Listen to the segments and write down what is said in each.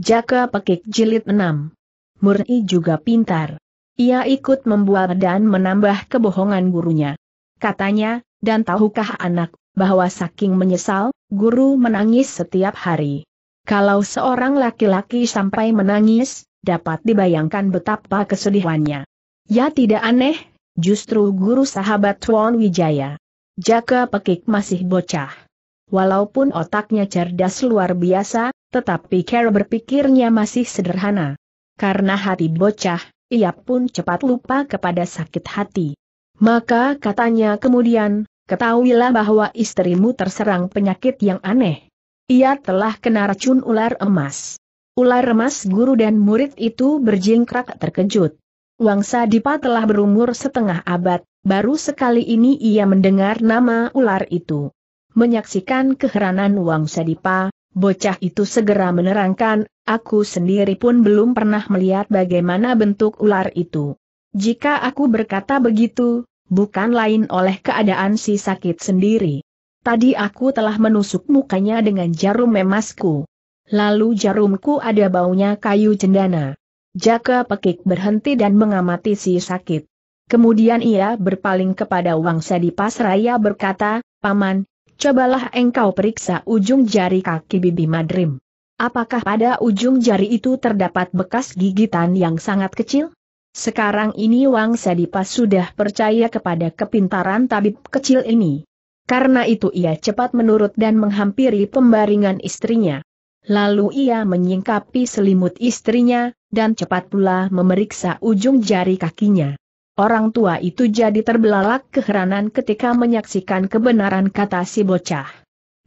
Jaka Pekik Jilid 6. Murni juga pintar. Ia ikut membuat dan menambah kebohongan gurunya. Katanya, dan tahukah anak, bahwa saking menyesal, guru menangis setiap hari. Kalau seorang laki-laki sampai menangis, dapat dibayangkan betapa kesedihannya. Ya tidak aneh, justru guru sahabat Tuan Wijaya. Jaka Pekik masih bocah. Walaupun otaknya cerdas luar biasa, tetapi cara berpikirnya masih sederhana. Karena hati bocah, ia pun cepat lupa kepada sakit hati. Maka katanya kemudian, ketahuilah bahwa istrimu terserang penyakit yang aneh. Ia telah kena racun ular emas. Ular emas guru dan murid itu berjingkrak terkejut. Wangsa Dipa telah berumur setengah abad, baru sekali ini ia mendengar nama ular itu. Menyaksikan keheranan Wangsa Dipa, bocah itu segera menerangkan, aku sendiri pun belum pernah melihat bagaimana bentuk ular itu. Jika aku berkata begitu, bukan lain oleh keadaan si sakit sendiri. Tadi aku telah menusuk mukanya dengan jarum emasku. Lalu jarumku ada baunya kayu cendana. Jaka Pekik berhenti dan mengamati si sakit. Kemudian ia berpaling kepada Wangsa di Pasraya berkata, Paman, Cobalah engkau periksa ujung jari kaki Bibi Madrim. Apakah pada ujung jari itu terdapat bekas gigitan yang sangat kecil? Sekarang ini Wang Sadipa sudah percaya kepada kepintaran tabib kecil ini. Karena itu ia cepat menurut dan menghampiri pembaringan istrinya. Lalu ia menyingkapi selimut istrinya, dan cepat pula memeriksa ujung jari kakinya. Orang tua itu jadi terbelalak keheranan ketika menyaksikan kebenaran kata si bocah.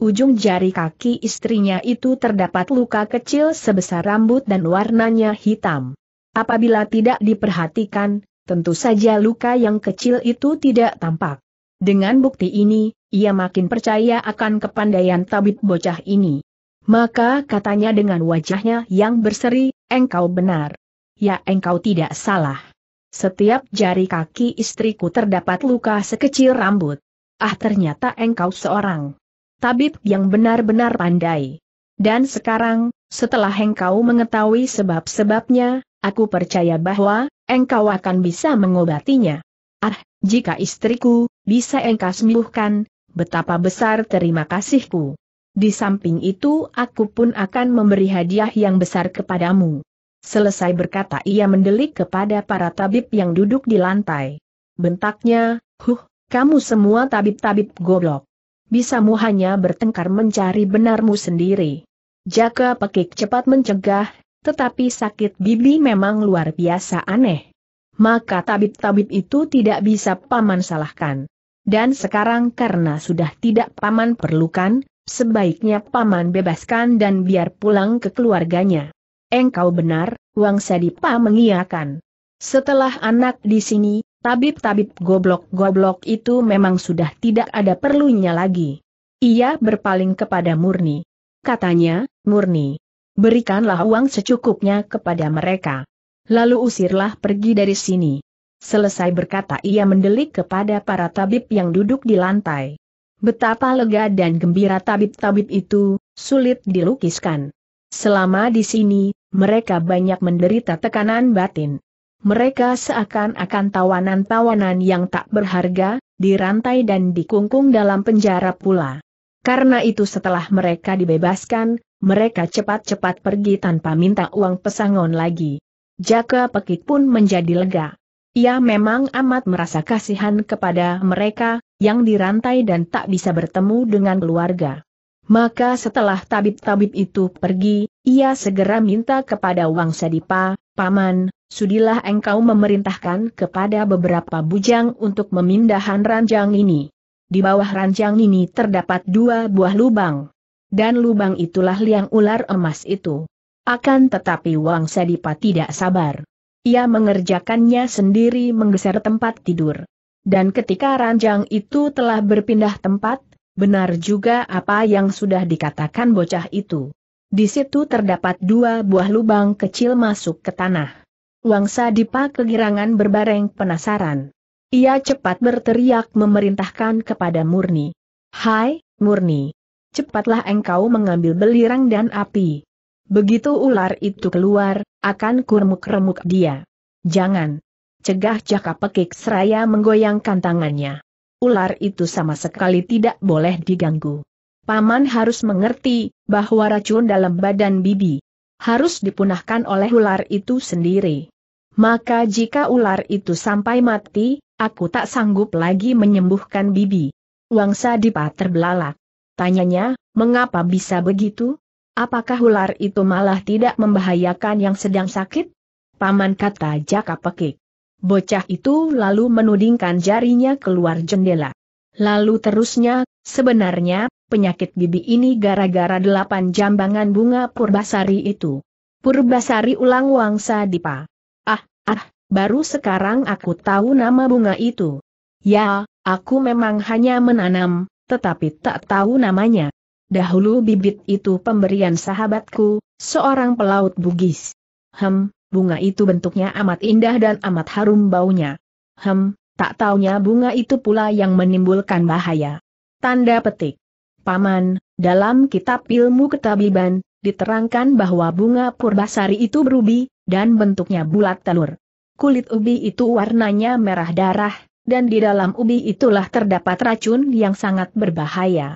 Ujung jari kaki istrinya itu terdapat luka kecil sebesar rambut dan warnanya hitam. Apabila tidak diperhatikan, tentu saja luka yang kecil itu tidak tampak. Dengan bukti ini, ia makin percaya akan kepandaian tabib bocah ini. Maka katanya dengan wajahnya yang berseri, engkau benar. Ya engkau tidak salah. Setiap jari kaki istriku terdapat luka sekecil rambut. Ah ternyata engkau seorang tabib yang benar-benar pandai. Dan sekarang, setelah engkau mengetahui sebab-sebabnya, aku percaya bahwa, engkau akan bisa mengobatinya. Ah, jika istriku, bisa engkau sembuhkan, betapa besar terima kasihku. Di samping itu aku pun akan memberi hadiah yang besar kepadamu. Selesai berkata ia mendelik kepada para tabib yang duduk di lantai. Bentaknya, huh, kamu semua tabib-tabib goblok. Bisamu hanya bertengkar mencari benarmu sendiri. Jaka Pekik cepat mencegah, tetapi sakit bibi memang luar biasa aneh. Maka tabib-tabib itu tidak bisa paman salahkan. Dan sekarang karena sudah tidak paman perlukan, sebaiknya paman bebaskan dan biar pulang ke keluarganya. Engkau benar, Wang Sadipa mengiyakan. Setelah anak di sini, tabib-tabib goblok-goblok itu memang sudah tidak ada perlunya lagi. Ia berpaling kepada Murni. Katanya, Murni, berikanlah uang secukupnya kepada mereka. Lalu usirlah pergi dari sini. Selesai berkata ia mendelik kepada para tabib yang duduk di lantai. Betapa lega dan gembira tabib-tabib itu, sulit dilukiskan. Selama di sini, mereka banyak menderita tekanan batin. Mereka seakan-akan tawanan-tawanan yang tak berharga, dirantai dan dikungkung dalam penjara pula. Karena itu setelah mereka dibebaskan, mereka cepat-cepat pergi tanpa minta uang pesangon lagi. Jaka Pekik pun menjadi lega. Ia memang amat merasa kasihan kepada mereka, yang dirantai dan tak bisa bertemu dengan keluarga. Maka setelah tabib-tabib itu pergi, ia segera minta kepada Wang Sadipa, Paman, sudilah engkau memerintahkan kepada beberapa bujang untuk memindahkan ranjang ini. Di bawah ranjang ini terdapat dua buah lubang. Dan lubang itulah liang ular emas itu. Akan tetapi Wang Sadipa tidak sabar. Ia mengerjakannya sendiri menggeser tempat tidur. Dan ketika ranjang itu telah berpindah tempat, Benar juga apa yang sudah dikatakan bocah itu. Di situ terdapat dua buah lubang kecil masuk ke tanah. Wangsa Dipa kegirangan berbareng penasaran. Ia cepat berteriak memerintahkan kepada Murni. Hai, Murni. Cepatlah engkau mengambil belirang dan api. Begitu ular itu keluar, akan kuremuk-remuk dia. Jangan. Cegah Jaka Pekik seraya menggoyangkan tangannya. Ular itu sama sekali tidak boleh diganggu. Paman harus mengerti, bahwa racun dalam badan bibi harus dipunahkan oleh ular itu sendiri. Maka jika ular itu sampai mati, aku tak sanggup lagi menyembuhkan bibi. Wangsa Dipa terbelalak. Tanyanya, mengapa bisa begitu? Apakah ular itu malah tidak membahayakan yang sedang sakit? Paman kata Jaka Pekik. Bocah itu lalu menudingkan jarinya keluar jendela. Lalu terusnya, sebenarnya, penyakit bibi ini gara-gara delapan jambangan bunga purbasari itu. Purbasari ulang wangsa dipa. Ah, ah, baru sekarang aku tahu nama bunga itu. Ya, aku memang hanya menanam, tetapi tak tahu namanya. Dahulu bibit itu pemberian sahabatku, seorang pelaut Bugis. Hem, bunga itu bentuknya amat indah dan amat harum baunya. Hem, tak taunya bunga itu pula yang menimbulkan bahaya. Tanda petik. Paman, dalam kitab ilmu ketabiban, diterangkan bahwa bunga purbasari itu berubi, dan bentuknya bulat telur. Kulit ubi itu warnanya merah darah, dan di dalam ubi itulah terdapat racun yang sangat berbahaya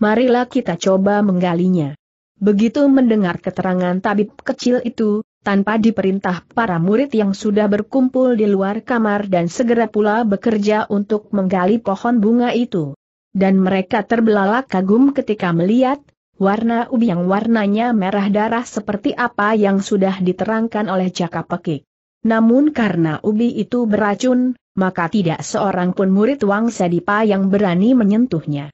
marilah kita coba menggalinya. Begitu mendengar keterangan tabib kecil itu, tanpa diperintah para murid yang sudah berkumpul di luar kamar dan segera pula bekerja untuk menggali pohon bunga itu. Dan mereka terbelalak kagum ketika melihat, warna ubi yang warnanya merah darah seperti apa yang sudah diterangkan oleh Jaka Pekik. Namun karena ubi itu beracun, maka tidak seorang pun murid Wang Sadipa yang berani menyentuhnya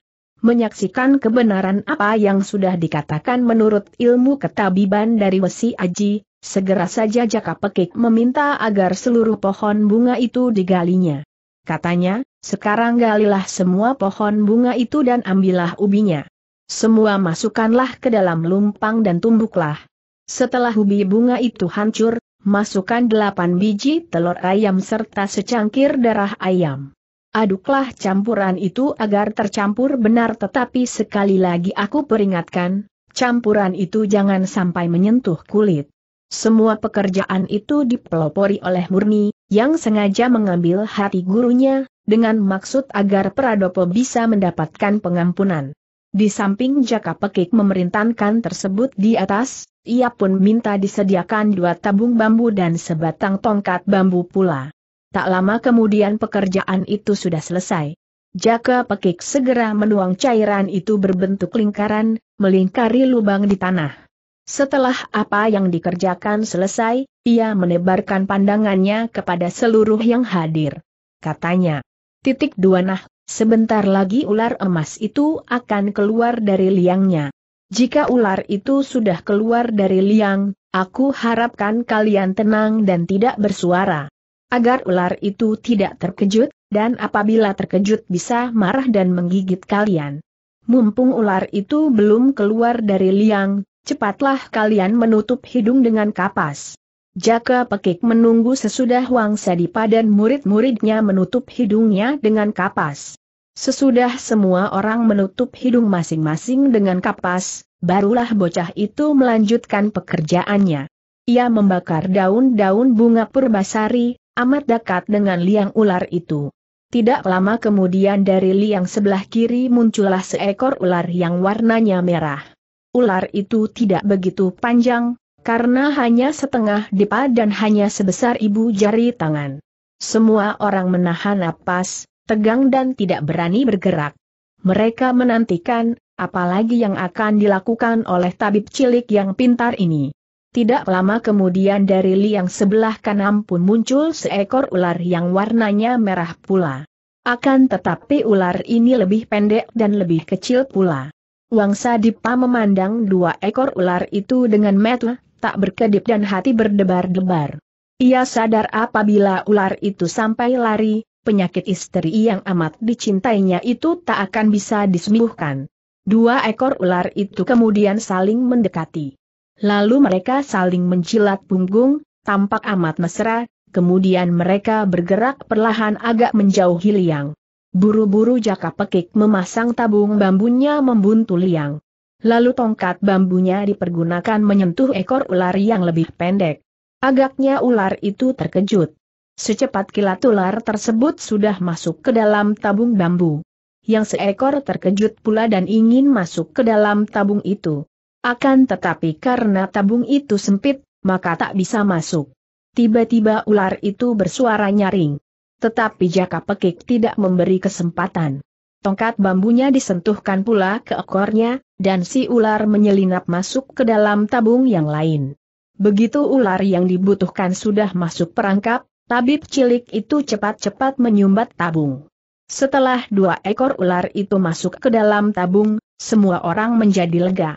menyaksikan kebenaran apa yang sudah dikatakan menurut ilmu ketabiban dari Wesi Aji, segera saja Jaka Pekik meminta agar seluruh pohon bunga itu digalinya. Katanya, sekarang galilah semua pohon bunga itu dan ambillah ubinya. Semua masukkanlah ke dalam lumpang dan tumbuklah. Setelah ubi bunga itu hancur, masukkan delapan biji telur ayam serta secangkir darah ayam aduklah campuran itu agar tercampur benar tetapi sekali lagi aku peringatkan, campuran itu jangan sampai menyentuh kulit. Semua pekerjaan itu dipelopori oleh Murni, yang sengaja mengambil hati gurunya, dengan maksud agar Pradopo bisa mendapatkan pengampunan. Di samping Jaka Pekik memerintahkan tersebut di atas, ia pun minta disediakan dua tabung bambu dan sebatang tongkat bambu pula. Tak lama kemudian pekerjaan itu sudah selesai. Jaka Pekik segera menuang cairan itu berbentuk lingkaran, melingkari lubang di tanah. Setelah apa yang dikerjakan selesai, ia menebarkan pandangannya kepada seluruh yang hadir. Katanya, titik dua nah, sebentar lagi ular emas itu akan keluar dari liangnya. Jika ular itu sudah keluar dari liang, aku harapkan kalian tenang dan tidak bersuara agar ular itu tidak terkejut, dan apabila terkejut bisa marah dan menggigit kalian. Mumpung ular itu belum keluar dari liang, cepatlah kalian menutup hidung dengan kapas. Jaka Pekik menunggu sesudah Wang Sadipa dan murid-muridnya menutup hidungnya dengan kapas. Sesudah semua orang menutup hidung masing-masing dengan kapas, barulah bocah itu melanjutkan pekerjaannya. Ia membakar daun-daun bunga purbasari, amat dekat dengan liang ular itu. Tidak lama kemudian dari liang sebelah kiri muncullah seekor ular yang warnanya merah. Ular itu tidak begitu panjang, karena hanya setengah dipa dan hanya sebesar ibu jari tangan. Semua orang menahan napas, tegang dan tidak berani bergerak. Mereka menantikan, apalagi yang akan dilakukan oleh tabib cilik yang pintar ini. Tidak lama kemudian dari liang sebelah kanan pun muncul seekor ular yang warnanya merah pula. Akan tetapi ular ini lebih pendek dan lebih kecil pula. Wangsa Dipa memandang dua ekor ular itu dengan mata, tak berkedip dan hati berdebar-debar. Ia sadar apabila ular itu sampai lari, penyakit istri yang amat dicintainya itu tak akan bisa disembuhkan. Dua ekor ular itu kemudian saling mendekati. Lalu mereka saling mencilat punggung, tampak amat mesra, kemudian mereka bergerak perlahan agak menjauhi liang. Buru-buru Jaka Pekik memasang tabung bambunya membuntu liang. Lalu tongkat bambunya dipergunakan menyentuh ekor ular yang lebih pendek. Agaknya ular itu terkejut. Secepat kilat ular tersebut sudah masuk ke dalam tabung bambu. Yang seekor terkejut pula dan ingin masuk ke dalam tabung itu. Akan tetapi karena tabung itu sempit, maka tak bisa masuk. Tiba-tiba ular itu bersuara nyaring. Tetapi Jaka Pekik tidak memberi kesempatan. Tongkat bambunya disentuhkan pula ke ekornya, dan si ular menyelinap masuk ke dalam tabung yang lain. Begitu ular yang dibutuhkan sudah masuk perangkap, tabib cilik itu cepat-cepat menyumbat tabung. Setelah dua ekor ular itu masuk ke dalam tabung, semua orang menjadi lega.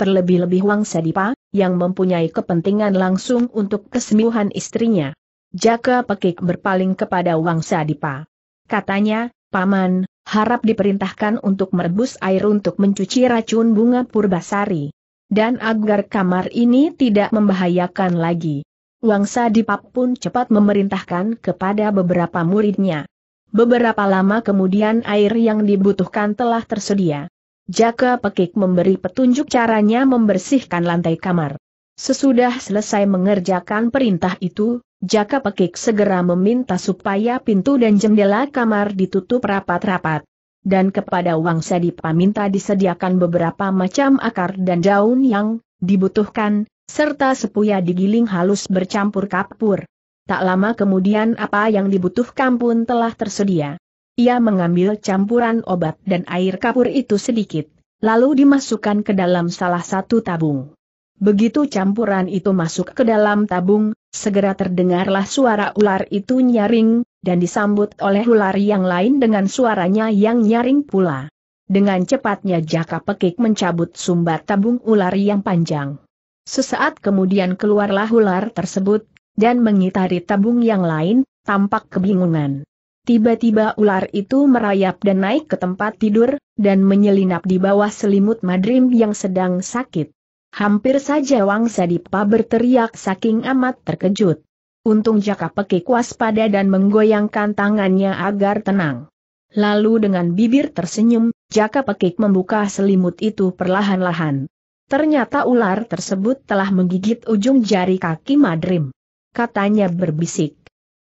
Terlebih-lebih Wang Sadipa, yang mempunyai kepentingan langsung untuk kesembuhan istrinya. Jaka Pekik berpaling kepada Wang Sadipa. Katanya, Paman, harap diperintahkan untuk merebus air untuk mencuci racun bunga purbasari. Dan agar kamar ini tidak membahayakan lagi. Wang Sadipa pun cepat memerintahkan kepada beberapa muridnya. Beberapa lama kemudian air yang dibutuhkan telah tersedia. Jaka Pekik memberi petunjuk caranya membersihkan lantai kamar. Sesudah selesai mengerjakan perintah itu, Jaka Pekik segera meminta supaya pintu dan jendela kamar ditutup rapat-rapat. Dan kepada Wang Sadipa minta disediakan beberapa macam akar dan daun yang dibutuhkan, serta sepuya digiling halus bercampur kapur. Tak lama kemudian apa yang dibutuhkan pun telah tersedia. Ia mengambil campuran obat dan air kapur itu sedikit, lalu dimasukkan ke dalam salah satu tabung. Begitu campuran itu masuk ke dalam tabung, segera terdengarlah suara ular itu nyaring, dan disambut oleh ular yang lain dengan suaranya yang nyaring pula. Dengan cepatnya Jaka Pekik mencabut sumbat tabung ular yang panjang. Sesaat kemudian keluarlah ular tersebut, dan mengitari tabung yang lain, tampak kebingungan. Tiba-tiba ular itu merayap dan naik ke tempat tidur, dan menyelinap di bawah selimut madrim yang sedang sakit. Hampir saja Wang Sadipa berteriak saking amat terkejut. Untung Jaka Pekik waspada dan menggoyangkan tangannya agar tenang. Lalu dengan bibir tersenyum, Jaka Pekik membuka selimut itu perlahan-lahan. Ternyata ular tersebut telah menggigit ujung jari kaki Madrim. Katanya berbisik.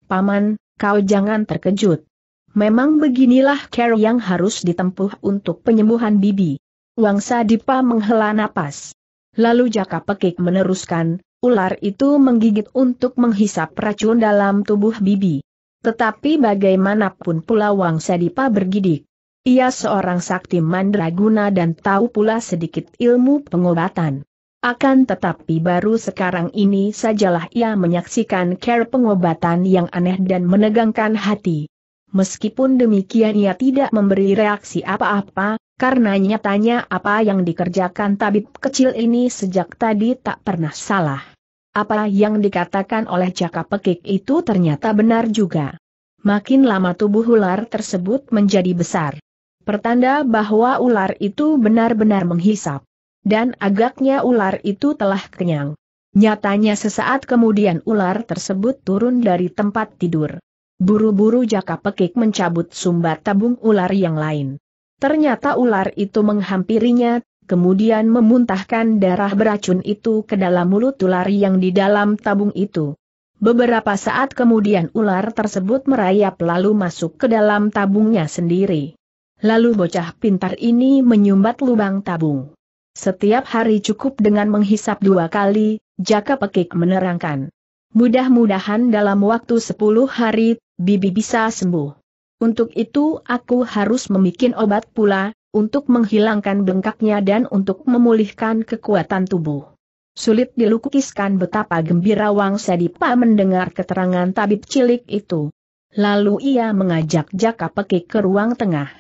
Paman, kau jangan terkejut. Memang beginilah cara yang harus ditempuh untuk penyembuhan bibi. Wang Sadipa menghela napas. Lalu Jaka Pekik meneruskan, ular itu menggigit untuk menghisap racun dalam tubuh Bibi. Tetapi bagaimanapun pula Wang Sadipa bergidik. Ia seorang sakti mandraguna dan tahu pula sedikit ilmu pengobatan. Akan tetapi baru sekarang ini sajalah ia menyaksikan care pengobatan yang aneh dan menegangkan hati. Meskipun demikian ia tidak memberi reaksi apa-apa, karena nyatanya apa yang dikerjakan tabib kecil ini sejak tadi tak pernah salah. Apa yang dikatakan oleh Jaka Pekik itu ternyata benar juga. Makin lama tubuh ular tersebut menjadi besar. Pertanda bahwa ular itu benar-benar menghisap. Dan agaknya ular itu telah kenyang. Nyatanya sesaat kemudian ular tersebut turun dari tempat tidur. Buru-buru Jaka Pekik mencabut sumbat tabung ular yang lain. Ternyata ular itu menghampirinya, kemudian memuntahkan darah beracun itu ke dalam mulut ular yang di dalam tabung itu. Beberapa saat kemudian ular tersebut merayap lalu masuk ke dalam tabungnya sendiri. Lalu bocah pintar ini menyumbat lubang tabung. Setiap hari cukup dengan menghisap dua kali, Jaka Pekik menerangkan. Mudah-mudahan dalam waktu sepuluh hari, Bibi bisa sembuh. Untuk itu aku harus membuat obat pula, untuk menghilangkan bengkaknya dan untuk memulihkan kekuatan tubuh. Sulit dilukiskan betapa gembira Wang Sadipa mendengar keterangan tabib cilik itu. Lalu ia mengajak Jaka Pekik ke ruang tengah.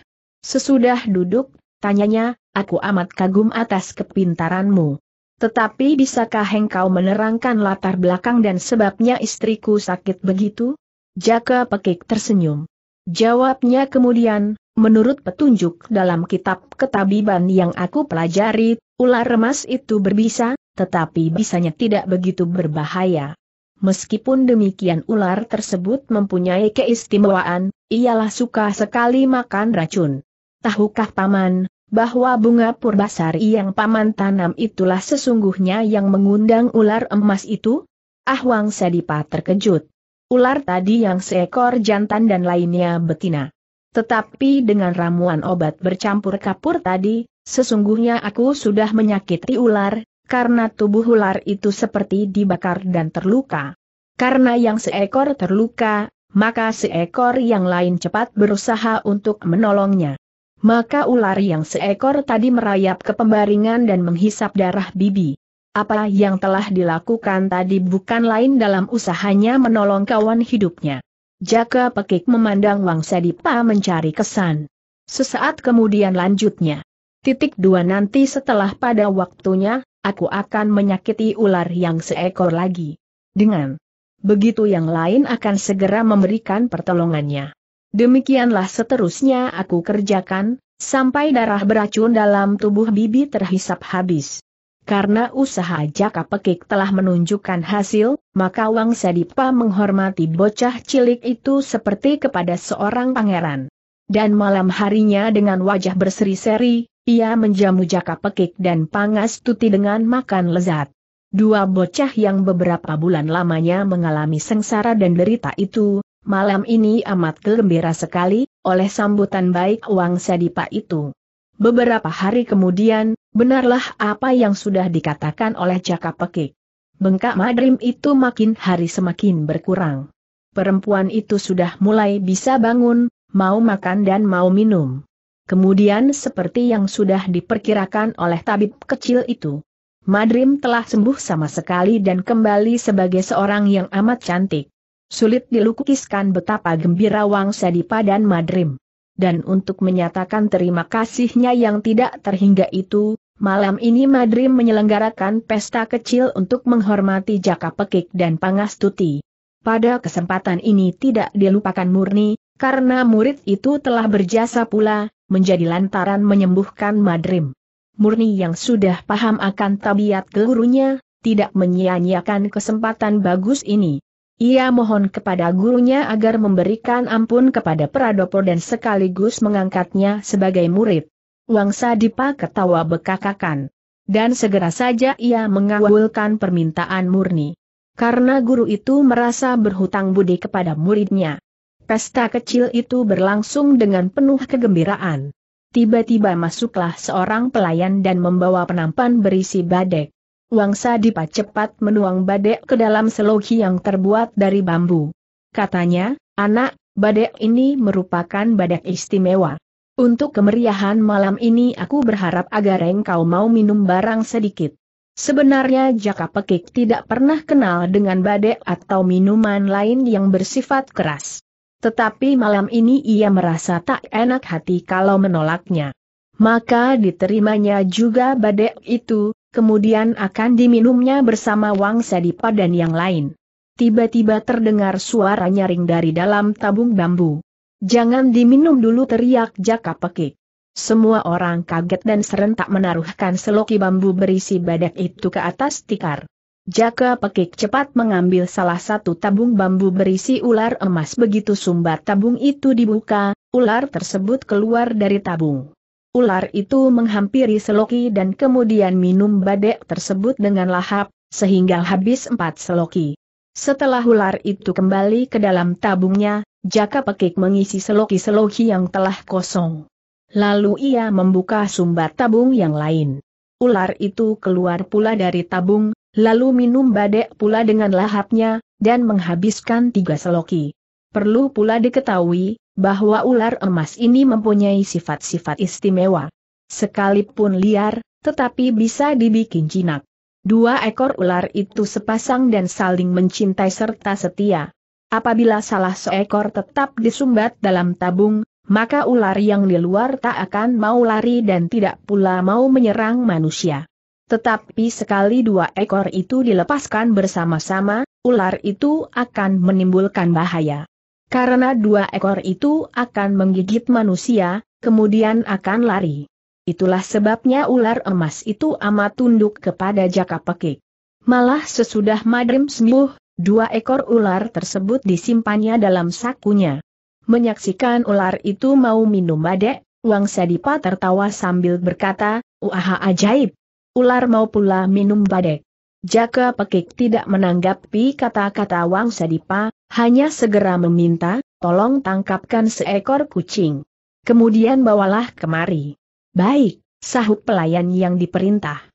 Sesudah duduk, tanyanya, aku amat kagum atas kepintaranmu. Tetapi bisakah engkau menerangkan latar belakang dan sebabnya istriku sakit begitu? Jaka Pekik tersenyum. Jawabnya kemudian, menurut petunjuk dalam kitab ketabiban yang aku pelajari, ular emas itu berbisa, tetapi bisanya tidak begitu berbahaya. Meskipun demikian ular tersebut mempunyai keistimewaan, ialah suka sekali makan racun. Tahukah paman, bahwa bunga purbasari yang paman tanam itulah sesungguhnya yang mengundang ular emas itu? Ah Wang Sadipa terkejut. Ular tadi yang seekor jantan dan lainnya betina. Tetapi dengan ramuan obat bercampur kapur tadi, sesungguhnya aku sudah menyakiti ular, karena tubuh ular itu seperti dibakar dan terluka. Karena yang seekor terluka, maka seekor yang lain cepat berusaha untuk menolongnya. Maka ular yang seekor tadi merayap ke pembaringan dan menghisap darah bibi. Apa yang telah dilakukan tadi bukan lain dalam usahanya menolong kawan hidupnya. Jaka Pekik memandang Wang Sadipa mencari kesan. Sesaat kemudian lanjutnya. Titik dua nanti setelah pada waktunya, aku akan menyakiti ular yang seekor lagi. Dengan begitu yang lain akan segera memberikan pertolongannya. Demikianlah seterusnya aku kerjakan, sampai darah beracun dalam tubuh bibi terhisap habis. Karena usaha Jaka Pekik telah menunjukkan hasil, maka Wang Sadipa menghormati bocah cilik itu seperti kepada seorang pangeran. Dan malam harinya dengan wajah berseri-seri, ia menjamu Jaka Pekik dan Pangas Tuti dengan makan lezat. Dua bocah yang beberapa bulan lamanya mengalami sengsara dan derita itu, malam ini amat gembira sekali, oleh sambutan baik Wang Sadipa itu. Beberapa hari kemudian, benarlah apa yang sudah dikatakan oleh Jaka Pekik. Bengkak Madrim itu makin hari semakin berkurang. Perempuan itu sudah mulai bisa bangun, mau makan dan mau minum. Kemudian seperti yang sudah diperkirakan oleh tabib kecil itu, Madrim telah sembuh sama sekali dan kembali sebagai seorang yang amat cantik. Sulit dilukiskan betapa gembira Wang Sadipa dan Madrim. Dan untuk menyatakan terima kasihnya yang tidak terhingga itu, malam ini Madrim menyelenggarakan pesta kecil untuk menghormati Jaka Pekik dan Pangastuti. Pada kesempatan ini tidak dilupakan murni, karena murid itu telah berjasa pula, menjadi lantaran menyembuhkan Madrim. Murni yang sudah paham akan tabiat gurunya, tidak menyia-nyiakan kesempatan bagus ini. Ia mohon kepada gurunya agar memberikan ampun kepada Pradopo dan sekaligus mengangkatnya sebagai murid. Wang Sadipa ketawa bekakakan. Dan segera saja ia mengawulkan permintaan murni. Karena guru itu merasa berhutang budi kepada muridnya. Pesta kecil itu berlangsung dengan penuh kegembiraan. Tiba-tiba masuklah seorang pelayan dan membawa penampan berisi badek. Wang Sadipa cepat menuang badek ke dalam seloki yang terbuat dari bambu. Katanya, anak, badek ini merupakan badek istimewa. Untuk kemeriahan malam ini aku berharap agar engkau mau minum barang sedikit. Sebenarnya Jaka Pekik tidak pernah kenal dengan badek atau minuman lain yang bersifat keras. Tetapi malam ini ia merasa tak enak hati kalau menolaknya. Maka diterimanya juga badek itu, kemudian akan diminumnya bersama Wang Sadipa dan yang lain. Tiba-tiba terdengar suara nyaring dari dalam tabung bambu. Jangan diminum dulu teriak Jaka Pekik. Semua orang kaget dan serentak menaruhkan seloki bambu berisi badak itu ke atas tikar. Jaka Pekik cepat mengambil salah satu tabung bambu berisi ular emas begitu sumbat tabung itu dibuka, ular tersebut keluar dari tabung. Ular itu menghampiri seloki dan kemudian minum badek tersebut dengan lahap, sehingga habis empat seloki. Setelah ular itu kembali ke dalam tabungnya, Jaka Pekik mengisi seloki-seloki yang telah kosong. Lalu ia membuka sumbat tabung yang lain. Ular itu keluar pula dari tabung, lalu minum badek pula dengan lahapnya, dan menghabiskan tiga seloki. Perlu pula diketahui, bahwa ular emas ini mempunyai sifat-sifat istimewa. Sekalipun liar, tetapi bisa dibikin jinak. Dua ekor ular itu sepasang dan saling mencintai serta setia. Apabila salah seekor tetap disumbat dalam tabung, maka ular yang di luar tak akan mau lari dan tidak pula mau menyerang manusia. Tetapi sekali dua ekor itu dilepaskan bersama-sama, ular itu akan menimbulkan bahaya. Karena dua ekor itu akan menggigit manusia, kemudian akan lari. Itulah sebabnya ular emas itu amat tunduk kepada Jaka Pekik. Malah sesudah Madrim sembuh, dua ekor ular tersebut disimpannya dalam sakunya. Menyaksikan ular itu mau minum badek, Wang Sadipa tertawa sambil berkata, Wah ajaib. Ular mau pula minum badek. Jaka Pekik tidak menanggapi kata-kata Wang Sadipa, hanya segera meminta, tolong tangkapkan seekor kucing. Kemudian bawalah kemari. Baik, sahut pelayan yang diperintah.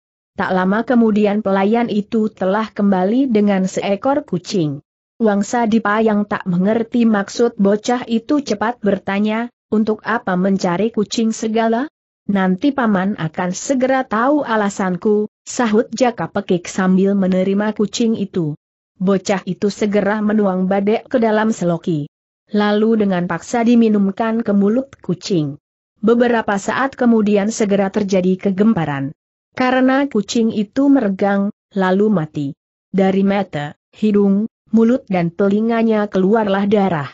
Tak lama kemudian pelayan itu telah kembali dengan seekor kucing. Wang Sadipa yang tak mengerti maksud bocah itu cepat bertanya, untuk apa mencari kucing segala? Nanti paman akan segera tahu alasanku, sahut Jaka Pekik sambil menerima kucing itu. Bocah itu segera menuang badek ke dalam seloki. Lalu dengan paksa diminumkan ke mulut kucing. Beberapa saat kemudian segera terjadi kegemparan. Karena kucing itu meregang, lalu mati. Dari mata, hidung, mulut dan telinganya keluarlah darah.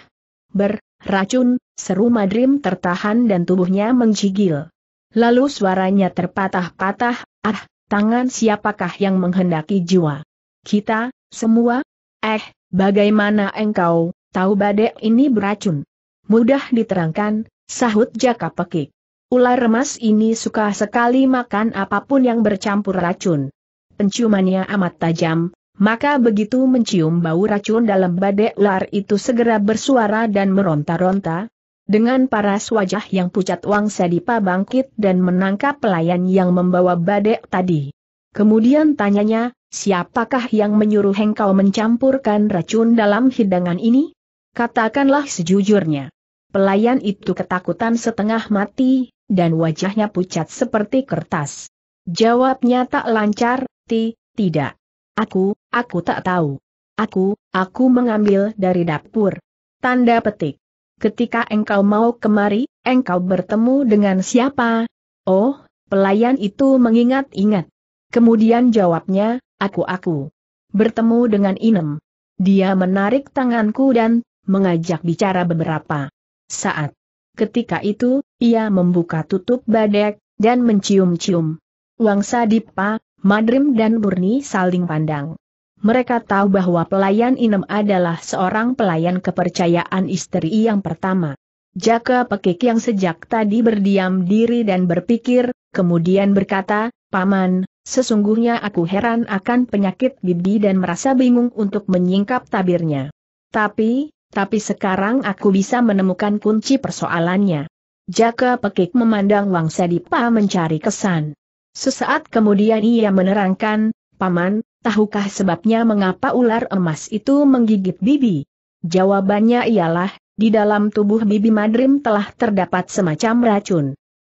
Berracun, seru Madrim tertahan dan tubuhnya menggigil. Lalu suaranya terpatah-patah, ah, tangan siapakah yang menghendaki jiwa? Kita, semua? Eh, bagaimana engkau, tahu badek ini beracun? Mudah diterangkan, sahut Jaka Pekik. Ular emas ini suka sekali makan apa pun yang bercampur racun. Penciumannya amat tajam, maka begitu mencium bau racun dalam badek ular itu segera bersuara dan meronta-ronta, dengan paras wajah yang pucat Wang Sadipa bangkit dan menangkap pelayan yang membawa badek tadi. Kemudian tanyanya, siapakah yang menyuruh engkau mencampurkan racun dalam hidangan ini? Katakanlah sejujurnya. Pelayan itu ketakutan setengah mati, dan wajahnya pucat seperti kertas. Jawabnya tak lancar, ti, tidak. Aku, aku tak tahu. Aku, aku mengambil dari dapur. Tanda petik. Ketika engkau mau kemari, engkau bertemu dengan siapa? Oh, pelayan itu mengingat-ingat. Kemudian jawabnya, aku-aku. Bertemu dengan Inem. Dia menarik tanganku dan mengajak bicara beberapa saat. Ketika itu, ia membuka tutup badek, dan mencium-cium. Wang Sadipa, Madrim dan Burni saling pandang. Mereka tahu bahwa pelayan Inem adalah seorang pelayan kepercayaan istri yang pertama. Jaka Pekik yang sejak tadi berdiam diri dan berpikir, kemudian berkata, Paman, sesungguhnya aku heran akan penyakit bibi dan merasa bingung untuk menyingkap tabirnya. Tapi, tapi sekarang aku bisa menemukan kunci persoalannya. Jaka Pekik memandang Wang Sadipa mencari kesan. Sesaat kemudian ia menerangkan, Paman, tahukah sebabnya mengapa ular emas itu menggigit bibi? Jawabannya ialah, di dalam tubuh bibi Madrim telah terdapat semacam racun.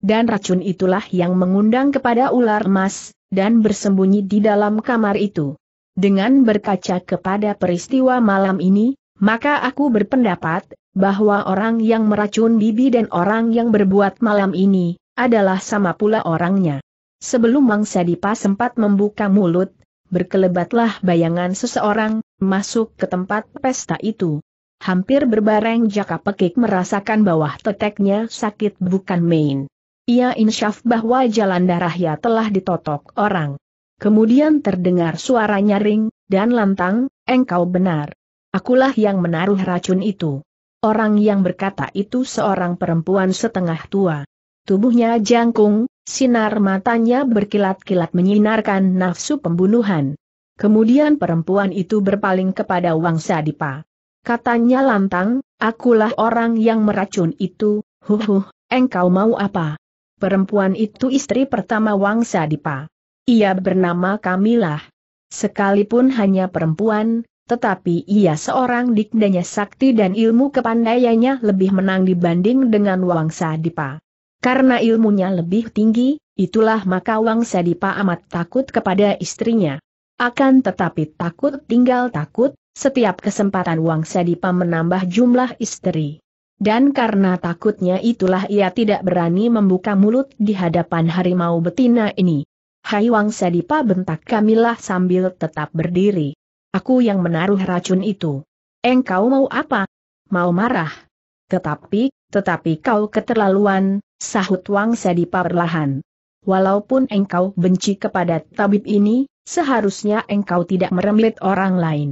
Dan racun itulah yang mengundang kepada ular emas, dan bersembunyi di dalam kamar itu. Dengan berkaca kepada peristiwa malam ini, maka aku berpendapat, bahwa orang yang meracun bibi dan orang yang berbuat malam ini, adalah sama pula orangnya. Sebelum Wang Sadipa sempat membuka mulut, berkelebatlah bayangan seseorang, masuk ke tempat pesta itu. Hampir berbareng Jaka Pekik merasakan bawah teteknya sakit bukan main. Ia insyaf bahwa jalan darahnya telah ditotok orang. Kemudian terdengar suara nyaring, dan lantang, engkau benar. Akulah yang menaruh racun itu. Orang yang berkata itu seorang perempuan setengah tua. Tubuhnya jangkung, sinar matanya berkilat-kilat menyinarkan nafsu pembunuhan. Kemudian perempuan itu berpaling kepada Wang Sadipa. Katanya lantang, akulah orang yang meracun itu, huh engkau mau apa? Perempuan itu istri pertama Wang Sadipa. Ia bernama Kamilah. Sekalipun hanya perempuan, tetapi ia seorang dikdanya sakti dan ilmu kepandaiannya lebih menang dibanding dengan Wang Sadipa. Karena ilmunya lebih tinggi, itulah maka Wang Sadipa amat takut kepada istrinya. Akan tetapi takut tinggal takut, setiap kesempatan Wang Sadipa menambah jumlah istri. Dan karena takutnya itulah ia tidak berani membuka mulut di hadapan harimau betina ini. Hai Wang Sadipa bentak Kamilah sambil tetap berdiri. Aku yang menaruh racun itu. Engkau mau apa? Mau marah? Tetapi, tetapi kau keterlaluan, sahut Wang Sedipa perlahan. Walaupun engkau benci kepada tabib ini, seharusnya engkau tidak meremlit orang lain.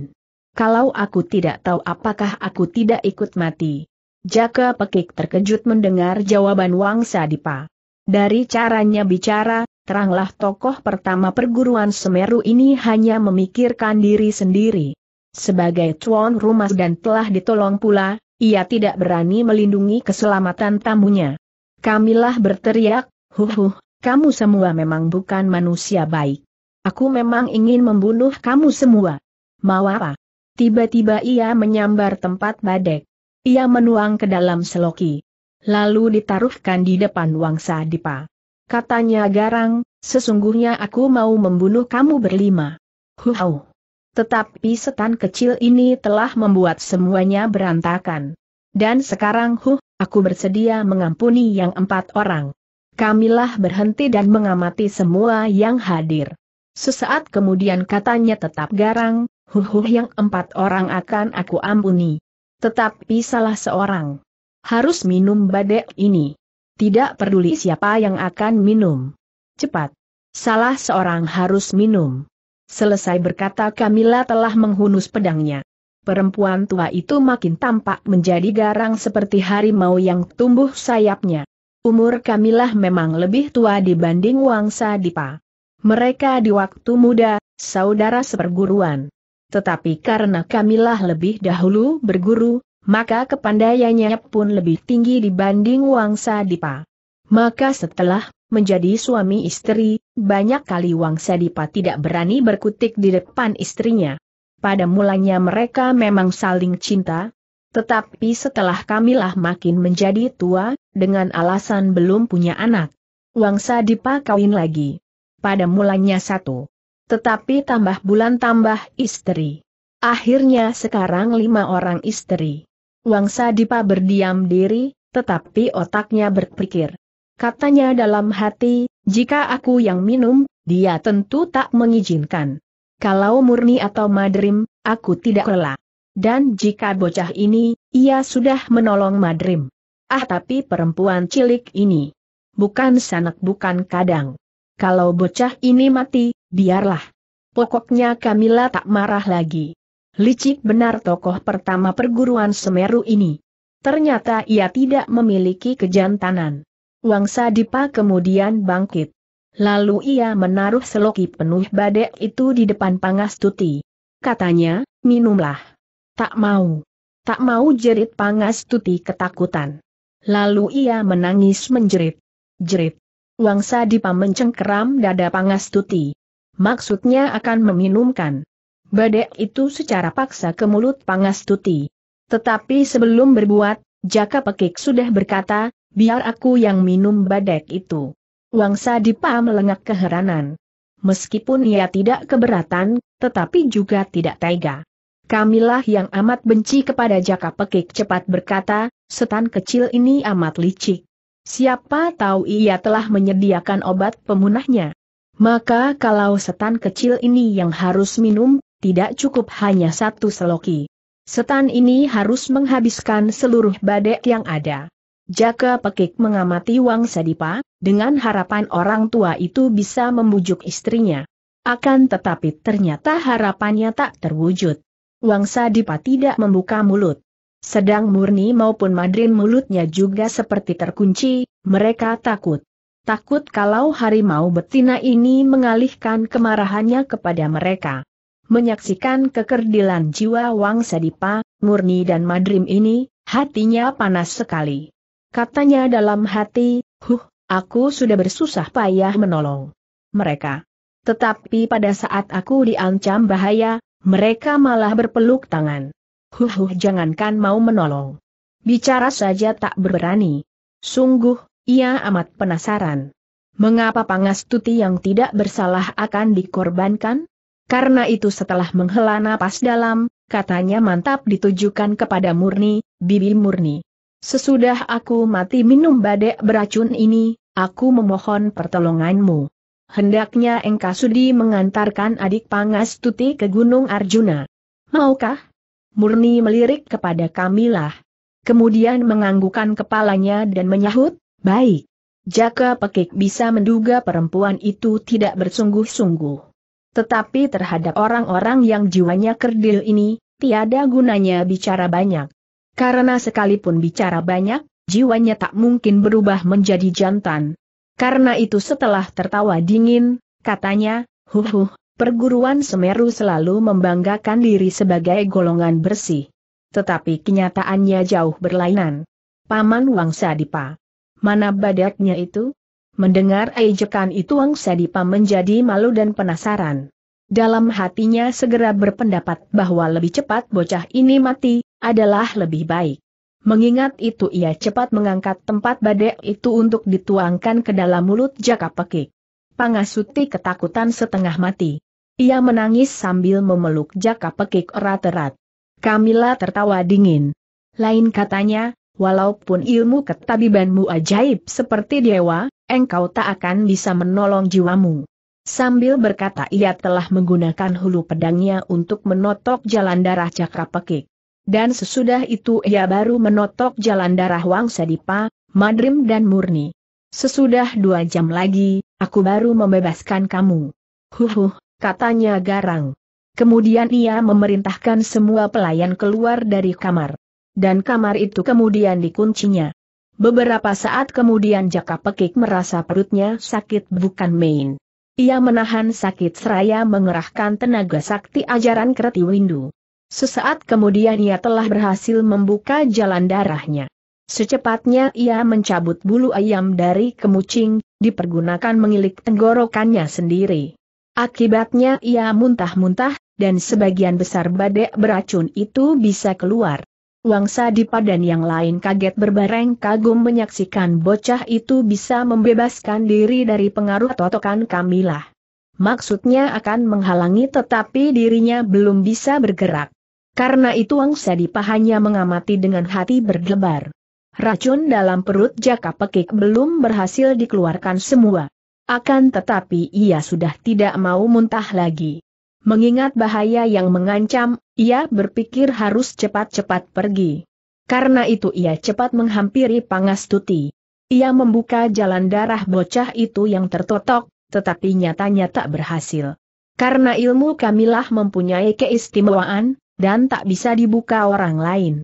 Kalau aku tidak tahu apakah aku tidak ikut mati. Jaka Pekik terkejut mendengar jawaban Wang Sadipa. Dari caranya bicara, teranglah tokoh pertama perguruan Semeru ini hanya memikirkan diri sendiri. Sebagai tuan rumah dan telah ditolong pula, ia tidak berani melindungi keselamatan tamunya. Kamilah berteriak, huh huh, kamu semua memang bukan manusia baik. Aku memang ingin membunuh kamu semua. Mau apa? Tiba-tiba ia menyambar tempat badek. Ia menuang ke dalam seloki. Lalu ditaruhkan di depan Wangsa Dipa. Katanya garang, sesungguhnya aku mau membunuh kamu berlima. Huh. Tetapi setan kecil ini telah membuat semuanya berantakan. Dan sekarang huh, aku bersedia mengampuni yang empat orang. Kamilah berhenti dan mengamati semua yang hadir. Sesaat kemudian katanya tetap garang, huh, huh yang empat orang akan aku ampuni. Tetapi salah seorang harus minum badek ini. Tidak peduli siapa yang akan minum. Cepat. Salah seorang harus minum. Selesai berkata Kamila telah menghunus pedangnya. Perempuan tua itu makin tampak menjadi garang seperti harimau yang tumbuh sayapnya. Umur Kamilah memang lebih tua dibanding Wangsa Dipa. Mereka di waktu muda, saudara seperguruan tetapi karena Kamilah lebih dahulu berguru, maka kepandaiannya pun lebih tinggi dibanding Wangsa Dipa. Maka setelah menjadi suami istri, banyak kali Wangsa Dipa tidak berani berkutik di depan istrinya. Pada mulanya mereka memang saling cinta, tetapi setelah Kamilah makin menjadi tua, dengan alasan belum punya anak, Wangsa Dipa kawin lagi. Pada mulanya satu tetapi tambah bulan tambah istri. Akhirnya sekarang lima orang istri. Wang Sadipa berdiam diri, tetapi otaknya berpikir. Katanya dalam hati, jika aku yang minum, dia tentu tak mengizinkan. Kalau murni atau madrim, aku tidak rela. Dan jika bocah ini, ia sudah menolong madrim. Ah tapi perempuan cilik ini. Bukan sanak bukan kadang. Kalau bocah ini mati, biarlah. Pokoknya Kamila tak marah lagi. Licik benar tokoh pertama perguruan Semeru ini. Ternyata ia tidak memiliki kejantanan. Wang Sadipa kemudian bangkit. Lalu ia menaruh seloki penuh badek itu di depan Pangastuti. Katanya, minumlah. Tak mau. Tak mau jerit Pangastuti ketakutan. Lalu ia menangis menjerit. Jerit. Wang Sadipa mencengkeram dada Pangastuti maksudnya akan meminumkan. Badek itu secara paksa ke mulut Pangastuti. Tetapi sebelum berbuat, Jaka Pekik sudah berkata, biar aku yang minum badek itu. Wangsa Dipa melengak keheranan. Meskipun ia tidak keberatan, tetapi juga tidak tega. Kamilah yang amat benci kepada Jaka Pekik cepat berkata, setan kecil ini amat licik. Siapa tahu ia telah menyediakan obat pemunahnya. Maka kalau setan kecil ini yang harus minum, tidak cukup hanya satu seloki. Setan ini harus menghabiskan seluruh badek yang ada. Jaka Pekik mengamati Wang Sadipa, dengan harapan orang tua itu bisa membujuk istrinya. Akan tetapi ternyata harapannya tak terwujud. Wang Sadipa tidak membuka mulut. Sedang Murni maupun Madrin mulutnya juga seperti terkunci, mereka takut. Takut kalau harimau betina ini mengalihkan kemarahannya kepada mereka. Menyaksikan kekerdilan jiwa Wang Sadipa, Murni dan Madrim ini, hatinya panas sekali. Katanya dalam hati, huh, aku sudah bersusah payah menolong mereka. Tetapi pada saat aku diancam bahaya, mereka malah berpeluk tangan. Huh, huh jangankan mau menolong. Bicara saja tak berani. Sungguh, ia amat penasaran. Mengapa Pangastuti yang tidak bersalah akan dikorbankan? Karena itu setelah menghela napas dalam, katanya mantap ditujukan kepada Murni, Bibi Murni. Sesudah aku mati minum badek beracun ini, aku memohon pertolonganmu. Hendaknya engkau sudi mengantarkan adik Pangastuti ke Gunung Arjuna. Maukah? Murni melirik kepada Kamilah. Kemudian menganggukkan kepalanya dan menyahut, Baik. Jaka Pekik bisa menduga perempuan itu tidak bersungguh-sungguh. Tetapi terhadap orang-orang yang jiwanya kerdil ini, tiada gunanya bicara banyak. Karena sekalipun bicara banyak, jiwanya tak mungkin berubah menjadi jantan. Karena itu setelah tertawa dingin, katanya, huh huh, perguruan Semeru selalu membanggakan diri sebagai golongan bersih. Tetapi kenyataannya jauh berlainan. Paman Wangsa Dipa. Mana badaknya itu? Mendengar ejekan itu Wangsa Dipa menjadi malu dan penasaran. Dalam hatinya segera berpendapat bahwa lebih cepat bocah ini mati, adalah lebih baik. Mengingat itu ia cepat mengangkat tempat badek itu untuk dituangkan ke dalam mulut Jaka Pekik. Pangasuti ketakutan setengah mati. Ia menangis sambil memeluk Jaka Pekik erat-erat. Kamila tertawa dingin. Lain katanya, walaupun ilmu ketabibanmu ajaib seperti dewa, engkau tak akan bisa menolong jiwamu. Sambil berkata ia telah menggunakan hulu pedangnya untuk menotok jalan darah Jaka Pekik. Dan sesudah itu ia baru menotok jalan darah Wang Sadipa, Madrim dan Murni. Sesudah dua jam lagi, aku baru membebaskan kamu. Huhuh, katanya garang. Kemudian ia memerintahkan semua pelayan keluar dari kamar. Dan kamar itu kemudian dikuncinya. Beberapa saat kemudian Jaka Pekik merasa perutnya sakit bukan main. Ia menahan sakit seraya mengerahkan tenaga sakti ajaran Kreti Windu. Sesaat kemudian ia telah berhasil membuka jalan darahnya. Secepatnya ia mencabut bulu ayam dari kemucing, dipergunakan mengilik tenggorokannya sendiri. Akibatnya ia muntah-muntah, dan sebagian besar badek beracun itu bisa keluar. Wangsa Dipa dan yang lain kaget berbareng kagum menyaksikan bocah itu bisa membebaskan diri dari pengaruh totokan Kamilah. Maksudnya akan menghalangi tetapi dirinya belum bisa bergerak. Karena itu Wang Sadipa hanya mengamati dengan hati berdebar. Racun dalam perut Jaka Pekik belum berhasil dikeluarkan semua. Akan tetapi ia sudah tidak mau muntah lagi. Mengingat bahaya yang mengancam, ia berpikir harus cepat-cepat pergi. Karena itu ia cepat menghampiri Pangastuti. Ia membuka jalan darah bocah itu yang tertotok, tetapi nyatanya tak berhasil. Karena ilmu Kamilah mempunyai keistimewaan, dan tak bisa dibuka orang lain.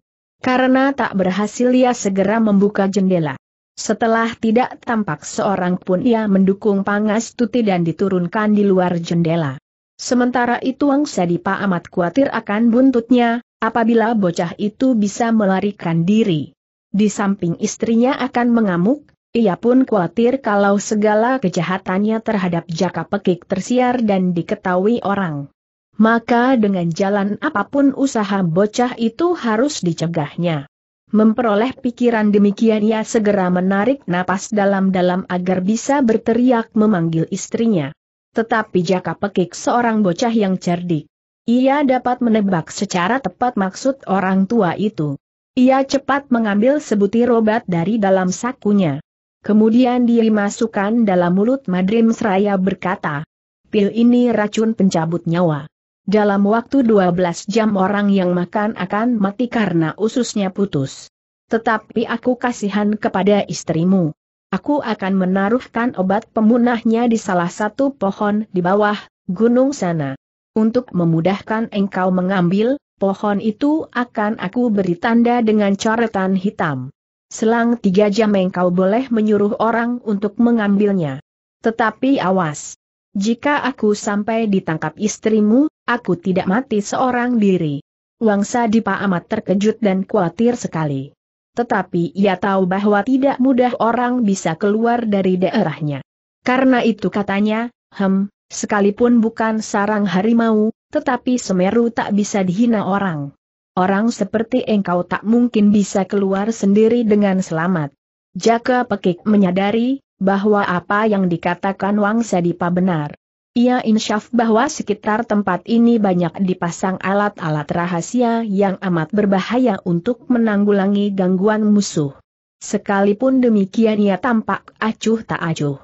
Karena tak berhasil ia segera membuka jendela. Setelah tidak tampak seorang pun ia mendukung Pangas Tuti dan diturunkan di luar jendela. Sementara itu Wang Sadipa amat khawatir akan buntutnya, apabila bocah itu bisa melarikan diri. Di samping istrinya akan mengamuk, ia pun khawatir kalau segala kejahatannya terhadap Jaka Pekik tersiar dan diketahui orang maka dengan jalan apa pun usaha bocah itu harus dicegahnya. Memperoleh pikiran demikian ia segera menarik napas dalam-dalam agar bisa berteriak memanggil istrinya. Tetapi Jaka Pekik seorang bocah yang cerdik. Ia dapat menebak secara tepat maksud orang tua itu. Ia cepat mengambil sebutir obat dari dalam sakunya. Kemudian dia masukkan dalam mulut Madrim Seraya berkata, Pil ini racun pencabut nyawa. Dalam waktu 12 jam orang yang makan akan mati karena ususnya putus. Tetapi aku kasihan kepada istrimu. Aku akan menaruhkan obat pemunahnya di salah satu pohon di bawah gunung sana. Untuk memudahkan engkau mengambil, pohon itu akan aku beri tanda dengan coretan hitam. Selang tiga jam engkau boleh menyuruh orang untuk mengambilnya. Tetapi awas, jika aku sampai ditangkap istrimu, aku tidak mati seorang diri. Wangsa Dipa amat terkejut dan khawatir sekali. Tetapi ia tahu bahwa tidak mudah orang bisa keluar dari daerahnya. Karena itu katanya, hem, sekalipun bukan sarang harimau, tetapi Semeru tak bisa dihina orang. Orang seperti engkau tak mungkin bisa keluar sendiri dengan selamat. Jaka Pekik menyadari, bahwa apa yang dikatakan Wang Sadipa benar. Ia insyaf bahwa sekitar tempat ini banyak dipasang alat-alat rahasia yang amat berbahaya untuk menanggulangi gangguan musuh. Sekalipun demikian ia tampak acuh tak acuh.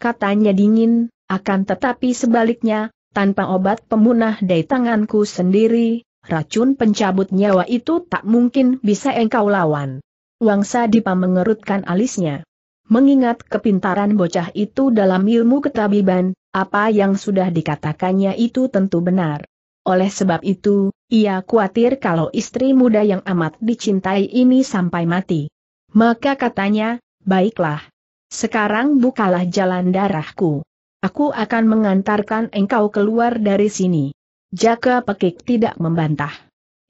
Katanya dingin, akan tetapi sebaliknya, tanpa obat pemunah dari tanganku sendiri, racun pencabut nyawa itu tak mungkin bisa engkau lawan. Wangsa Dipa mengerutkan alisnya. Mengingat kepintaran bocah itu dalam ilmu ketabiban, apa yang sudah dikatakannya itu tentu benar. Oleh sebab itu, ia khawatir kalau istri muda yang amat dicintai ini sampai mati. Maka katanya, baiklah. Sekarang bukalah jalan darahku. Aku akan mengantarkan engkau keluar dari sini. Jaka Pekik tidak membantah.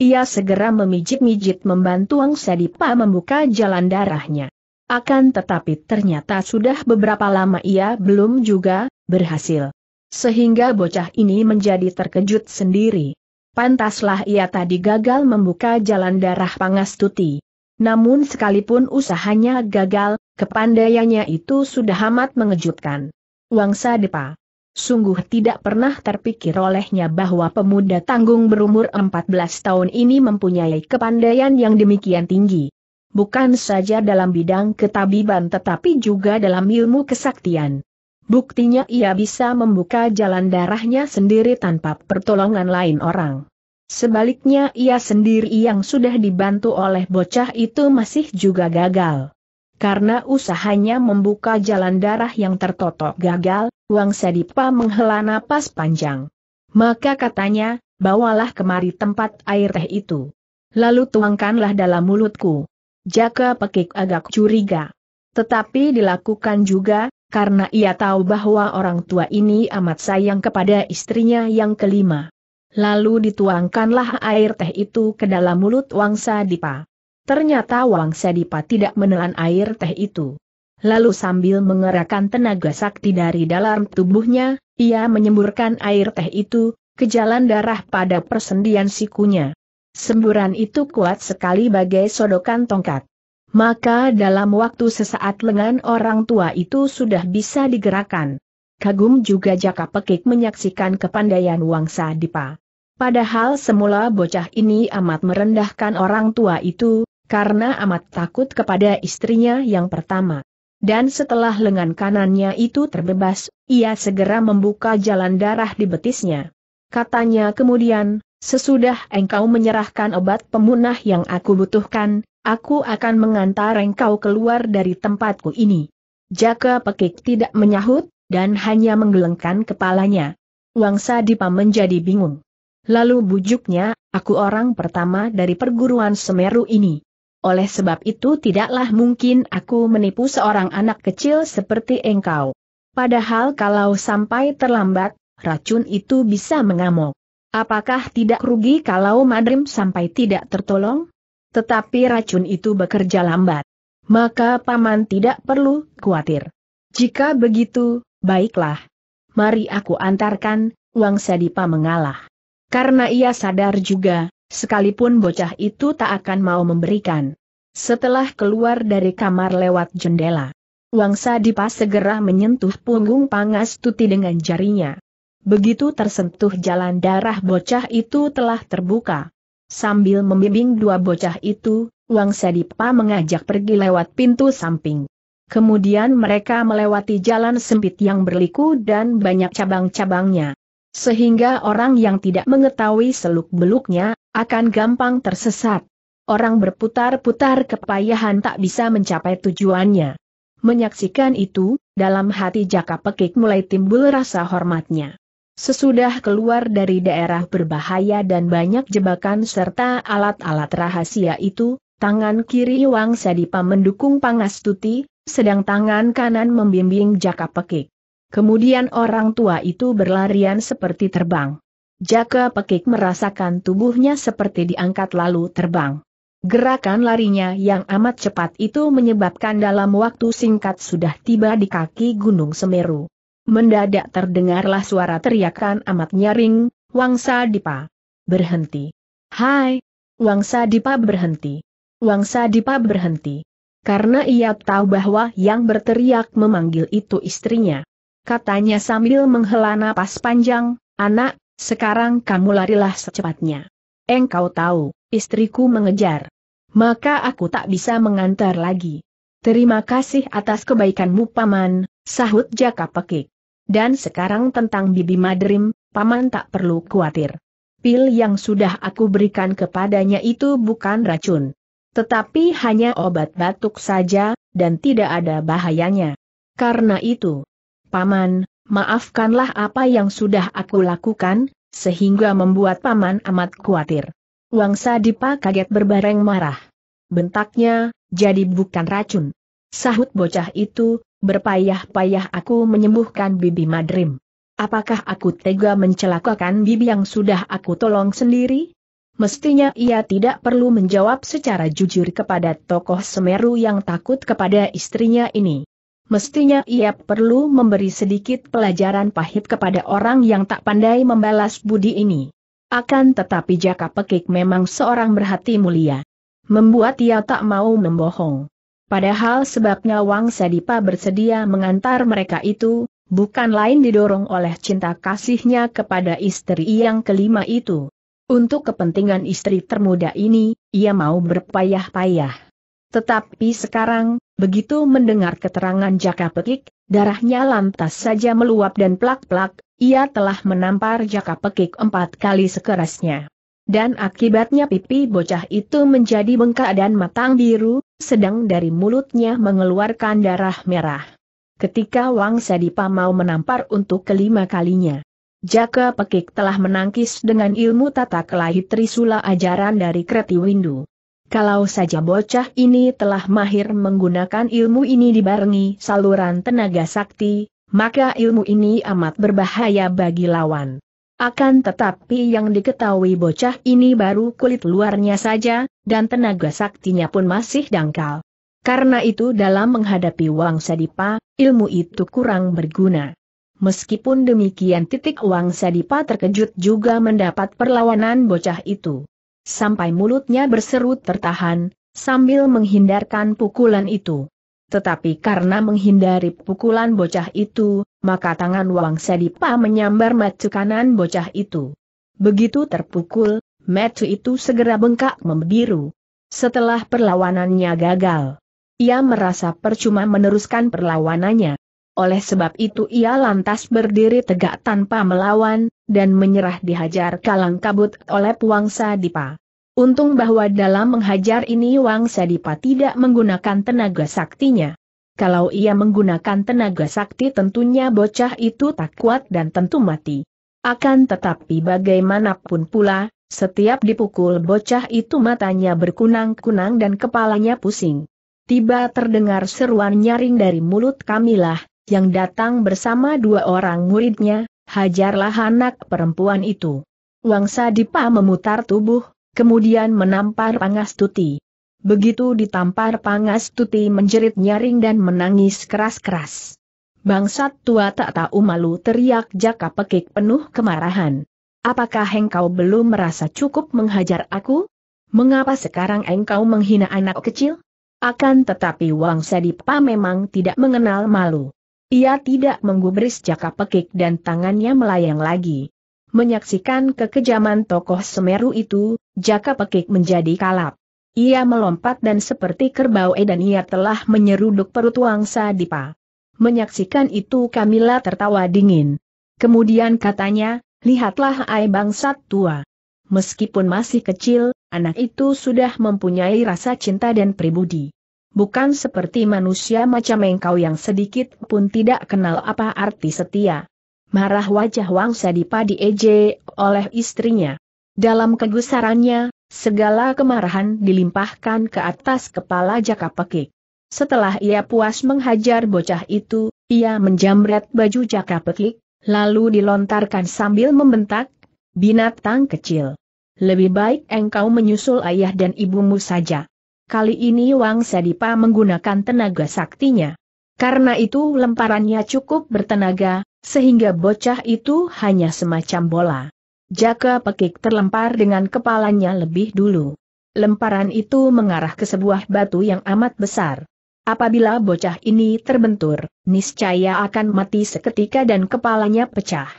Ia segera memijit-mijit membantu Wang Sadipa membuka jalan darahnya. Akan tetapi ternyata sudah beberapa lama ia belum juga berhasil. Sehingga bocah ini menjadi terkejut sendiri. Pantaslah ia tadi gagal membuka jalan darah Pangastuti. Namun sekalipun usahanya gagal, kepandaiannya itu sudah amat mengejutkan. Wangsa Depa. Sungguh tidak pernah terpikir olehnya bahwa pemuda tanggung berumur 14 tahun ini mempunyai kepandaian yang demikian tinggi bukan saja dalam bidang ketabiban tetapi juga dalam ilmu kesaktian. Buktinya ia bisa membuka jalan darahnya sendiri tanpa pertolongan lain orang. Sebaliknya ia sendiri yang sudah dibantu oleh bocah itu masih juga gagal. Karena usahanya membuka jalan darah yang tertotok gagal, Wang Sadipa menghela napas panjang. Maka katanya, bawalah kemari tempat air teh itu. Lalu tuangkanlah dalam mulutku. Jaka Pekik agak curiga. Tetapi dilakukan juga, karena ia tahu bahwa orang tua ini amat sayang kepada istrinya yang kelima. Lalu dituangkanlah air teh itu ke dalam mulut Wang Sadipa. Ternyata Wang Sadipa tidak menelan air teh itu. Lalu sambil mengerahkan tenaga sakti dari dalam tubuhnya, ia menyemburkan air teh itu ke jalan darah pada persendian sikunya. Semburan itu kuat sekali bagai sodokan tongkat. Maka dalam waktu sesaat lengan orang tua itu sudah bisa digerakkan. Kagum juga Jaka Pekik menyaksikan kepandaian Wang Sadipa. Padahal semula bocah ini amat merendahkan orang tua itu, karena amat takut kepada istrinya yang pertama. Dan setelah lengan kanannya itu terbebas, ia segera membuka jalan darah di betisnya. Katanya kemudian, Sesudah engkau menyerahkan obat pemunah yang aku butuhkan, aku akan mengantar engkau keluar dari tempatku ini. Jaka Pekik tidak menyahut, dan hanya menggelengkan kepalanya. Wang Sadipa menjadi bingung. Lalu bujuknya, aku orang pertama dari perguruan Semeru ini. Oleh sebab itu tidaklah mungkin aku menipu seorang anak kecil seperti engkau. Padahal kalau sampai terlambat, racun itu bisa mengamuk. Apakah tidak rugi kalau Madrim sampai tidak tertolong? Tetapi racun itu bekerja lambat. Maka paman tidak perlu khawatir. Jika begitu, baiklah. Mari aku antarkan, Wang Sadipa mengalah. Karena ia sadar juga, sekalipun bocah itu tak akan mau memberikan. Setelah keluar dari kamar lewat jendela, Wang Sadipa segera menyentuh punggung Pangas Tuti dengan jarinya. Begitu tersentuh jalan darah bocah itu telah terbuka. Sambil membimbing dua bocah itu, Wang Sedipa mengajak pergi lewat pintu samping. Kemudian mereka melewati jalan sempit yang berliku dan banyak cabang-cabangnya. Sehingga orang yang tidak mengetahui seluk-beluknya, akan gampang tersesat. Orang berputar-putar kepayahan tak bisa mencapai tujuannya. Menyaksikan itu, dalam hati Jaka Pekik mulai timbul rasa hormatnya. Sesudah keluar dari daerah berbahaya dan banyak jebakan serta alat-alat rahasia itu, tangan kiri Wang Sadipa mendukung Pangastuti, sedang tangan kanan membimbing Jaka Pekik. Kemudian orang tua itu berlarian seperti terbang. Jaka Pekik merasakan tubuhnya seperti diangkat lalu terbang. Gerakan larinya yang amat cepat itu menyebabkan dalam waktu singkat sudah tiba di kaki Gunung Semeru. Mendadak terdengarlah suara teriakan amat nyaring, Wangsa Dipa. Berhenti. Hai! Wangsa Dipa berhenti. Wangsa Dipa berhenti. Karena ia tahu bahwa yang berteriak memanggil itu istrinya. Katanya sambil menghela napas panjang, anak, sekarang kamu larilah secepatnya. Engkau tahu, istriku mengejar. Maka aku tak bisa mengantar lagi. Terima kasih atas kebaikanmu paman, sahut Jaka Pekik. Dan sekarang tentang Bibi Madrim, paman tak perlu khawatir. Pil yang sudah aku berikan kepadanya itu bukan racun. Tetapi hanya obat batuk saja, dan tidak ada bahayanya. Karena itu, paman, maafkanlah apa yang sudah aku lakukan, sehingga membuat paman amat khawatir. Wangsa Dipa kaget berbareng marah. Bentaknya, jadi bukan racun. Sahut bocah itu, berpayah-payah aku menyembuhkan Bibi Madrim. Apakah aku tega mencelakakan Bibi yang sudah aku tolong sendiri? Mestinya ia tidak perlu menjawab secara jujur kepada tokoh Semeru yang takut kepada istrinya ini. Mestinya ia perlu memberi sedikit pelajaran pahit kepada orang yang tak pandai membalas budi ini. Akan tetapi Jaka Pekik memang seorang berhati mulia. Membuat ia tak mau membohong. Padahal sebabnya Wang Sadipa bersedia mengantar mereka itu, bukan lain didorong oleh cinta kasihnya kepada istri yang kelima itu. Untuk kepentingan istri termuda ini, ia mau berpayah-payah. Tetapi sekarang, begitu mendengar keterangan Jaka Pekik, darahnya lantas saja meluap dan plak-plak, ia telah menampar Jaka Pekik empat kali sekerasnya. Dan akibatnya pipi bocah itu menjadi bengkak dan matang biru, sedang dari mulutnya mengeluarkan darah merah. Ketika Wang Sadipa mau menampar untuk kelima kalinya, Jaka Pekik telah menangkis dengan ilmu tata kelahi Trisula ajaran dari Kreti Windu. Kalau saja bocah ini telah mahir menggunakan ilmu ini dibarengi saluran tenaga sakti, maka ilmu ini amat berbahaya bagi lawan. Akan tetapi yang diketahui bocah ini baru kulit luarnya saja, dan tenaga saktinya pun masih dangkal. Karena itu dalam menghadapi Wang Sadipa, ilmu itu kurang berguna. Meskipun demikian titik Wang Sadipa terkejut juga mendapat perlawanan bocah itu sampai mulutnya berseru tertahan, sambil menghindarkan pukulan itu. Tetapi karena menghindari pukulan bocah itu, maka tangan Wang Sedipa menyambar mata kanan bocah itu. Begitu terpukul, mata itu segera bengkak membiru. Setelah perlawanannya gagal, ia merasa percuma meneruskan perlawanannya. Oleh sebab itu ia lantas berdiri tegak tanpa melawan, dan menyerah dihajar kalang kabut oleh Wang Sadipa. Untung bahwa dalam menghajar ini Wang Sadipa tidak menggunakan tenaga saktinya. Kalau ia menggunakan tenaga sakti tentunya bocah itu tak kuat dan tentu mati. Akan tetapi bagaimanapun pula, setiap dipukul bocah itu matanya berkunang-kunang dan kepalanya pusing. Tiba terdengar seruan nyaring dari mulut Kamilah, yang datang bersama dua orang muridnya, hajarlah anak perempuan itu. Wang Sadipa memutar tubuh, kemudian menampar Pangastuti. Begitu ditampar Pangastuti menjerit nyaring dan menangis keras-keras. Bangsat tua tak tahu malu teriak Jaka Pekik penuh kemarahan. Apakah engkau belum merasa cukup menghajar aku? Mengapa sekarang engkau menghina anak kecil? Akan tetapi Wang Sadipa memang tidak mengenal malu. Ia tidak menggubris Jaka Pekik dan tangannya melayang lagi. Menyaksikan kekejaman tokoh Semeru itu, Jaka Pekik menjadi kalap. Ia melompat dan seperti kerbau edan ia telah menyeruduk perut Wang Sadipa. Menyaksikan itu Kamila tertawa dingin. Kemudian katanya, lihatlah ai bangsat tua. Meskipun masih kecil, anak itu sudah mempunyai rasa cinta dan pribudi. Bukan seperti manusia macam engkau yang sedikit pun tidak kenal apa arti setia. Marah wajah Wang Sadipa dieje oleh istrinya. Dalam kegusarannya, segala kemarahan dilimpahkan ke atas kepala Jaka Pekik. Setelah ia puas menghajar bocah itu, ia menjamret baju Jaka Pekik, lalu dilontarkan sambil membentak, binatang kecil. Lebih baik engkau menyusul ayah dan ibumu saja. Kali ini Wang Sadipa menggunakan tenaga saktinya. Karena itu lemparannya cukup bertenaga, sehingga bocah itu hanya semacam bola. Jaka Pekik terlempar dengan kepalanya lebih dulu. Lemparan itu mengarah ke sebuah batu yang amat besar. Apabila bocah ini terbentur, niscaya akan mati seketika dan kepalanya pecah.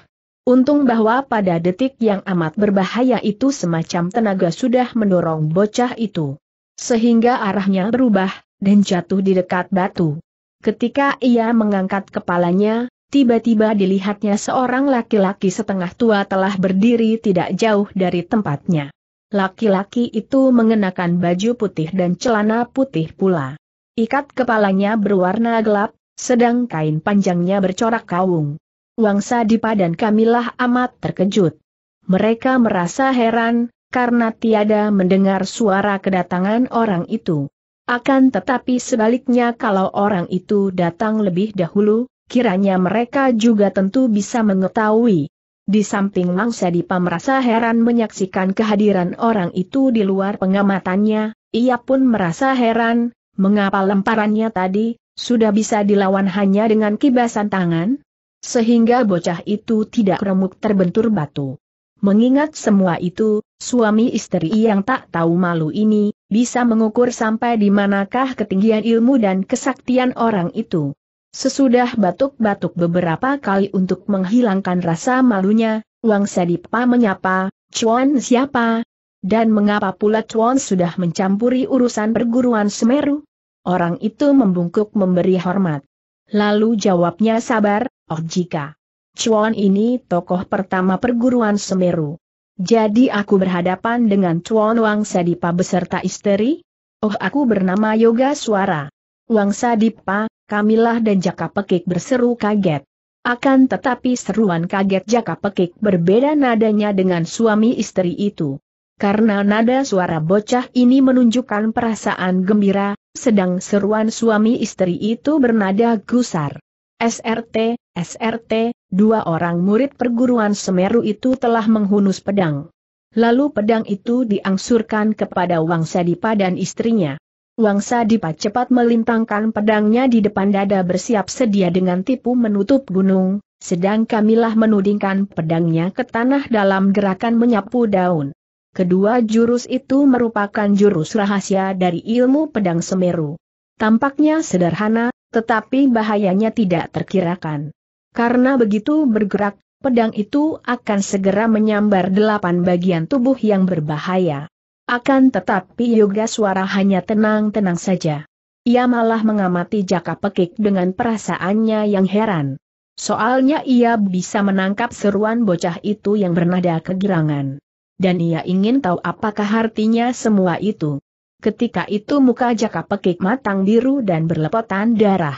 Untung bahwa pada detik yang amat berbahaya itu semacam tenaga sudah mendorong bocah itu sehingga arahnya berubah, dan jatuh di dekat batu. Ketika ia mengangkat kepalanya, tiba-tiba dilihatnya seorang laki-laki setengah tua telah berdiri tidak jauh dari tempatnya. Laki-laki itu mengenakan baju putih dan celana putih pula. Ikat kepalanya berwarna gelap, sedang kain panjangnya bercorak kawung. Wangsa Dipa dan Kamilah amat terkejut. Mereka merasa heran, karena tiada mendengar suara kedatangan orang itu. Akan tetapi sebaliknya kalau orang itu datang lebih dahulu, kiranya mereka juga tentu bisa mengetahui. Di samping Mang Sadipa merasa heran menyaksikan kehadiran orang itu di luar pengamatannya, ia pun merasa heran, mengapa lemparannya tadi, sudah bisa dilawan hanya dengan kibasan tangan? Sehingga bocah itu tidak remuk terbentur batu. Mengingat semua itu, suami istri yang tak tahu malu ini, bisa mengukur sampai di manakah ketinggian ilmu dan kesaktian orang itu. Sesudah batuk-batuk beberapa kali untuk menghilangkan rasa malunya, Wang Sadipa menyapa, Chuan siapa? Dan mengapa pula Chuan sudah mencampuri urusan perguruan Semeru? Orang itu membungkuk memberi hormat. Lalu jawabnya sabar, oh jika. Chuan ini tokoh pertama perguruan Semeru. Jadi aku berhadapan dengan Chuan Wang Sadipa beserta istri? Oh aku bernama Yoga Suara. Wang Sadipa, Kamilah dan Jaka Pekik berseru kaget. Akan tetapi seruan kaget Jaka Pekik berbeda nadanya dengan suami istri itu. Karena nada suara bocah ini menunjukkan perasaan gembira, sedang seruan suami istri itu bernada gusar. SRT, SRT, dua orang murid perguruan Semeru itu telah menghunus pedang. Lalu pedang itu diangsurkan kepada Wang Sadipa dan istrinya. Wang Sadipa cepat melintangkan pedangnya di depan dada bersiap sedia dengan tipu menutup gunung, sedang Kamilah menudingkan pedangnya ke tanah dalam gerakan menyapu daun. Kedua jurus itu merupakan jurus rahasia dari ilmu pedang Semeru. Tampaknya sederhana, tetapi bahayanya tidak terkirakan. Karena begitu bergerak, pedang itu akan segera menyambar delapan bagian tubuh yang berbahaya. Akan tetapi Yoga Suara hanya tenang-tenang saja. Ia malah mengamati Jaka Pekik dengan perasaannya yang heran. Soalnya ia bisa menangkap seruan bocah itu yang bernada kegirangan dan ia ingin tahu apakah artinya semua itu. Ketika itu muka Jaka Pekik matang biru dan berlepotan darah.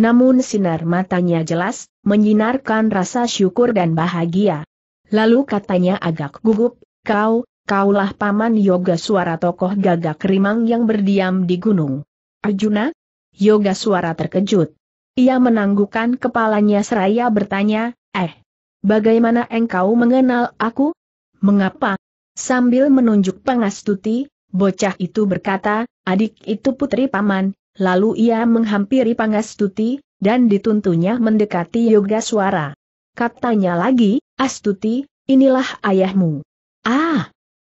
Namun sinar matanya jelas, menyinarkan rasa syukur dan bahagia. Lalu katanya agak gugup, kau, kaulah paman Yoga Suara tokoh gagak rimang yang berdiam di gunung. Arjuna? Yoga Suara terkejut. Ia menangguhkan kepalanya seraya bertanya, eh, bagaimana engkau mengenal aku? Mengapa? Sambil menunjuk Pangastuti, bocah itu berkata, adik itu putri paman, lalu ia menghampiri Pangastuti, dan dituntunya mendekati Yoga Suara. Katanya lagi, Astuti, inilah ayahmu. Ah!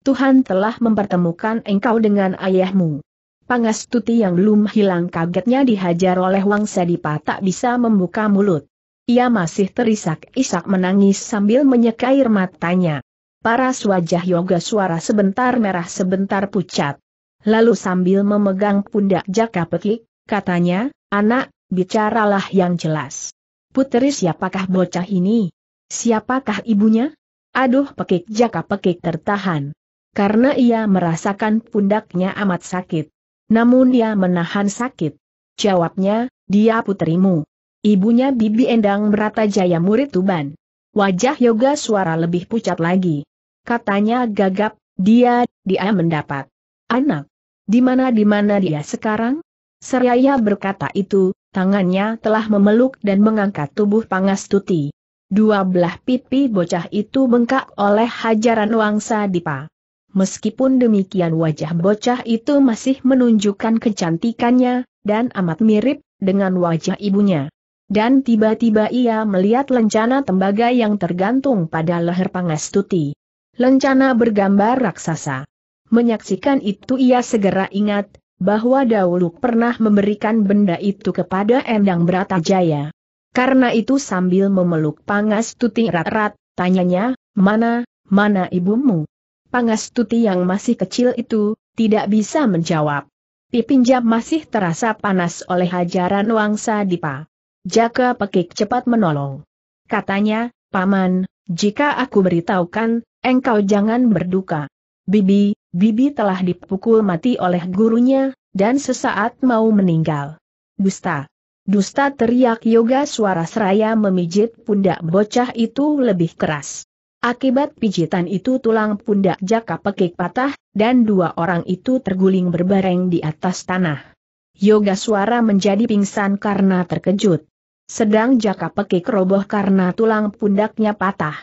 Tuhan telah mempertemukan engkau dengan ayahmu. Pangastuti yang belum hilang kagetnya dihajar oleh Wang Sadipa tak bisa membuka mulut. Ia masih terisak-isak menangis sambil menyekair matanya. Paras wajah Yoga suara sebentar merah sebentar pucat. Lalu sambil memegang pundak Jaka Pekik, katanya, anak, bicaralah yang jelas. Putri siapakah bocah ini? Siapakah ibunya? Aduh Pekik Jaka Pekik tertahan. Karena ia merasakan pundaknya amat sakit. Namun dia menahan sakit. Jawabnya, dia putrimu. Ibunya Bibi Endang Merata Jaya murid Tuban. Wajah Yoga suara lebih pucat lagi. Katanya gagap, dia, dia mendapat anak. Di mana di mana dia sekarang? Seraya berkata itu, tangannya telah memeluk dan mengangkat tubuh Pangastuti. Dua belah pipi bocah itu bengkak oleh hajaran Wangsa Dipa. Meskipun demikian wajah bocah itu masih menunjukkan kecantikannya, dan amat mirip dengan wajah ibunya. Dan tiba-tiba ia melihat lencana tembaga yang tergantung pada leher Pangastuti. Lencana bergambar raksasa. Menyaksikan itu ia segera ingat, bahwa dahulu pernah memberikan benda itu kepada Endang Bratajaya. Karena itu sambil memeluk Pangastuti erat-erat, tanyanya, mana, mana ibumu? Pangastuti yang masih kecil itu, tidak bisa menjawab. Pipinjam masih terasa panas oleh hajaran Wangsa Dipa. Jaka Pekik cepat menolong. Katanya, Paman, jika aku beritahukan, engkau jangan berduka. Bibi, Bibi telah dipukul mati oleh gurunya, dan sesaat mau meninggal. Dusta! Dusta teriak yoga suara seraya memijit pundak bocah itu lebih keras. Akibat pijitan itu tulang pundak Jaka Pekik patah, dan dua orang itu terguling berbareng di atas tanah. Yoga suara menjadi pingsan karena terkejut. Sedang Jaka Pekik roboh karena tulang pundaknya patah.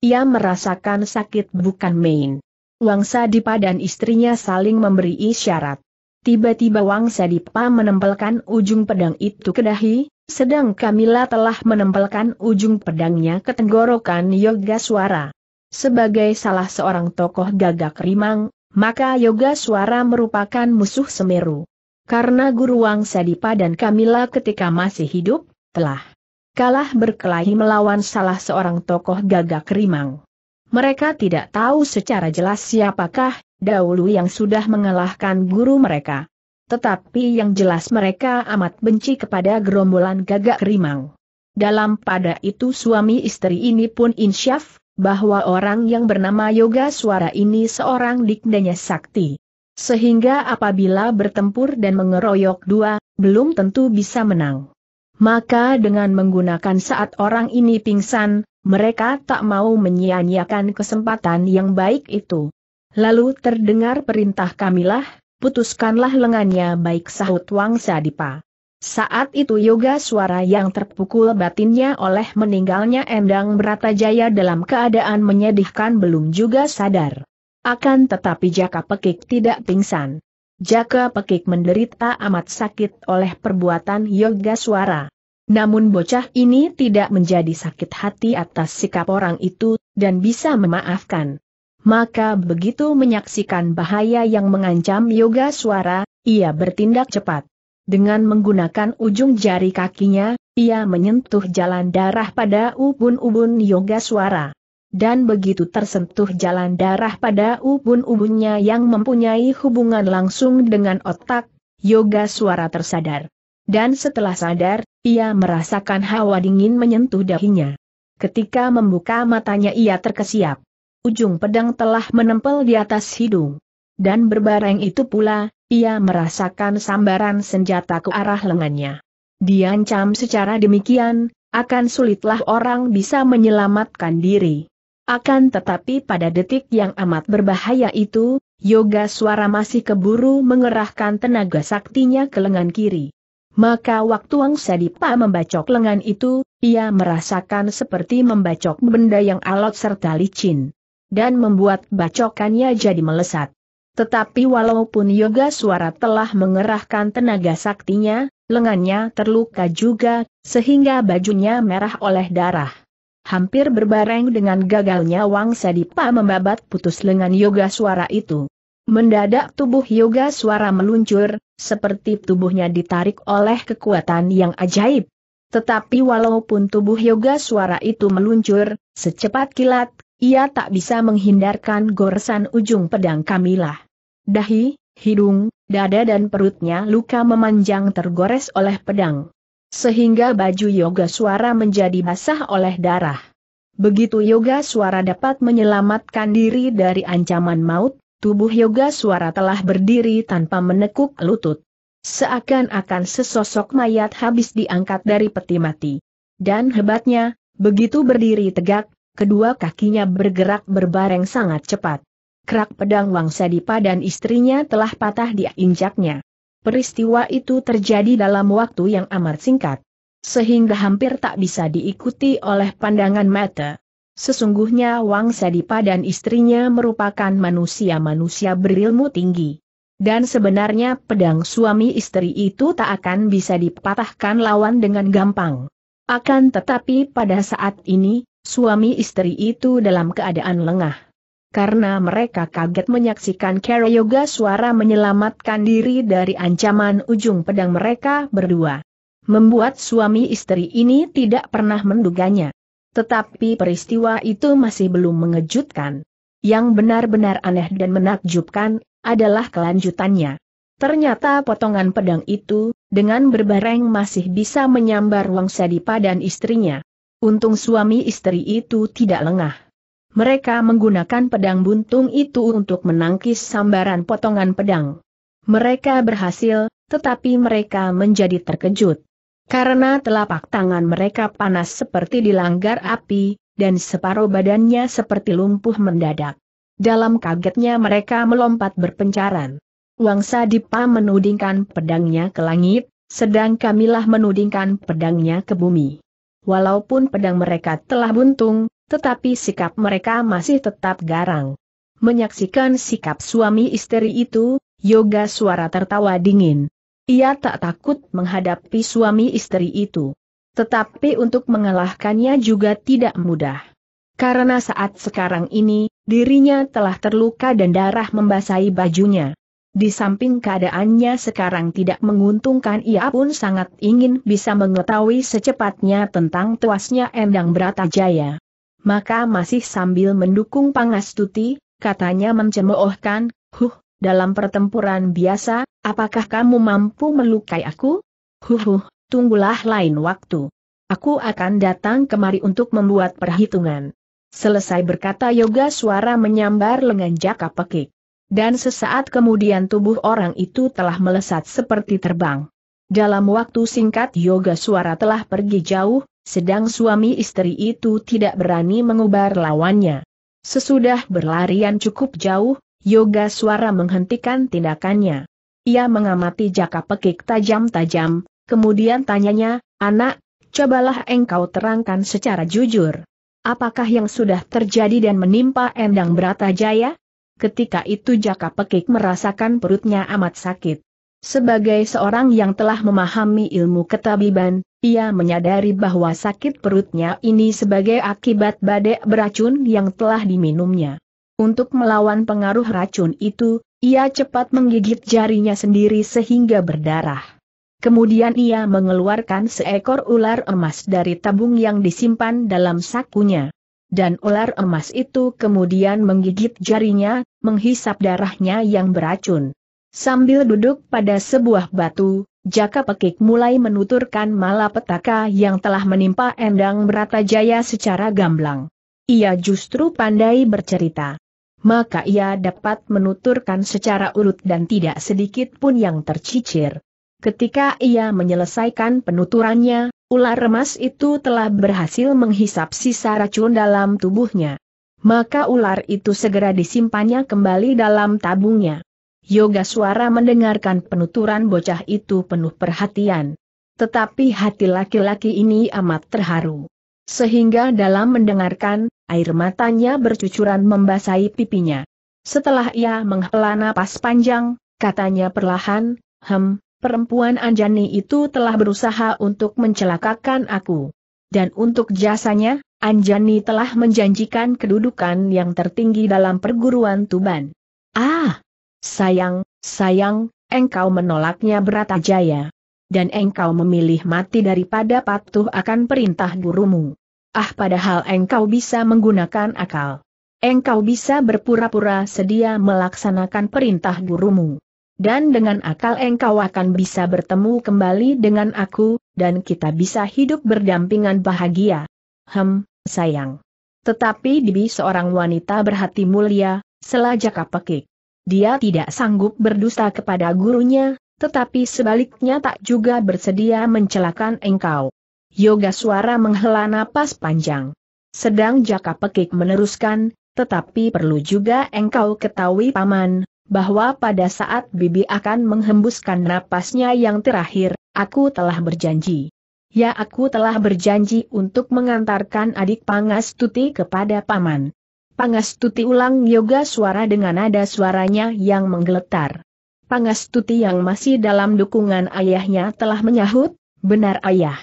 Ia merasakan sakit bukan main. Wang Sadipa dan istrinya saling memberi isyarat. Tiba-tiba Wang Sadipa menempelkan ujung pedang itu ke dahi, sedang Kamila telah menempelkan ujung pedangnya ke tenggorokan Yoga Suara. Sebagai salah seorang tokoh gagak rimang, maka Yoga Suara merupakan musuh Semeru. Karena Guru Wang Sadipa dan Kamila ketika masih hidup, telah kalah berkelahi melawan salah seorang tokoh gagak rimang. Mereka tidak tahu secara jelas siapakah dahulu yang sudah mengalahkan guru mereka. Tetapi yang jelas mereka amat benci kepada gerombolan gagak rimang. Dalam pada itu suami istri ini pun insyaf, bahwa orang yang bernama Yoga Suara ini seorang dikdanya sakti. Sehingga apabila bertempur dan mengeroyok dua, belum tentu bisa menang. Maka dengan menggunakan saat orang ini pingsan, mereka tak mau menyia-nyiakan kesempatan yang baik itu. Lalu terdengar perintah Kamilah, putuskanlah lengannya baik sahut Wang Sadipa. Saat itu yoga suara yang terpukul batinnya oleh meninggalnya Endang Bratajaya dalam keadaan menyedihkan belum juga sadar. Akan tetapi Jaka Pekik tidak pingsan. Jaka Pekik menderita amat sakit oleh perbuatan yoga suara. Namun bocah ini tidak menjadi sakit hati atas sikap orang itu, dan bisa memaafkan. Maka begitu menyaksikan bahaya yang mengancam yoga suara, ia bertindak cepat. Dengan menggunakan ujung jari kakinya, ia menyentuh jalan darah pada ubun-ubun yoga suara. Dan begitu tersentuh jalan darah pada ubun-ubunnya yang mempunyai hubungan langsung dengan otak, yoga suara tersadar. Dan setelah sadar, ia merasakan hawa dingin menyentuh dahinya. Ketika membuka matanya ia terkesiap ujung pedang telah menempel di atas hidung. Dan berbareng itu pula, ia merasakan sambaran senjata ke arah lengannya. Diancam secara demikian, akan sulitlah orang bisa menyelamatkan diri. Akan tetapi pada detik yang amat berbahaya itu, Yoga Suara masih keburu mengerahkan tenaga saktinya ke lengan kiri. Maka waktu Wang Sadipa membacok lengan itu, ia merasakan seperti membacok benda yang alot serta licin dan membuat bacokannya jadi melesat. Tetapi walaupun Yoga Suara telah mengerahkan tenaga saktinya, lengannya terluka juga, sehingga bajunya merah oleh darah. Hampir berbareng dengan gagalnya Wang Sadipa membabat putus lengan Yoga Suara itu. Mendadak tubuh Yoga Suara meluncur, seperti tubuhnya ditarik oleh kekuatan yang ajaib. Tetapi walaupun tubuh Yoga Suara itu meluncur, secepat kilat, ia tak bisa menghindarkan goresan ujung pedang Kamilah. Dahi, hidung, dada dan perutnya luka memanjang tergores oleh pedang. Sehingga baju Yoga Suara menjadi basah oleh darah. Begitu Yoga Suara dapat menyelamatkan diri dari ancaman maut, tubuh Yoga Suara telah berdiri tanpa menekuk lutut. Seakan-akan sesosok mayat habis diangkat dari peti mati. Dan hebatnya, begitu berdiri tegak, kedua kakinya bergerak berbareng sangat cepat. Kerak pedang Wang Sadipa dan istrinya telah patah diinjaknya. Peristiwa itu terjadi dalam waktu yang amat singkat. Sehingga hampir tak bisa diikuti oleh pandangan mata. Sesungguhnya Wang Sadipa dan istrinya merupakan manusia-manusia berilmu tinggi. Dan sebenarnya pedang suami istri itu tak akan bisa dipatahkan lawan dengan gampang. Akan tetapi pada saat ini, suami istri itu dalam keadaan lengah. Karena mereka kaget menyaksikan Kara Yoga suara menyelamatkan diri dari ancaman ujung pedang mereka berdua. Membuat suami istri ini tidak pernah menduganya. Tetapi peristiwa itu masih belum mengejutkan. Yang benar-benar aneh dan menakjubkan, adalah kelanjutannya. Ternyata potongan pedang itu, dengan berbareng masih bisa menyambar Wang Sadipa dan istrinya. Untung suami istri itu tidak lengah. Mereka menggunakan pedang buntung itu untuk menangkis sambaran potongan pedang. Mereka berhasil, tetapi mereka menjadi terkejut. Karena telapak tangan mereka panas seperti dilanggar api, dan separuh badannya seperti lumpuh mendadak. Dalam kagetnya mereka melompat berpencaran. Wangsa Dipa menudingkan pedangnya ke langit, sedang Kamilah menudingkan pedangnya ke bumi. Walaupun pedang mereka telah buntung, tetapi sikap mereka masih tetap garang. Menyaksikan sikap suami istri itu, Yoga suara tertawa dingin. Ia tak takut menghadapi suami istri itu. Tetapi untuk mengalahkannya juga tidak mudah. Karena saat sekarang ini, dirinya telah terluka dan darah membasahi bajunya. Di samping keadaannya sekarang tidak menguntungkan ia pun sangat ingin bisa mengetahui secepatnya tentang tuasnya Endang Bratajaya. Maka masih sambil mendukung Pangastuti, katanya mencemoohkan, Huh, dalam pertempuran biasa, apakah kamu mampu melukai aku? Huh, huh, tunggulah lain waktu. Aku akan datang kemari untuk membuat perhitungan. Selesai berkata yoga suara menyambar lengan jaka pekik. Dan sesaat kemudian tubuh orang itu telah melesat seperti terbang. Dalam waktu singkat yoga suara telah pergi jauh, sedang suami istri itu tidak berani mengubar lawannya. Sesudah berlarian cukup jauh, yoga suara menghentikan tindakannya. Ia mengamati jaka pekik tajam-tajam, kemudian tanyanya, anak, cobalah engkau terangkan secara jujur. Apakah yang sudah terjadi dan menimpa Endang Bratajaya? Ketika itu Jaka Pekik merasakan perutnya amat sakit. Sebagai seorang yang telah memahami ilmu ketabiban, ia menyadari bahwa sakit perutnya ini sebagai akibat badai beracun yang telah diminumnya. Untuk melawan pengaruh racun itu, ia cepat menggigit jarinya sendiri sehingga berdarah. Kemudian ia mengeluarkan seekor ular emas dari tabung yang disimpan dalam sakunya dan ular emas itu kemudian menggigit jarinya, menghisap darahnya yang beracun. Sambil duduk pada sebuah batu, Jaka Pekik mulai menuturkan malapetaka yang telah menimpa Endang Bratajaya secara gamblang. Ia justru pandai bercerita. Maka ia dapat menuturkan secara urut dan tidak sedikit pun yang tercicir. Ketika ia menyelesaikan penuturannya, ular emas itu telah berhasil menghisap sisa racun dalam tubuhnya. Maka ular itu segera disimpannya kembali dalam tabungnya. Yoga suara mendengarkan penuturan bocah itu penuh perhatian. Tetapi hati laki-laki ini amat terharu. Sehingga dalam mendengarkan, air matanya bercucuran membasahi pipinya. Setelah ia menghela napas panjang, katanya perlahan, hem, perempuan Anjani itu telah berusaha untuk mencelakakan aku. Dan untuk jasanya, Anjani telah menjanjikan kedudukan yang tertinggi dalam perguruan Tuban. Ah! Sayang, sayang, engkau menolaknya Bratajaya. Dan engkau memilih mati daripada patuh akan perintah gurumu. Ah padahal engkau bisa menggunakan akal. Engkau bisa berpura-pura sedia melaksanakan perintah gurumu dan dengan akal engkau akan bisa bertemu kembali dengan aku, dan kita bisa hidup berdampingan bahagia. Hem, sayang. Tetapi Dibi seorang wanita berhati mulia, selajak apekik. Dia tidak sanggup berdusta kepada gurunya, tetapi sebaliknya tak juga bersedia mencelakan engkau. Yoga suara menghela napas panjang. Sedang Jaka Pekik meneruskan, tetapi perlu juga engkau ketahui paman, bahwa pada saat Bibi akan menghembuskan napasnya yang terakhir, aku telah berjanji. Ya aku telah berjanji untuk mengantarkan adik Pangastuti kepada Paman. Pangastuti ulang yoga suara dengan nada suaranya yang menggeletar. Pangastuti yang masih dalam dukungan ayahnya telah menyahut, benar ayah.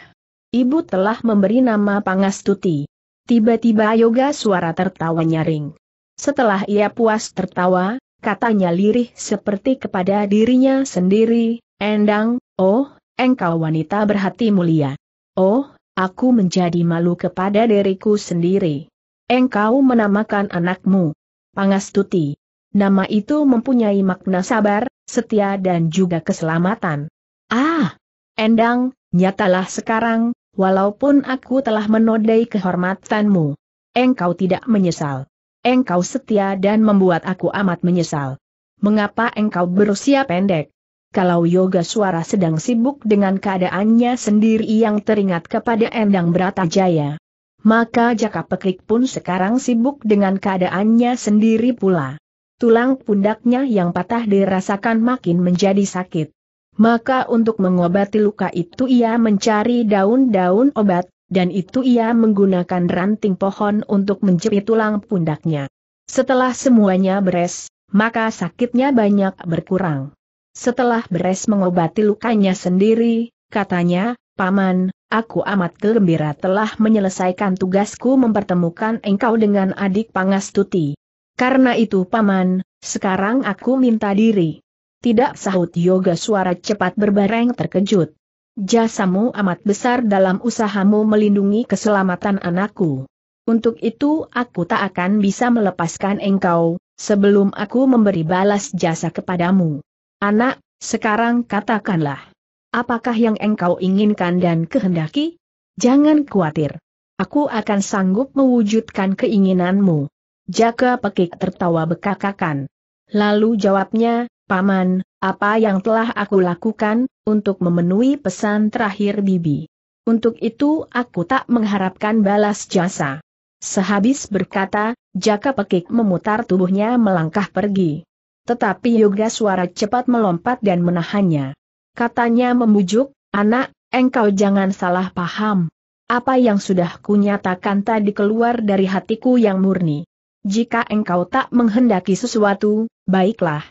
Ibu telah memberi nama Pangastuti. Tiba-tiba yoga suara tertawa nyaring. Setelah ia puas tertawa, katanya lirih seperti kepada dirinya sendiri, Endang, oh, engkau wanita berhati mulia. Oh, aku menjadi malu kepada diriku sendiri. Engkau menamakan anakmu Pangastuti. Nama itu mempunyai makna sabar, setia dan juga keselamatan. Ah, Endang, nyatalah sekarang, walaupun aku telah menodai kehormatanmu. Engkau tidak menyesal engkau setia dan membuat aku amat menyesal. Mengapa engkau berusia pendek? Kalau Yoga Suara sedang sibuk dengan keadaannya sendiri yang teringat kepada Endang Bratajaya. Maka Jaka Pekik pun sekarang sibuk dengan keadaannya sendiri pula. Tulang pundaknya yang patah dirasakan makin menjadi sakit. Maka untuk mengobati luka itu ia mencari daun-daun obat, dan itu ia menggunakan ranting pohon untuk menjepit tulang pundaknya. Setelah semuanya beres, maka sakitnya banyak berkurang. Setelah beres mengobati lukanya sendiri, katanya, Paman, aku amat gembira telah menyelesaikan tugasku mempertemukan engkau dengan adik Pangastuti. Karena itu Paman, sekarang aku minta diri. Tidak sahut yoga suara cepat berbareng terkejut. Jasamu amat besar dalam usahamu melindungi keselamatan anakku. Untuk itu aku tak akan bisa melepaskan engkau, sebelum aku memberi balas jasa kepadamu. Anak, sekarang katakanlah. Apakah yang engkau inginkan dan kehendaki? Jangan khawatir. Aku akan sanggup mewujudkan keinginanmu. Jaka Pekik tertawa bekakakan. Lalu jawabnya, Paman, apa yang telah aku lakukan, untuk memenuhi pesan terakhir Bibi. Untuk itu aku tak mengharapkan balas jasa. Sehabis berkata, Jaka Pekik memutar tubuhnya melangkah pergi. Tetapi Yoga suara cepat melompat dan menahannya. Katanya memujuk, anak, engkau jangan salah paham. Apa yang sudah kunyatakan tadi keluar dari hatiku yang murni. Jika engkau tak menghendaki sesuatu, baiklah.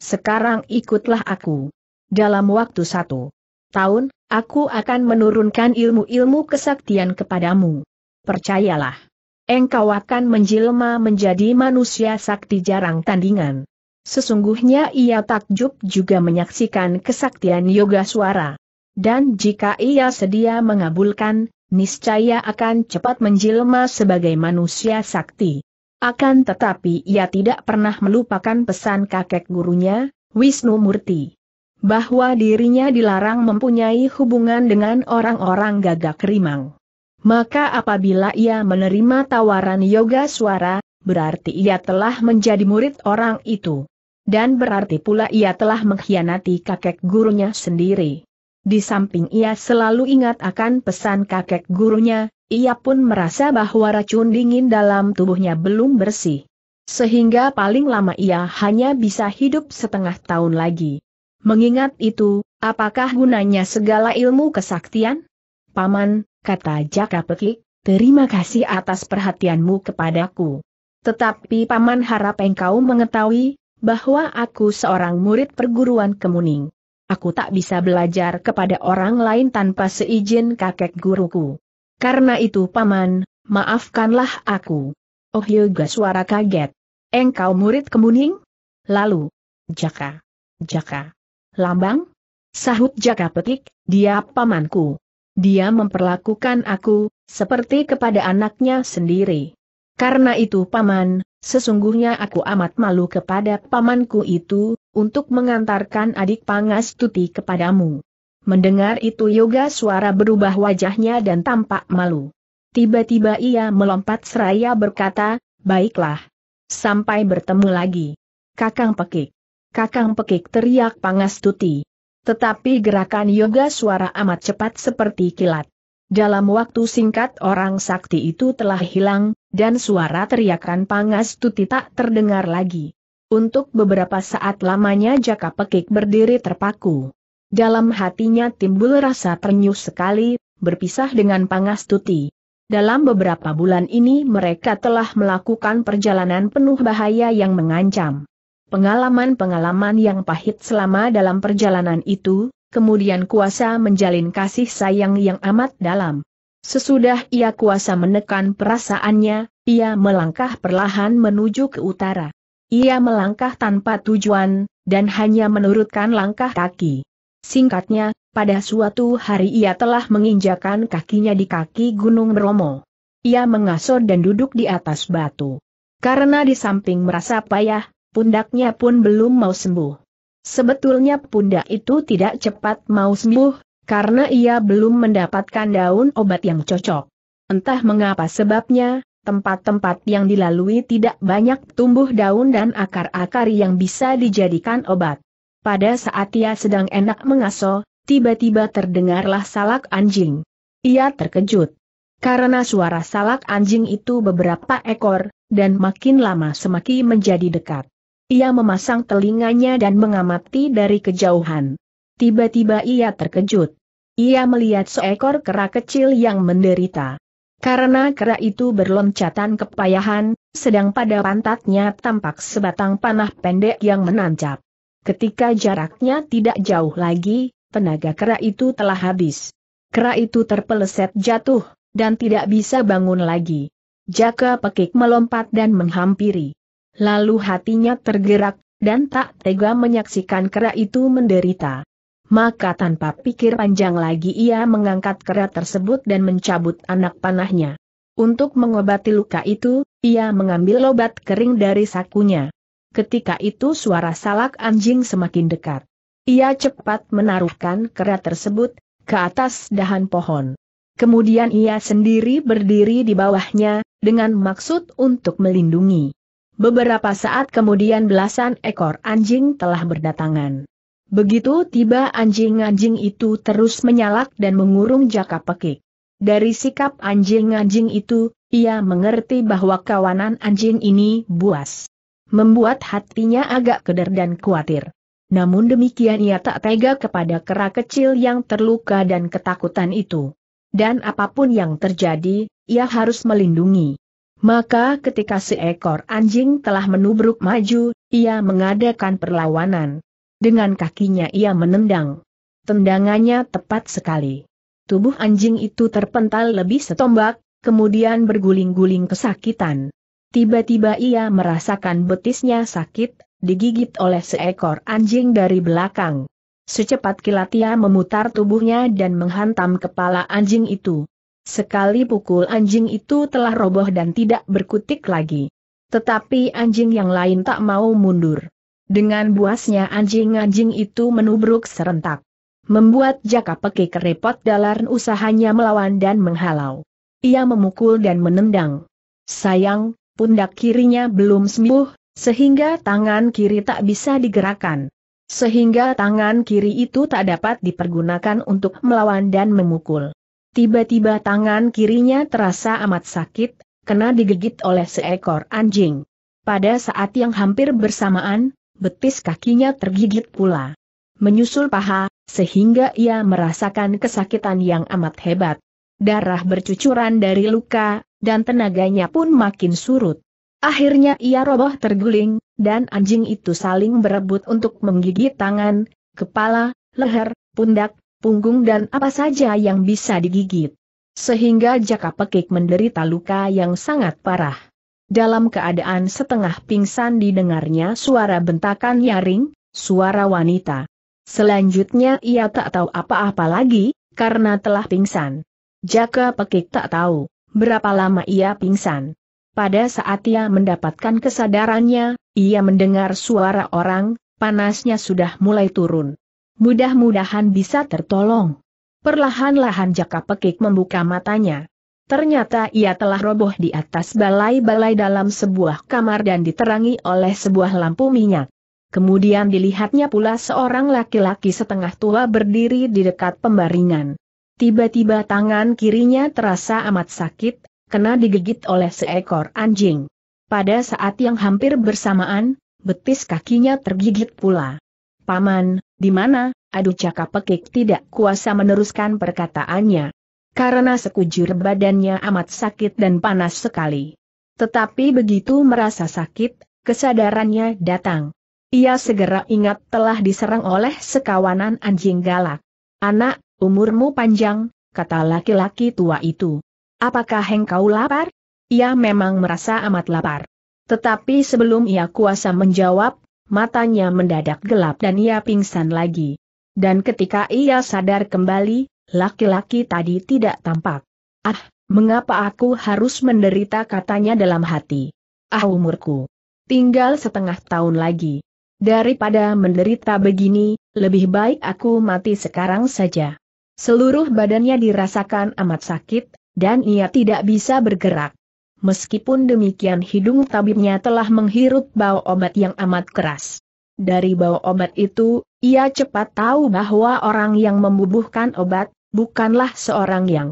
Sekarang ikutlah aku. Dalam waktu satu tahun, aku akan menurunkan ilmu-ilmu kesaktian kepadamu. Percayalah. Engkau akan menjelma menjadi manusia sakti jarang tandingan. Sesungguhnya ia takjub juga menyaksikan kesaktian yoga suara. Dan jika ia sedia mengabulkan, niscaya akan cepat menjelma sebagai manusia sakti. Akan tetapi ia tidak pernah melupakan pesan kakek gurunya, Wisnu Murti. Bahwa dirinya dilarang mempunyai hubungan dengan orang-orang gagak rimang. Maka apabila ia menerima tawaran yoga suara, berarti ia telah menjadi murid orang itu dan berarti pula ia telah mengkhianati kakek gurunya sendiri. Di samping ia selalu ingat akan pesan kakek gurunya, ia pun merasa bahwa racun dingin dalam tubuhnya belum bersih. Sehingga paling lama ia hanya bisa hidup setengah tahun lagi. Mengingat itu, apakah gunanya segala ilmu kesaktian? Paman, kata Jaka Pekik, terima kasih atas perhatianmu kepadaku. Tetapi Paman harap engkau mengetahui, bahwa aku seorang murid perguruan kemuning. Aku tak bisa belajar kepada orang lain tanpa seizin kakek guruku. Karena itu paman, maafkanlah aku. Oh yoga suara kaget. Engkau murid kemuning? Lalu, Jaka. Jaka. Lambang? Sahut Jaka petik, dia pamanku. Dia memperlakukan aku, seperti kepada anaknya sendiri. Karena itu paman, Sesungguhnya aku amat malu kepada pamanku itu, untuk mengantarkan adik Pangas Tuti kepadamu. Mendengar itu yoga suara berubah wajahnya dan tampak malu. Tiba-tiba ia melompat seraya berkata, baiklah. Sampai bertemu lagi. Kakang Pekik. Kakang Pekik teriak Pangas Tuti. Tetapi gerakan yoga suara amat cepat seperti kilat. Dalam waktu singkat orang sakti itu telah hilang, dan suara teriakan pangas tuti tak terdengar lagi. Untuk beberapa saat lamanya Jaka Pekik berdiri terpaku. Dalam hatinya timbul rasa ternyuh sekali, berpisah dengan pangas tuti. Dalam beberapa bulan ini mereka telah melakukan perjalanan penuh bahaya yang mengancam. Pengalaman-pengalaman yang pahit selama dalam perjalanan itu, kemudian kuasa menjalin kasih sayang yang amat dalam. Sesudah ia kuasa menekan perasaannya, ia melangkah perlahan menuju ke utara. Ia melangkah tanpa tujuan, dan hanya menurutkan langkah kaki. Singkatnya, pada suatu hari ia telah menginjakan kakinya di kaki Gunung Bromo. Ia mengasuh dan duduk di atas batu. Karena di samping merasa payah, pundaknya pun belum mau sembuh. Sebetulnya pundak itu tidak cepat mau sembuh, karena ia belum mendapatkan daun obat yang cocok. Entah mengapa sebabnya, tempat-tempat yang dilalui tidak banyak tumbuh daun dan akar-akar yang bisa dijadikan obat. Pada saat ia sedang enak mengaso, tiba-tiba terdengarlah salak anjing. Ia terkejut. Karena suara salak anjing itu beberapa ekor, dan makin lama semakin menjadi dekat. Ia memasang telinganya dan mengamati dari kejauhan. Tiba-tiba ia terkejut. Ia melihat seekor kera kecil yang menderita. Karena kera itu berloncatan kepayahan, sedang pada pantatnya tampak sebatang panah pendek yang menancap. Ketika jaraknya tidak jauh lagi, tenaga kera itu telah habis. Kera itu terpeleset jatuh, dan tidak bisa bangun lagi. Jaka Pekik melompat dan menghampiri. Lalu hatinya tergerak, dan tak tega menyaksikan kera itu menderita. Maka tanpa pikir panjang lagi ia mengangkat kera tersebut dan mencabut anak panahnya. Untuk mengobati luka itu, ia mengambil obat kering dari sakunya. Ketika itu suara salak anjing semakin dekat. Ia cepat menaruhkan kera tersebut ke atas dahan pohon. Kemudian ia sendiri berdiri di bawahnya, dengan maksud untuk melindungi. Beberapa saat kemudian belasan ekor anjing telah berdatangan. Begitu tiba anjing-anjing itu terus menyalak dan mengurung jaka pekik. Dari sikap anjing-anjing itu, ia mengerti bahwa kawanan anjing ini buas. Membuat hatinya agak keder dan khawatir. Namun demikian ia tak tega kepada kera kecil yang terluka dan ketakutan itu. Dan apa pun yang terjadi, ia harus melindungi. Maka ketika seekor anjing telah menubruk maju, ia mengadakan perlawanan. Dengan kakinya ia menendang. Tendangannya tepat sekali. Tubuh anjing itu terpental lebih setombak, kemudian berguling-guling kesakitan. Tiba-tiba ia merasakan betisnya sakit, digigit oleh seekor anjing dari belakang. Secepat kilat ia memutar tubuhnya dan menghantam kepala anjing itu. Sekali pukul anjing itu telah roboh dan tidak berkutik lagi. Tetapi anjing yang lain tak mau mundur. Dengan buasnya anjing-anjing itu menubruk serentak. Membuat Jaka Peki kerepot dalam usahanya melawan dan menghalau. Ia memukul dan menendang. Sayang, pundak kirinya belum sembuh, sehingga tangan kiri tak bisa digerakkan sehingga tangan kiri itu tak dapat dipergunakan untuk melawan dan memukul. Tiba-tiba tangan kirinya terasa amat sakit, kena digigit oleh seekor anjing. Pada saat yang hampir bersamaan, betis kakinya tergigit pula. Menyusul paha, sehingga ia merasakan kesakitan yang amat hebat. Darah bercucuran dari luka, dan tenaganya pun makin surut. Akhirnya ia roboh terguling, dan anjing itu saling berebut untuk menggigit tangan, kepala, leher, pundak, punggung dan apa saja yang bisa digigit. Sehingga Jaka Pekik menderita luka yang sangat parah. Dalam keadaan setengah pingsan didengarnya suara bentakan nyaring, suara wanita. Selanjutnya ia tak tahu apa-apa lagi, karena telah pingsan. Jaka Pekik tak tahu, berapa lama ia pingsan. Pada saat ia mendapatkan kesadarannya, ia mendengar suara orang, panasnya sudah mulai turun. Mudah-mudahan bisa tertolong. Perlahan-lahan Jaka Pekik membuka matanya. Ternyata ia telah roboh di atas balai-balai dalam sebuah kamar dan diterangi oleh sebuah lampu minyak. Kemudian dilihatnya pula seorang laki-laki setengah tua berdiri di dekat pembaringan. Tiba-tiba tangan kirinya terasa amat sakit, kena digigit oleh seekor anjing. Pada saat yang hampir bersamaan, betis kakinya tergigit pula. Paman, di mana? Aduh cakap pekik tidak kuasa meneruskan perkataannya. Karena sekujur badannya amat sakit dan panas sekali. Tetapi begitu merasa sakit, kesadarannya datang. Ia segera ingat telah diserang oleh sekawanan anjing galak. Anak, umurmu panjang, kata laki-laki tua itu. Apakah engkau lapar? Ia memang merasa amat lapar. Tetapi sebelum ia kuasa menjawab, matanya mendadak gelap dan ia pingsan lagi. Dan ketika ia sadar kembali, laki-laki tadi tidak tampak. Ah, mengapa aku harus menderita katanya dalam hati. Ah umurku. Tinggal setengah tahun lagi. Daripada menderita begini, lebih baik aku mati sekarang saja. Seluruh badannya dirasakan amat sakit, dan ia tidak bisa bergerak. Meskipun demikian hidung tabibnya telah menghirup bau obat yang amat keras. Dari bau obat itu, ia cepat tahu bahwa orang yang membubuhkan obat, bukanlah seorang yang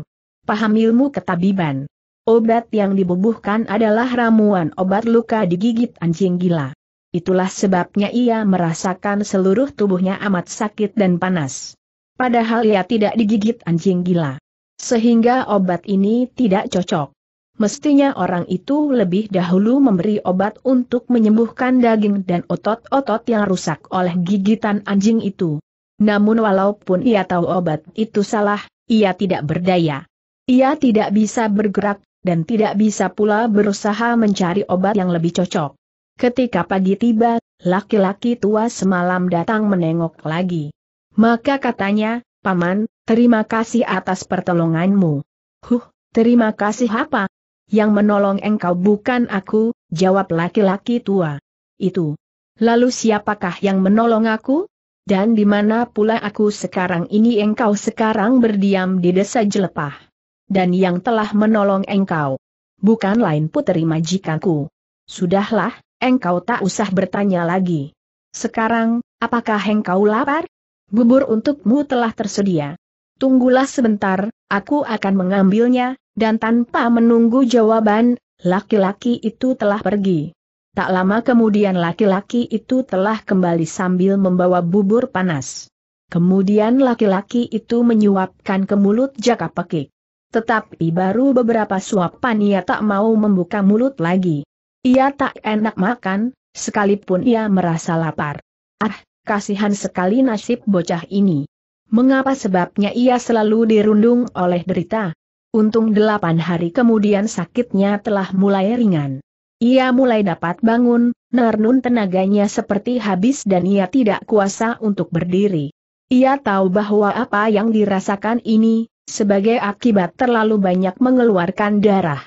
paham ilmu ketabiban. Obat yang dibubuhkan adalah ramuan obat luka digigit anjing gila. Itulah sebabnya ia merasakan seluruh tubuhnya amat sakit dan panas. Padahal ia tidak digigit anjing gila. Sehingga obat ini tidak cocok. Mestinya orang itu lebih dahulu memberi obat untuk menyembuhkan daging dan otot-otot yang rusak oleh gigitan anjing itu. Namun walaupun ia tahu obat itu salah, ia tidak berdaya. Ia tidak bisa bergerak, dan tidak bisa pula berusaha mencari obat yang lebih cocok. Ketika pagi tiba, laki-laki tua semalam datang menengok lagi. Maka katanya, Paman, terima kasih atas pertolonganmu. Huh, terima kasih apa? Yang menolong engkau bukan aku, jawab laki-laki tua. Itu. Lalu siapakah yang menolong aku? Dan di mana pula aku sekarang ini engkau sekarang berdiam di desa Jelepah dan yang telah menolong engkau. Bukan lain puteri majikanku. Sudahlah, engkau tak usah bertanya lagi. Sekarang, apakah engkau lapar? Bubur untukmu telah tersedia. Tunggulah sebentar, aku akan mengambilnya, dan tanpa menunggu jawaban, laki-laki itu telah pergi. Tak lama kemudian laki-laki itu telah kembali sambil membawa bubur panas. Kemudian laki-laki itu menyuapkan ke mulut Jaka Pekik. Tetapi baru beberapa suapan ia tak mau membuka mulut lagi. Ia tak enak makan, sekalipun ia merasa lapar. Ah, kasihan sekali nasib bocah ini. Mengapa sebabnya ia selalu dirundung oleh derita? Untung delapan hari kemudian sakitnya telah mulai ringan. Ia mulai dapat bangun, nernun tenaganya seperti habis dan ia tidak kuasa untuk berdiri. Ia tahu bahwa apa yang dirasakan ini, sebagai akibat terlalu banyak mengeluarkan darah.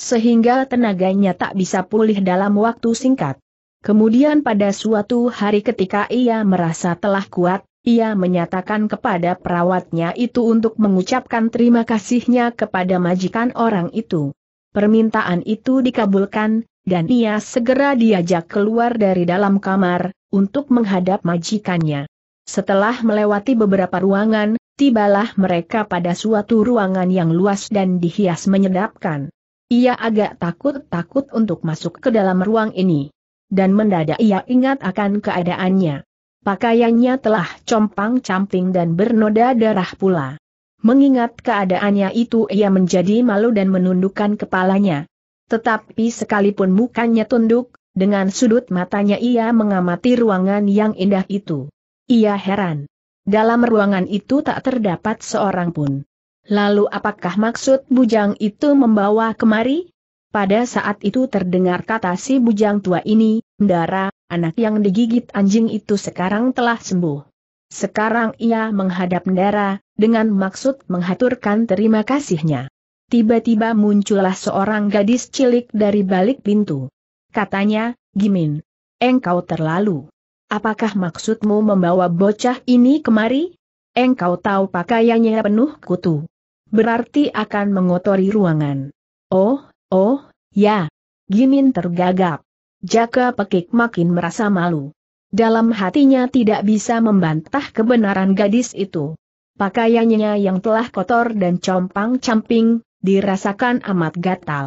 Sehingga tenaganya tak bisa pulih dalam waktu singkat. Kemudian pada suatu hari ketika ia merasa telah kuat, ia menyatakan kepada perawatnya itu untuk mengucapkan terima kasihnya kepada majikan orang itu. Permintaan itu dikabulkan, dan ia segera diajak keluar dari dalam kamar, untuk menghadap majikannya. Setelah melewati beberapa ruangan, tibalah mereka pada suatu ruangan yang luas dan dihias menyedapkan. Ia agak takut-takut untuk masuk ke dalam ruang ini. Dan mendadak ia ingat akan keadaannya. Pakaiannya telah compang-camping dan bernoda darah pula. Mengingat keadaannya itu ia menjadi malu dan menundukkan kepalanya. Tetapi sekalipun mukanya tunduk, dengan sudut matanya ia mengamati ruangan yang indah itu. Ia heran. Dalam ruangan itu tak terdapat seorang pun. Lalu apakah maksud bujang itu membawa kemari? Pada saat itu terdengar kata si bujang tua ini, Ndara, anak yang digigit anjing itu sekarang telah sembuh. Sekarang ia menghadap Ndara, dengan maksud menghaturkan terima kasihnya. Tiba-tiba muncullah seorang gadis cilik dari balik pintu. Katanya, Gimin, engkau terlalu Apakah maksudmu membawa bocah ini kemari? Engkau tahu pakaiannya penuh kutu. Berarti akan mengotori ruangan. Oh, oh, ya. Gimin tergagap. Jaka Pekik makin merasa malu. Dalam hatinya tidak bisa membantah kebenaran gadis itu. Pakaiannya yang telah kotor dan compang-camping, dirasakan amat gatal.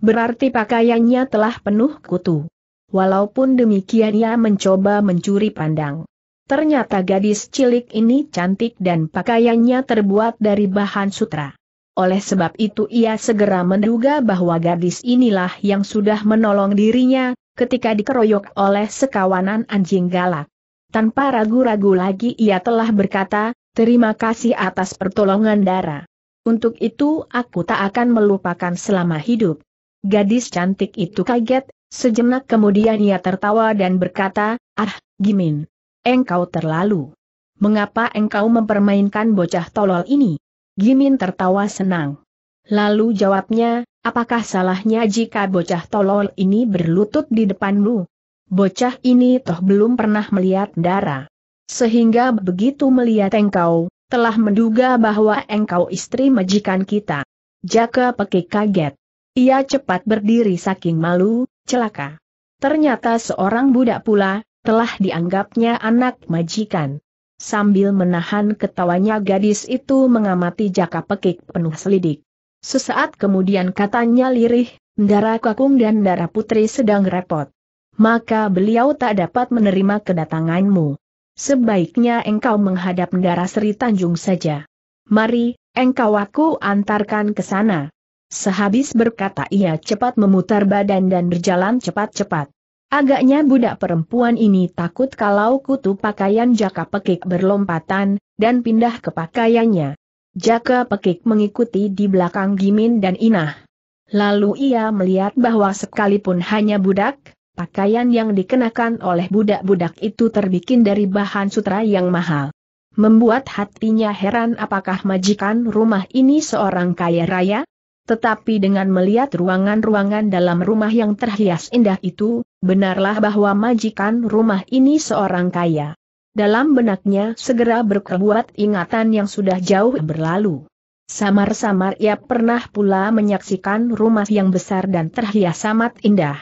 Berarti pakaiannya telah penuh kutu. Walaupun demikian ia mencoba mencuri pandang. Ternyata gadis cilik ini cantik dan pakaiannya terbuat dari bahan sutra. Oleh sebab itu ia segera menduga bahwa gadis inilah yang sudah menolong dirinya, ketika dikeroyok oleh sekawanan anjing galak. Tanpa ragu-ragu lagi ia telah berkata, terima kasih atas pertolongan Dara. Untuk itu aku tak akan melupakan selama hidup. Gadis cantik itu kaget, Sejenak kemudian ia tertawa dan berkata, Ah, Gimin. Engkau terlalu. Mengapa engkau mempermainkan bocah tolol ini? Gimin tertawa senang. Lalu jawabnya, apakah salahnya jika bocah tolol ini berlutut di depanmu? Bocah ini toh belum pernah melihat darah. Sehingga begitu melihat engkau, telah menduga bahwa engkau istri majikan kita. Jaka Pekik kaget. Ia cepat berdiri saking malu, celaka. Ternyata seorang budak pula, telah dianggapnya anak majikan. Sambil menahan ketawanya gadis itu mengamati jaka pekik penuh selidik. Sesaat kemudian katanya lirih, Dara Kakung dan Dara Putri sedang repot. Maka beliau tak dapat menerima kedatanganmu. Sebaiknya engkau menghadap Dara Sri Tanjung saja. Mari, engkau aku antarkan ke sana. Sehabis berkata ia cepat memutar badan dan berjalan cepat-cepat. Agaknya budak perempuan ini takut kalau kutu pakaian jaka pekik berlompatan, dan pindah ke pakaiannya. Jaka Pekik mengikuti di belakang Gimin dan Inah. Lalu ia melihat bahwa sekalipun hanya budak, pakaian yang dikenakan oleh budak-budak itu terbikin dari bahan sutra yang mahal. Membuat hatinya heran apakah majikan rumah ini seorang kaya raya? Tetapi dengan melihat ruangan-ruangan dalam rumah yang terhias indah itu, benarlah bahwa majikan rumah ini seorang kaya. Dalam benaknya segera berkebuat ingatan yang sudah jauh berlalu. Samar-samar ia pernah pula menyaksikan rumah yang besar dan terhias amat indah.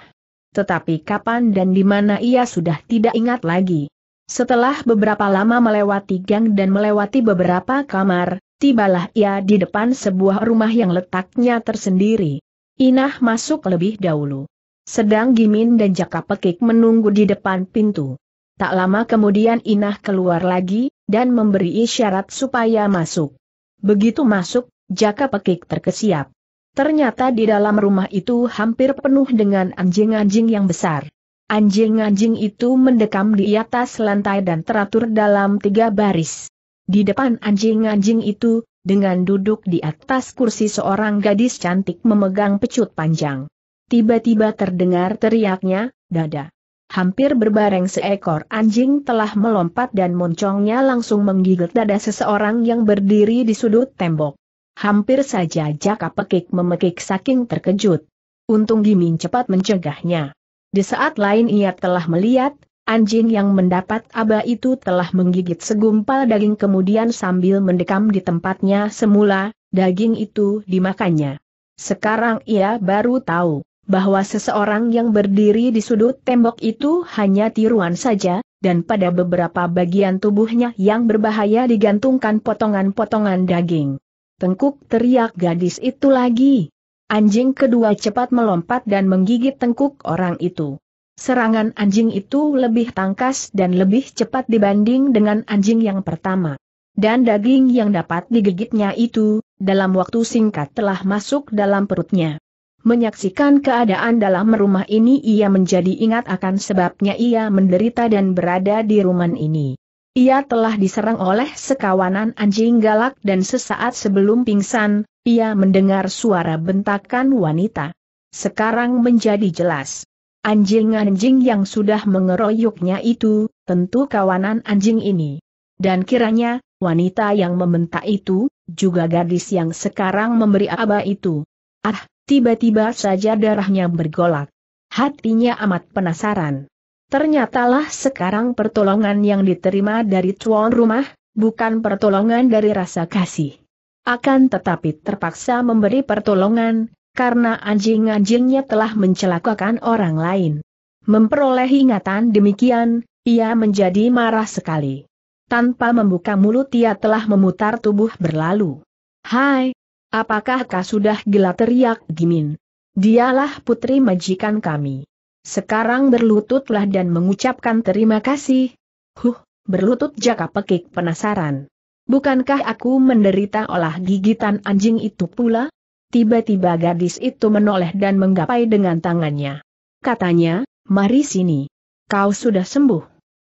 Tetapi kapan dan di mana ia sudah tidak ingat lagi. Setelah beberapa lama melewati gang dan melewati beberapa kamar, tibalah ia di depan sebuah rumah yang letaknya tersendiri. Inah masuk lebih dahulu. Sedang Gimin dan Jaka Pekik menunggu di depan pintu. Tak lama kemudian Inah keluar lagi, dan memberi isyarat supaya masuk. Begitu masuk, Jaka Pekik terkesiap. Ternyata di dalam rumah itu hampir penuh dengan anjing-anjing yang besar. Anjing-anjing itu mendekam di atas lantai dan teratur dalam tiga baris. Di depan anjing-anjing itu, dengan duduk di atas kursi seorang gadis cantik memegang pecut panjang. Tiba-tiba terdengar teriaknya, dada. Hampir berbareng seekor anjing telah melompat dan moncongnya langsung menggigit dada seseorang yang berdiri di sudut tembok. Hampir saja Jaka Pekik memekik saking terkejut. Untung Gimin cepat mencegahnya. Di saat lain ia telah melihat, anjing yang mendapat aba itu telah menggigit segumpal daging kemudian sambil mendekam di tempatnya semula, daging itu dimakannya. Sekarang ia baru tahu bahwa seseorang yang berdiri di sudut tembok itu hanya tiruan saja, dan pada beberapa bagian tubuhnya yang berbahaya digantungkan potongan-potongan daging. Tengkuk teriak gadis itu lagi. Anjing kedua cepat melompat dan menggigit tengkuk orang itu. Serangan anjing itu lebih tangkas dan lebih cepat dibanding dengan anjing yang pertama. Dan daging yang dapat digigitnya itu, dalam waktu singkat telah masuk dalam perutnya. Menyaksikan keadaan dalam rumah ini ia menjadi ingat akan sebabnya ia menderita dan berada di rumah ini. Ia telah diserang oleh sekawanan anjing galak dan sesaat sebelum pingsan, ia mendengar suara bentakan wanita. Sekarang menjadi jelas. Anjing-anjing yang sudah mengeroyoknya itu, tentu kawanan anjing ini. Dan kiranya, wanita yang membentak itu, juga gadis yang sekarang memberi aba itu. Ah, Tiba-tiba saja darahnya bergolak. Hatinya amat penasaran. Ternyatalah sekarang pertolongan yang diterima dari tuan rumah, bukan pertolongan dari rasa kasih. Akan tetapi terpaksa memberi pertolongan, karena anjing-anjingnya telah mencelakakan orang lain. Memperoleh ingatan demikian, ia menjadi marah sekali. Tanpa membuka mulut ia telah memutar tubuh berlalu. Hai, Apakah kau sudah gila teriak Gimin? Dialah putri majikan kami. Sekarang berlututlah dan mengucapkan terima kasih. Huh, berlutut Jaka Pekik penasaran. Bukankah aku menderita olah gigitan anjing itu pula? Tiba-tiba gadis itu menoleh dan menggapai dengan tangannya. Katanya, mari sini. Kau sudah sembuh.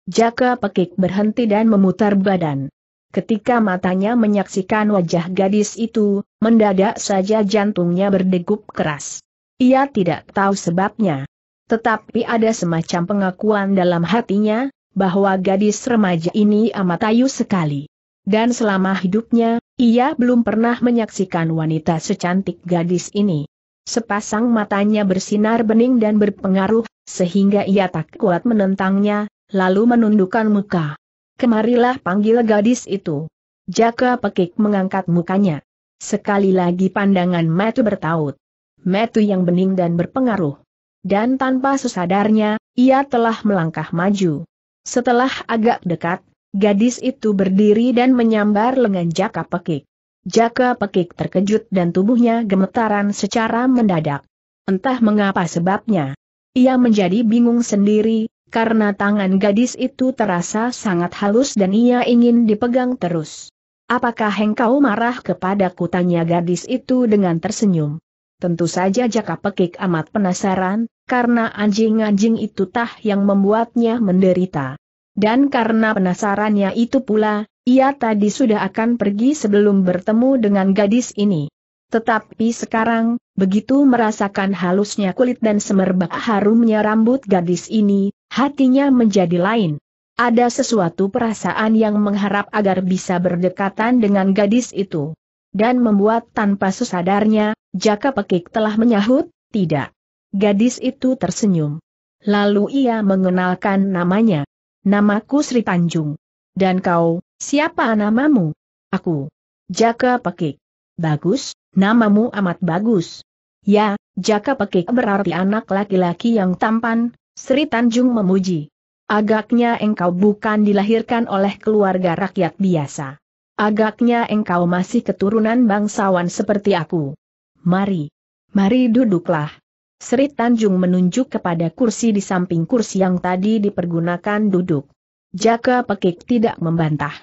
Jaka Pekik berhenti dan memutar badan. Ketika matanya menyaksikan wajah gadis itu, mendadak saja jantungnya berdegup keras. Ia tidak tahu sebabnya. Tetapi ada semacam pengakuan dalam hatinya, bahwa gadis remaja ini amat ayu sekali. Dan selama hidupnya, ia belum pernah menyaksikan wanita secantik gadis ini. Sepasang matanya bersinar bening dan berpengaruh, sehingga ia tak kuat menentangnya, lalu menundukkan muka. Kemarilah panggil gadis itu. Jaka Pekik mengangkat mukanya. Sekali lagi pandangan Metu bertaut. Metu yang bening dan berpengaruh. Dan tanpa sesadarnya, ia telah melangkah maju. Setelah agak dekat, gadis itu berdiri dan menyambar lengan Jaka Pekik. Jaka Pekik terkejut dan tubuhnya gemetaran secara mendadak. Entah mengapa sebabnya. Ia menjadi bingung sendiri, karena tangan gadis itu terasa sangat halus dan ia ingin dipegang terus. Apakah engkau marah kepadaku tanya gadis itu dengan tersenyum. Tentu saja Jaka Pekik amat penasaran, karena anjing-anjing itu tah yang membuatnya menderita. Dan karena penasarannya itu pula, ia tadi sudah akan pergi sebelum bertemu dengan gadis ini. Tetapi sekarang, begitu merasakan halusnya kulit dan semerbak harumnya rambut gadis ini, hatinya menjadi lain. Ada sesuatu perasaan yang mengharap agar bisa berdekatan dengan gadis itu. Dan membuat tanpa sesadarnya, Jaka Pekik telah menyahut, tidak. Gadis itu tersenyum. Lalu ia mengenalkan namanya. Namaku Sri Tanjung. Dan kau, siapa namamu? Aku. Jaka Pekik. Bagus, namamu amat bagus. Ya, Jaka Pekik berarti anak laki-laki yang tampan, Sri Tanjung memuji. Agaknya engkau bukan dilahirkan oleh keluarga rakyat biasa. Agaknya engkau masih keturunan bangsawan seperti aku. Mari. Mari duduklah. Sri Tanjung menunjuk kepada kursi di samping kursi yang tadi dipergunakan duduk. Jaka Pekik tidak membantah.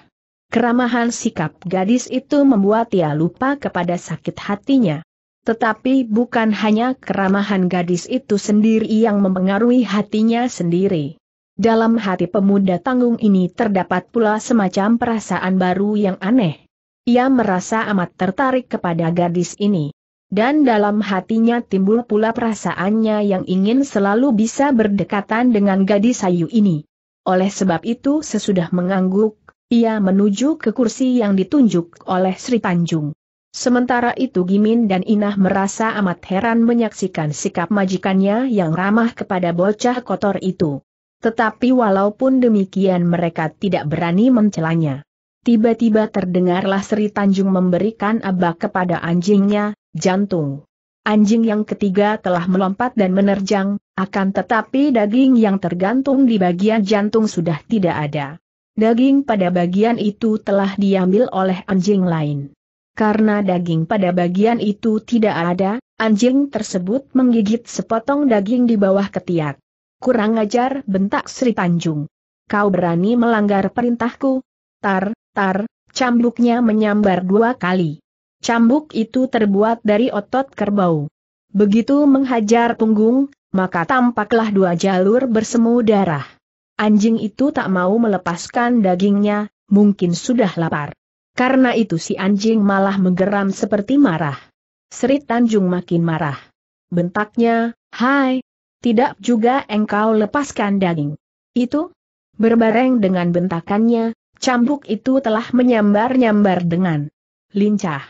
Keramahan sikap gadis itu membuat ia lupa kepada sakit hatinya. Tetapi bukan hanya keramahan gadis itu sendiri yang mempengaruhi hatinya sendiri. Dalam hati pemuda tanggung ini terdapat pula semacam perasaan baru yang aneh. Ia merasa amat tertarik kepada gadis ini dan dalam hatinya timbul pula perasaannya yang ingin selalu bisa berdekatan dengan gadis sayu ini. Oleh sebab itu sesudah mengangguk, ia menuju ke kursi yang ditunjuk oleh Sri Tanjung. Sementara itu Gimin dan Inah merasa amat heran menyaksikan sikap majikannya yang ramah kepada bocah kotor itu. Tetapi walaupun demikian mereka tidak berani mencelanya. Tiba-tiba terdengarlah Sri Tanjung memberikan abak kepada anjingnya, jantung. Anjing yang ketiga telah melompat dan menerjang, akan tetapi daging yang tergantung di bagian jantung sudah tidak ada. Daging pada bagian itu telah diambil oleh anjing lain. Karena daging pada bagian itu tidak ada, anjing tersebut menggigit sepotong daging di bawah ketiak. Kurang ajar bentak Sri Tanjung. Kau berani melanggar perintahku? Tar, tar, cambuknya menyambar dua kali. Cambuk itu terbuat dari otot kerbau. Begitu menghajar punggung, maka tampaklah dua jalur bersemu darah. Anjing itu tak mau melepaskan dagingnya, mungkin sudah lapar. Karena itu si anjing malah menggeram seperti marah. Sri Tanjung makin marah. Bentaknya, hai, tidak juga engkau lepaskan daging. Itu? Berbareng dengan bentakannya, cambuk itu telah menyambar-nyambar dengan lincah.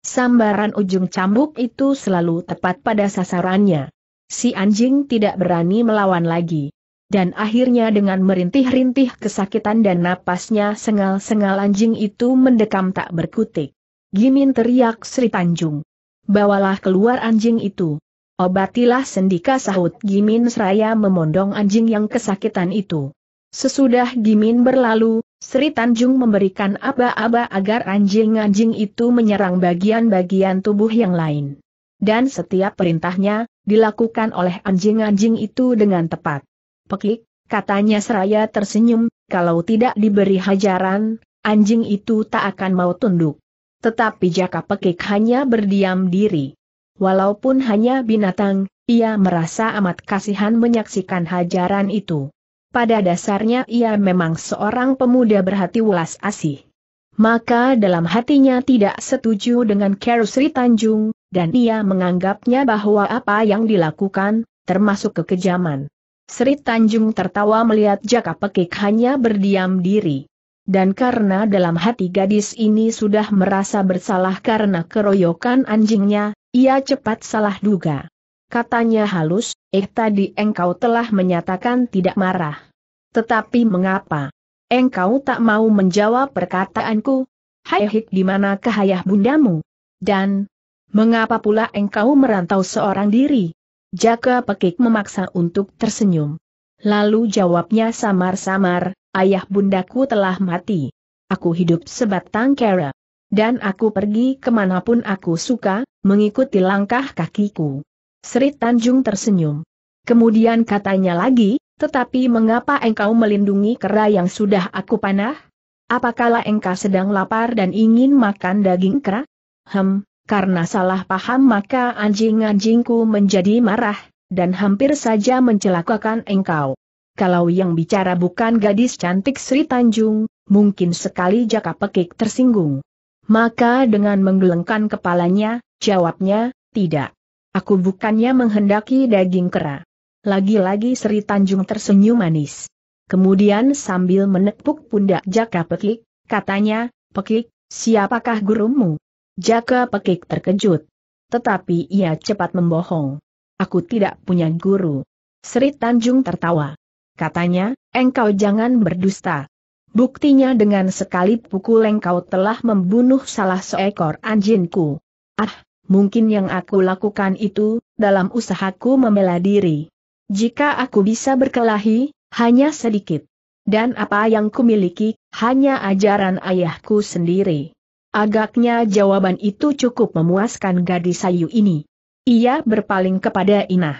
Sambaran ujung cambuk itu selalu tepat pada sasarannya. Si anjing tidak berani melawan lagi. Dan akhirnya dengan merintih-rintih kesakitan dan napasnya sengal-sengal anjing itu mendekam tak berkutik. Gimin teriak Sri Tanjung. Bawalah keluar anjing itu. Obatilah sendika sahut Gimin seraya memondong anjing yang kesakitan itu. Sesudah Gimin berlalu, Sri Tanjung memberikan aba-aba agar anjing-anjing itu menyerang bagian-bagian tubuh yang lain. Dan setiap perintahnya, dilakukan oleh anjing-anjing itu dengan tepat. Pekik, katanya seraya tersenyum, kalau tidak diberi hajaran, anjing itu tak akan mau tunduk. Tetapi Jaka Pekik hanya berdiam diri. Walaupun hanya binatang, ia merasa amat kasihan menyaksikan hajaran itu. Pada dasarnya ia memang seorang pemuda berhati ulas asih. Maka dalam hatinya tidak setuju dengan Sri Tanjung, dan ia menganggapnya bahwa apa yang dilakukan, termasuk kekejaman. Sri Tanjung tertawa melihat Jaka Pekik hanya berdiam diri. Dan karena dalam hati gadis ini sudah merasa bersalah karena keroyokan anjingnya, ia cepat salah duga. Katanya halus, eh tadi engkau telah menyatakan tidak marah. Tetapi mengapa? Engkau tak mau menjawab perkataanku? Hai hik di manakah ayah bundamu? Dan, mengapa pula engkau merantau seorang diri? Jaka Pekik memaksa untuk tersenyum. Lalu jawabnya samar-samar, ayah bundaku telah mati. Aku hidup sebatang kera. dan aku pergi ke mana pun aku suka, mengikuti langkah kakiku. Sri Tanjung tersenyum. Kemudian katanya lagi, tetapi mengapa engkau melindungi kera yang sudah aku panah? Apakah engkau sedang lapar dan ingin makan daging kera? Hem, karena salah paham maka anjing-anjingku menjadi marah, dan hampir saja mencelakakan engkau. Kalau yang bicara bukan gadis cantik Sri Tanjung, mungkin sekali Jaka Pekik tersinggung. Maka dengan menggelengkan kepalanya, jawabnya, tidak. Aku bukannya menghendaki daging kera. Lagi-lagi Sri Tanjung tersenyum manis. Kemudian sambil menepuk pundak Jaka Pekik, katanya, Pekik, siapakah gurumu? Jaka Pekik terkejut. Tetapi ia cepat membohong. Aku tidak punya guru. Sri Tanjung tertawa. Katanya, engkau jangan berdusta. Buktinya dengan sekali pukul engkau telah membunuh salah seekor anjingku. Ah, mungkin yang aku lakukan itu, dalam usahaku membela diri. Jika aku bisa berkelahi, hanya sedikit. Dan apa yang kumiliki, hanya ajaran ayahku sendiri. Agaknya jawaban itu cukup memuaskan gadis sayu ini. Ia berpaling kepada Inah.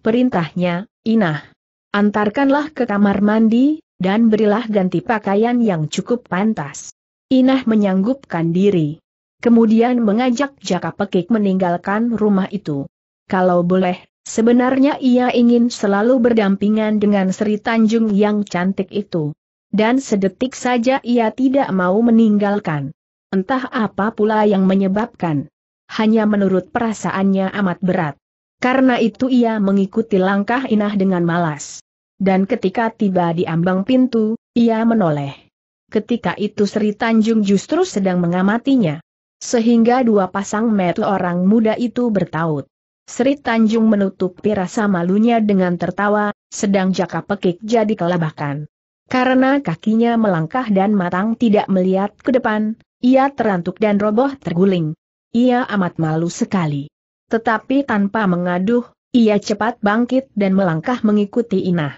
Perintahnya, Inah. Antarkanlah ke kamar mandi, dan berilah ganti pakaian yang cukup pantas. Inah menyanggupkan diri. Kemudian mengajak Jaka Pekik meninggalkan rumah itu. Kalau boleh, sebenarnya ia ingin selalu berdampingan dengan Sri Tanjung yang cantik itu. Dan sedetik saja ia tidak mau meninggalkan. Entah apa pula yang menyebabkan. Hanya menurut perasaannya amat berat. Karena itu ia mengikuti langkah Inah dengan malas. Dan ketika tiba di ambang pintu, ia menoleh. Ketika itu Sri Tanjung justru sedang mengamatinya. Sehingga dua pasang mata orang muda itu bertaut. Sri Tanjung menutupi rasa malunya dengan tertawa, sedang Jaka Pekik jadi kelabakan. Karena kakinya melangkah dan matang tidak melihat ke depan, ia terantuk dan roboh terguling. Ia amat malu sekali. Tetapi tanpa mengaduh, ia cepat bangkit dan melangkah mengikuti Inah.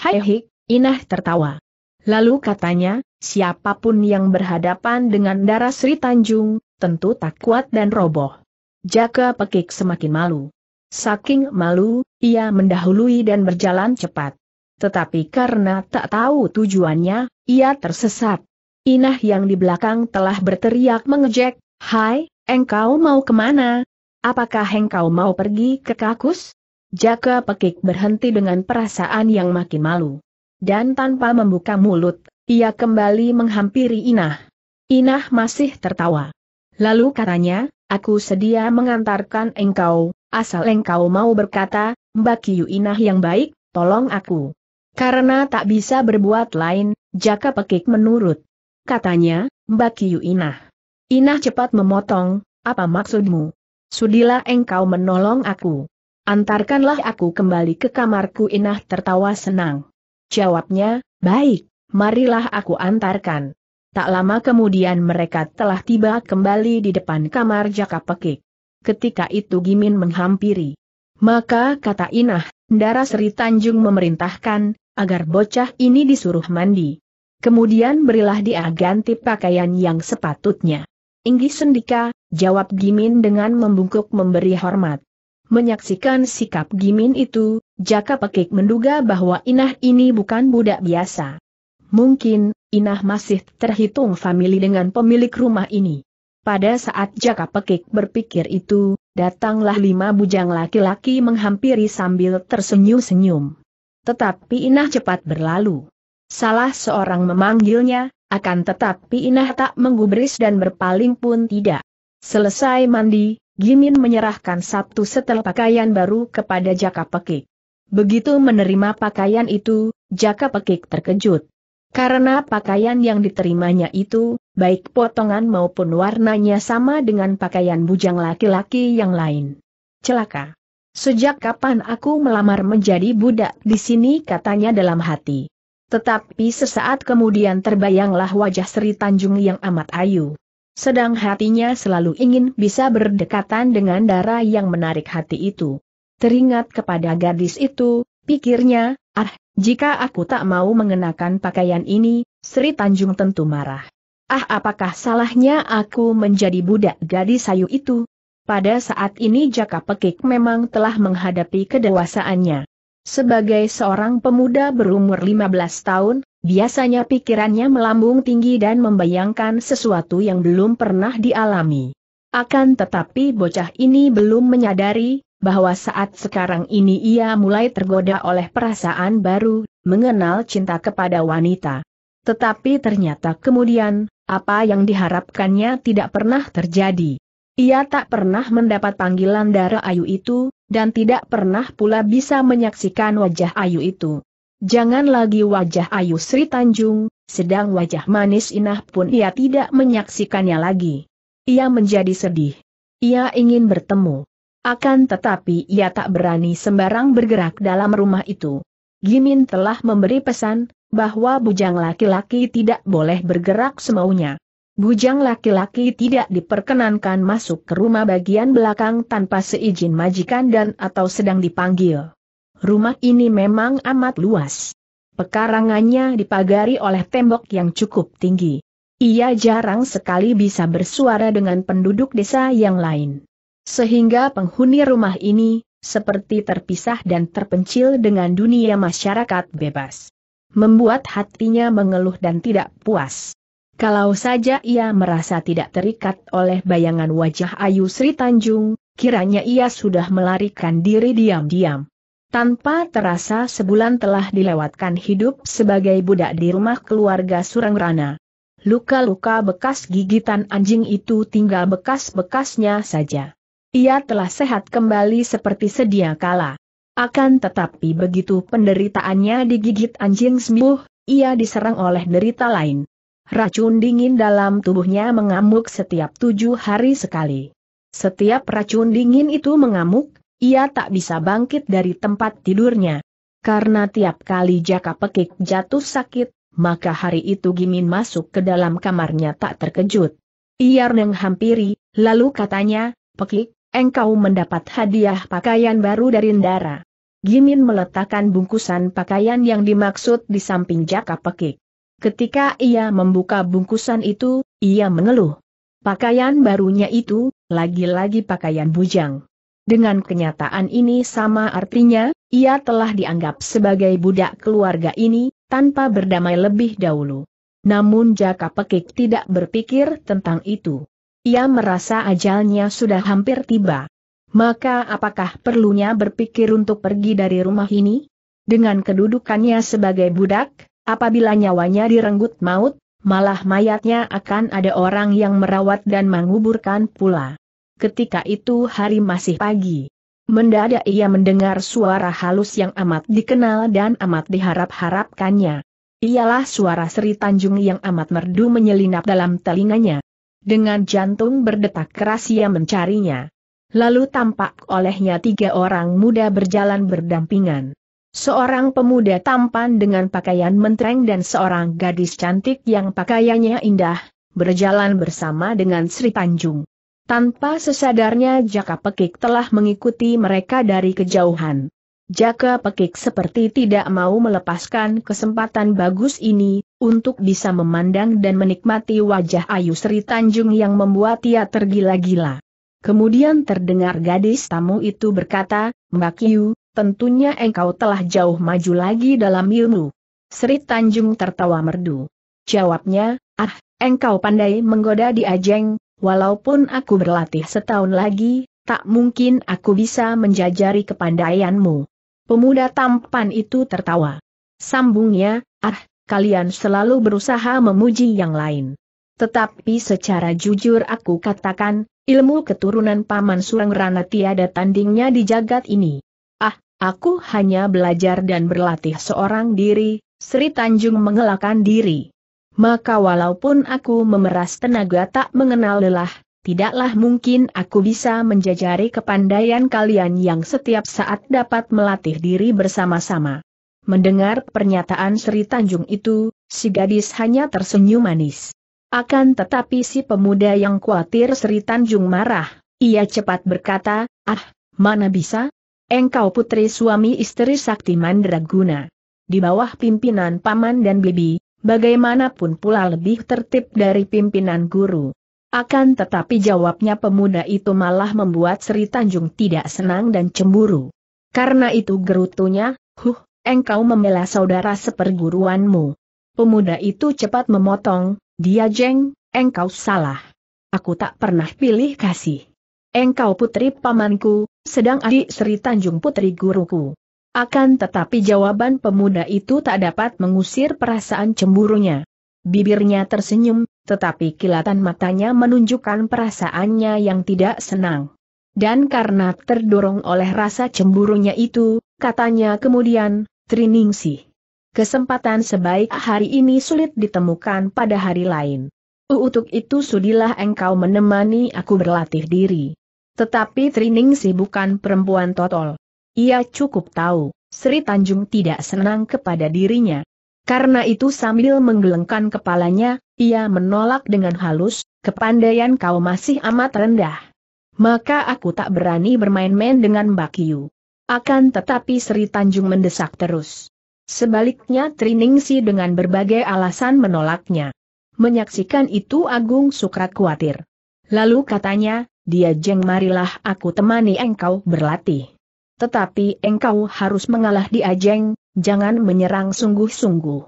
Hai hik, Inah tertawa. Lalu katanya, siapa pun yang berhadapan dengan darah Sri Tanjung, tentu tak kuat dan roboh. Jaka Pekik semakin malu. Saking malu, ia mendahului dan berjalan cepat. Tetapi karena tak tahu tujuannya, ia tersesat. Inah yang di belakang telah berteriak mengejek, Hai, engkau mau ke mana? Apakah engkau mau pergi ke kakus? Jaka Pekik berhenti dengan perasaan yang makin malu. Dan tanpa membuka mulut, ia kembali menghampiri Inah. Inah masih tertawa. Lalu katanya, aku sedia mengantarkan engkau, asal engkau mau berkata, Mbak Kiyu Inah yang baik, tolong aku. Karena tak bisa berbuat lain, Jaka Pekik menurut katanya, Mbak Kiyu Inah. Inah cepat memotong, apa maksudmu? Sudilah engkau menolong aku. Antarkanlah aku kembali ke kamarku Inah tertawa senang. Jawabnya, baik, marilah aku antarkan. Tak lama kemudian mereka telah tiba kembali di depan kamar Jaka Pekik. Ketika itu Gimin menghampiri. Maka kata Inah, Ndara Sri Tanjung memerintahkan, agar bocah ini disuruh mandi. Kemudian berilah dia ganti pakaian yang sepatutnya. Inggi Sendika, jawab Gimin dengan membungkuk memberi hormat. Menyaksikan sikap Gimin itu, Jaka Pekik menduga bahwa Inah ini bukan budak biasa. Mungkin, Inah masih terhitung famili dengan pemilik rumah ini. Pada saat Jaka Pekik berpikir itu, datanglah lima bujang laki-laki menghampiri sambil tersenyum-senyum. Tetapi Inah cepat berlalu. Salah seorang memanggilnya, akan tetapi Inah tak menggubris dan berpaling pun tidak. Selesai mandi, Gimin menyerahkan satu setel pakaian baru kepada Jaka Pekik. Begitu menerima pakaian itu, Jaka Pekik terkejut. Karena pakaian yang diterimanya itu, baik potongan maupun warnanya sama dengan pakaian bujang laki-laki yang lain. Celaka. Sejak kapan aku melamar menjadi budak di sini katanya dalam hati. Tetapi sesaat kemudian terbayanglah wajah Sri Tanjung yang amat ayu. Sedang hatinya selalu ingin bisa berdekatan dengan darah yang menarik hati itu. Teringat kepada gadis itu, pikirnya, ah, jika aku tak mau mengenakan pakaian ini, Sri Tanjung tentu marah. Ah apakah salahnya aku menjadi budak gadis sayu itu? Pada saat ini Jaka Pekik memang telah menghadapi kedewasaannya. Sebagai seorang pemuda berumur 15 tahun, biasanya pikirannya melambung tinggi dan membayangkan sesuatu yang belum pernah dialami. Akan tetapi bocah ini belum menyadari, bahwa saat sekarang ini ia mulai tergoda oleh perasaan baru, mengenal cinta kepada wanita. Tetapi ternyata kemudian, apa yang diharapkannya tidak pernah terjadi. Ia tak pernah mendapat panggilan darah Ayu itu, dan tidak pernah pula bisa menyaksikan wajah Ayu itu. Jangan lagi wajah Ayu Sri Tanjung, sedang wajah manis Inah pun ia tidak menyaksikannya lagi. Ia menjadi sedih. Ia ingin bertemu. Akan tetapi ia tak berani sembarang bergerak dalam rumah itu. Gimin telah memberi pesan, bahwa bujang laki-laki tidak boleh bergerak semaunya bujang laki-laki tidak diperkenankan masuk ke rumah bagian belakang tanpa seizin majikan dan atau sedang dipanggil. Rumah ini memang amat luas. Pekarangannya dipagari oleh tembok yang cukup tinggi. Ia jarang sekali bisa bersuara dengan penduduk desa yang lain. Sehingga penghuni rumah ini, seperti terpisah dan terpencil dengan dunia masyarakat bebas. Membuat hatinya mengeluh dan tidak puas. Kalau saja ia merasa tidak terikat oleh bayangan wajah Ayu Sri Tanjung, kiranya ia sudah melarikan diri diam-diam. Tanpa terasa sebulan telah dilewatkan hidup sebagai budak di rumah keluarga Surangrana. Luka-luka bekas gigitan anjing itu tinggal bekas-bekasnya saja. Ia telah sehat kembali seperti sedia kala. Akan tetapi begitu penderitaannya digigit anjing sembuh, ia diserang oleh derita lain. Racun dingin dalam tubuhnya mengamuk setiap tujuh hari sekali. Setiap racun dingin itu mengamuk, ia tak bisa bangkit dari tempat tidurnya. Karena tiap kali Jaka Pekik jatuh sakit, maka hari itu Gimin masuk ke dalam kamarnya tak terkejut. Ia hampiri, lalu katanya, Pekik, engkau mendapat hadiah pakaian baru dari Ndara. Gimin meletakkan bungkusan pakaian yang dimaksud di samping Jaka Pekik. Ketika ia membuka bungkusan itu, ia mengeluh. Pakaian barunya itu, lagi-lagi pakaian bujang. Dengan kenyataan ini sama artinya, ia telah dianggap sebagai budak keluarga ini, tanpa berdamai lebih dahulu. Namun Jaka Pekik tidak berpikir tentang itu. Ia merasa ajalnya sudah hampir tiba. Maka apakah perlunya berpikir untuk pergi dari rumah ini? Dengan kedudukannya sebagai budak, Apabila nyawanya direnggut maut, malah mayatnya akan ada orang yang merawat dan menguburkan pula. Ketika itu hari masih pagi. Mendadak ia mendengar suara halus yang amat dikenal dan amat diharap-harapkannya. Ialah suara Sri Tanjung yang amat merdu menyelinap dalam telinganya. Dengan jantung berdetak keras ia mencarinya. Lalu tampak olehnya tiga orang muda berjalan berdampingan. Seorang pemuda tampan dengan pakaian mentereng dan seorang gadis cantik yang pakaiannya indah, berjalan bersama dengan Sri Tanjung. Tanpa sesadarnya Jaka Pekik telah mengikuti mereka dari kejauhan. Jaka Pekik seperti tidak mau melepaskan kesempatan bagus ini, untuk bisa memandang dan menikmati wajah Ayu Sri Tanjung yang membuat ia tergila-gila. Kemudian terdengar gadis tamu itu berkata, Mbak Yu, tentunya engkau telah jauh maju lagi dalam ilmu. Sri Tanjung tertawa merdu. Jawabnya, ah, engkau pandai menggoda di ajeng, walaupun aku berlatih setahun lagi, tak mungkin aku bisa menjajari kepandaianmu. Pemuda tampan itu tertawa. Sambungnya, ah, kalian selalu berusaha memuji yang lain. Tetapi secara jujur aku katakan, ilmu keturunan Paman Surang Rana tiada tandingnya di jagat ini. Aku hanya belajar dan berlatih seorang diri, Sri Tanjung mengelakkan diri. Maka walaupun aku memeras tenaga tak mengenal lelah, tidaklah mungkin aku bisa menjajari kepandaian kalian yang setiap saat dapat melatih diri bersama-sama. Mendengar pernyataan Sri Tanjung itu, si gadis hanya tersenyum manis. Akan tetapi si pemuda yang khawatir Sri Tanjung marah, ia cepat berkata, ah, mana bisa, Engkau putri suami istri Sakti Mandraguna. Di bawah pimpinan Paman dan Bibi, bagaimanapun pula lebih tertib dari pimpinan guru. Akan tetapi jawabnya pemuda itu malah membuat Sri Tanjung tidak senang dan cemburu. Karena itu gerutunya, huh, engkau membela saudara seperguruanmu. Pemuda itu cepat memotong, dia jeng, engkau salah. Aku tak pernah pilih kasih. Engkau putri pamanku, sedang adik Sri Tanjung putri guruku. Akan tetapi jawaban pemuda itu tak dapat mengusir perasaan cemburunya. Bibirnya tersenyum, tetapi kilatan matanya menunjukkan perasaannya yang tidak senang. Dan karena terdorong oleh rasa cemburunya itu, katanya kemudian, Triningsih. Kesempatan sebaik hari ini sulit ditemukan pada hari lain. Untuk itu sudilah engkau menemani aku berlatih diri. Tetapi Triningsih bukan perempuan totol. Ia cukup tahu, Sri Tanjung tidak senang kepada dirinya. Karena itu sambil menggelengkan kepalanya, ia menolak dengan halus, kepandaian kau masih amat rendah. Maka aku tak berani bermain-main dengan Mbak Yu. Akan tetapi Sri Tanjung mendesak terus. Sebaliknya Triningsi dengan berbagai alasan menolaknya. Menyaksikan itu Agung Sukrat khawatir. Lalu katanya, dia jeng marilah aku temani engkau berlatih. Tetapi engkau harus mengalah di ajeng, jangan menyerang sungguh-sungguh.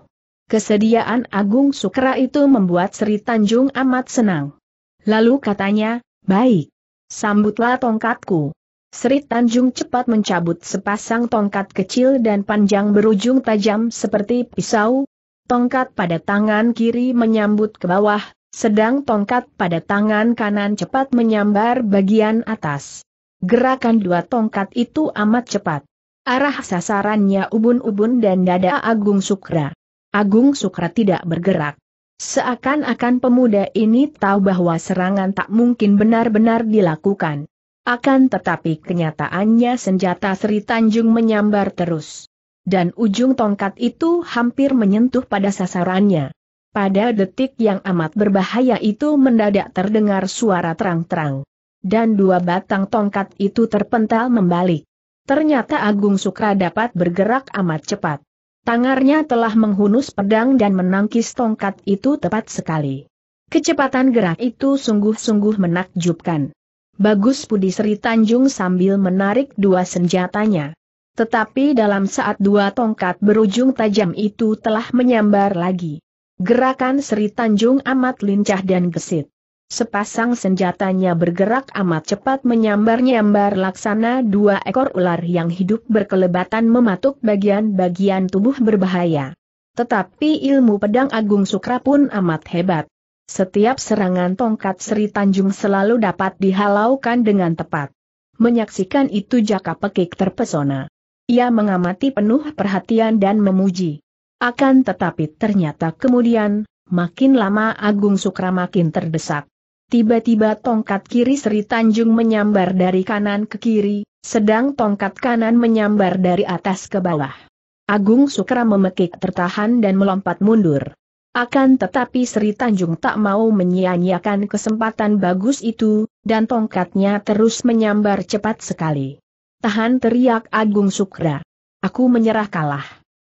Kesediaan Agung Sukra itu membuat Sri Tanjung amat senang. Lalu katanya, baik. Sambutlah tongkatku. Sri Tanjung cepat mencabut sepasang tongkat kecil dan panjang berujung tajam seperti pisau. Tongkat pada tangan kiri menyambut ke bawah, sedang tongkat pada tangan kanan cepat menyambar bagian atas. Gerakan dua tongkat itu amat cepat. Arah sasarannya ubun-ubun dan dada Agung Sukra. Agung Sukra tidak bergerak. Seakan-akan pemuda ini tahu bahwa serangan tak mungkin benar-benar dilakukan. Akan tetapi kenyataannya senjata Sri Tanjung menyambar terus. Dan ujung tongkat itu hampir menyentuh pada sasarannya. Pada detik yang amat berbahaya itu mendadak terdengar suara terang-terang. Dan dua batang tongkat itu terpental membalik. Ternyata Agung Sukra dapat bergerak amat cepat. Tangarnya telah menghunus pedang dan menangkis tongkat itu tepat sekali. Kecepatan gerak itu sungguh-sungguh menakjubkan. Bagus Pudi Sri Tanjung sambil menarik dua senjatanya. Tetapi dalam saat dua tongkat berujung tajam itu telah menyambar lagi. Gerakan Sri Tanjung amat lincah dan gesit. Sepasang senjatanya bergerak amat cepat menyambar-nyambar laksana dua ekor ular yang hidup berkelebatan mematuk bagian-bagian tubuh berbahaya. Tetapi ilmu pedang Agung Sukra pun amat hebat. Setiap serangan tongkat Sri Tanjung selalu dapat dihalaukan dengan tepat. Menyaksikan itu Jaka Pekik terpesona. Ia mengamati penuh perhatian dan memuji. Akan tetapi ternyata kemudian, makin lama Agung Sukra makin terdesak. Tiba-tiba tongkat kiri Sri Tanjung menyambar dari kanan ke kiri, sedang tongkat kanan menyambar dari atas ke bawah. Agung Sukra memekik tertahan dan melompat mundur. Akan tetapi Sri Tanjung tak mau menyia-nyiakan kesempatan bagus itu, dan tongkatnya terus menyambar cepat sekali. Tahan teriak Agung Sukra. Aku menyerah kalah.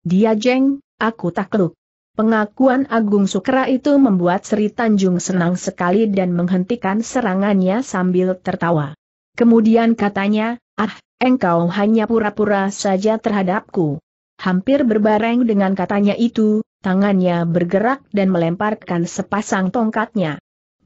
Dia jeng, aku takluk. Pengakuan Agung Sukra itu membuat Sri Tanjung senang sekali dan menghentikan serangannya sambil tertawa. Kemudian katanya, ah, engkau hanya pura-pura saja terhadapku. Hampir berbareng dengan katanya itu, tangannya bergerak dan melemparkan sepasang tongkatnya.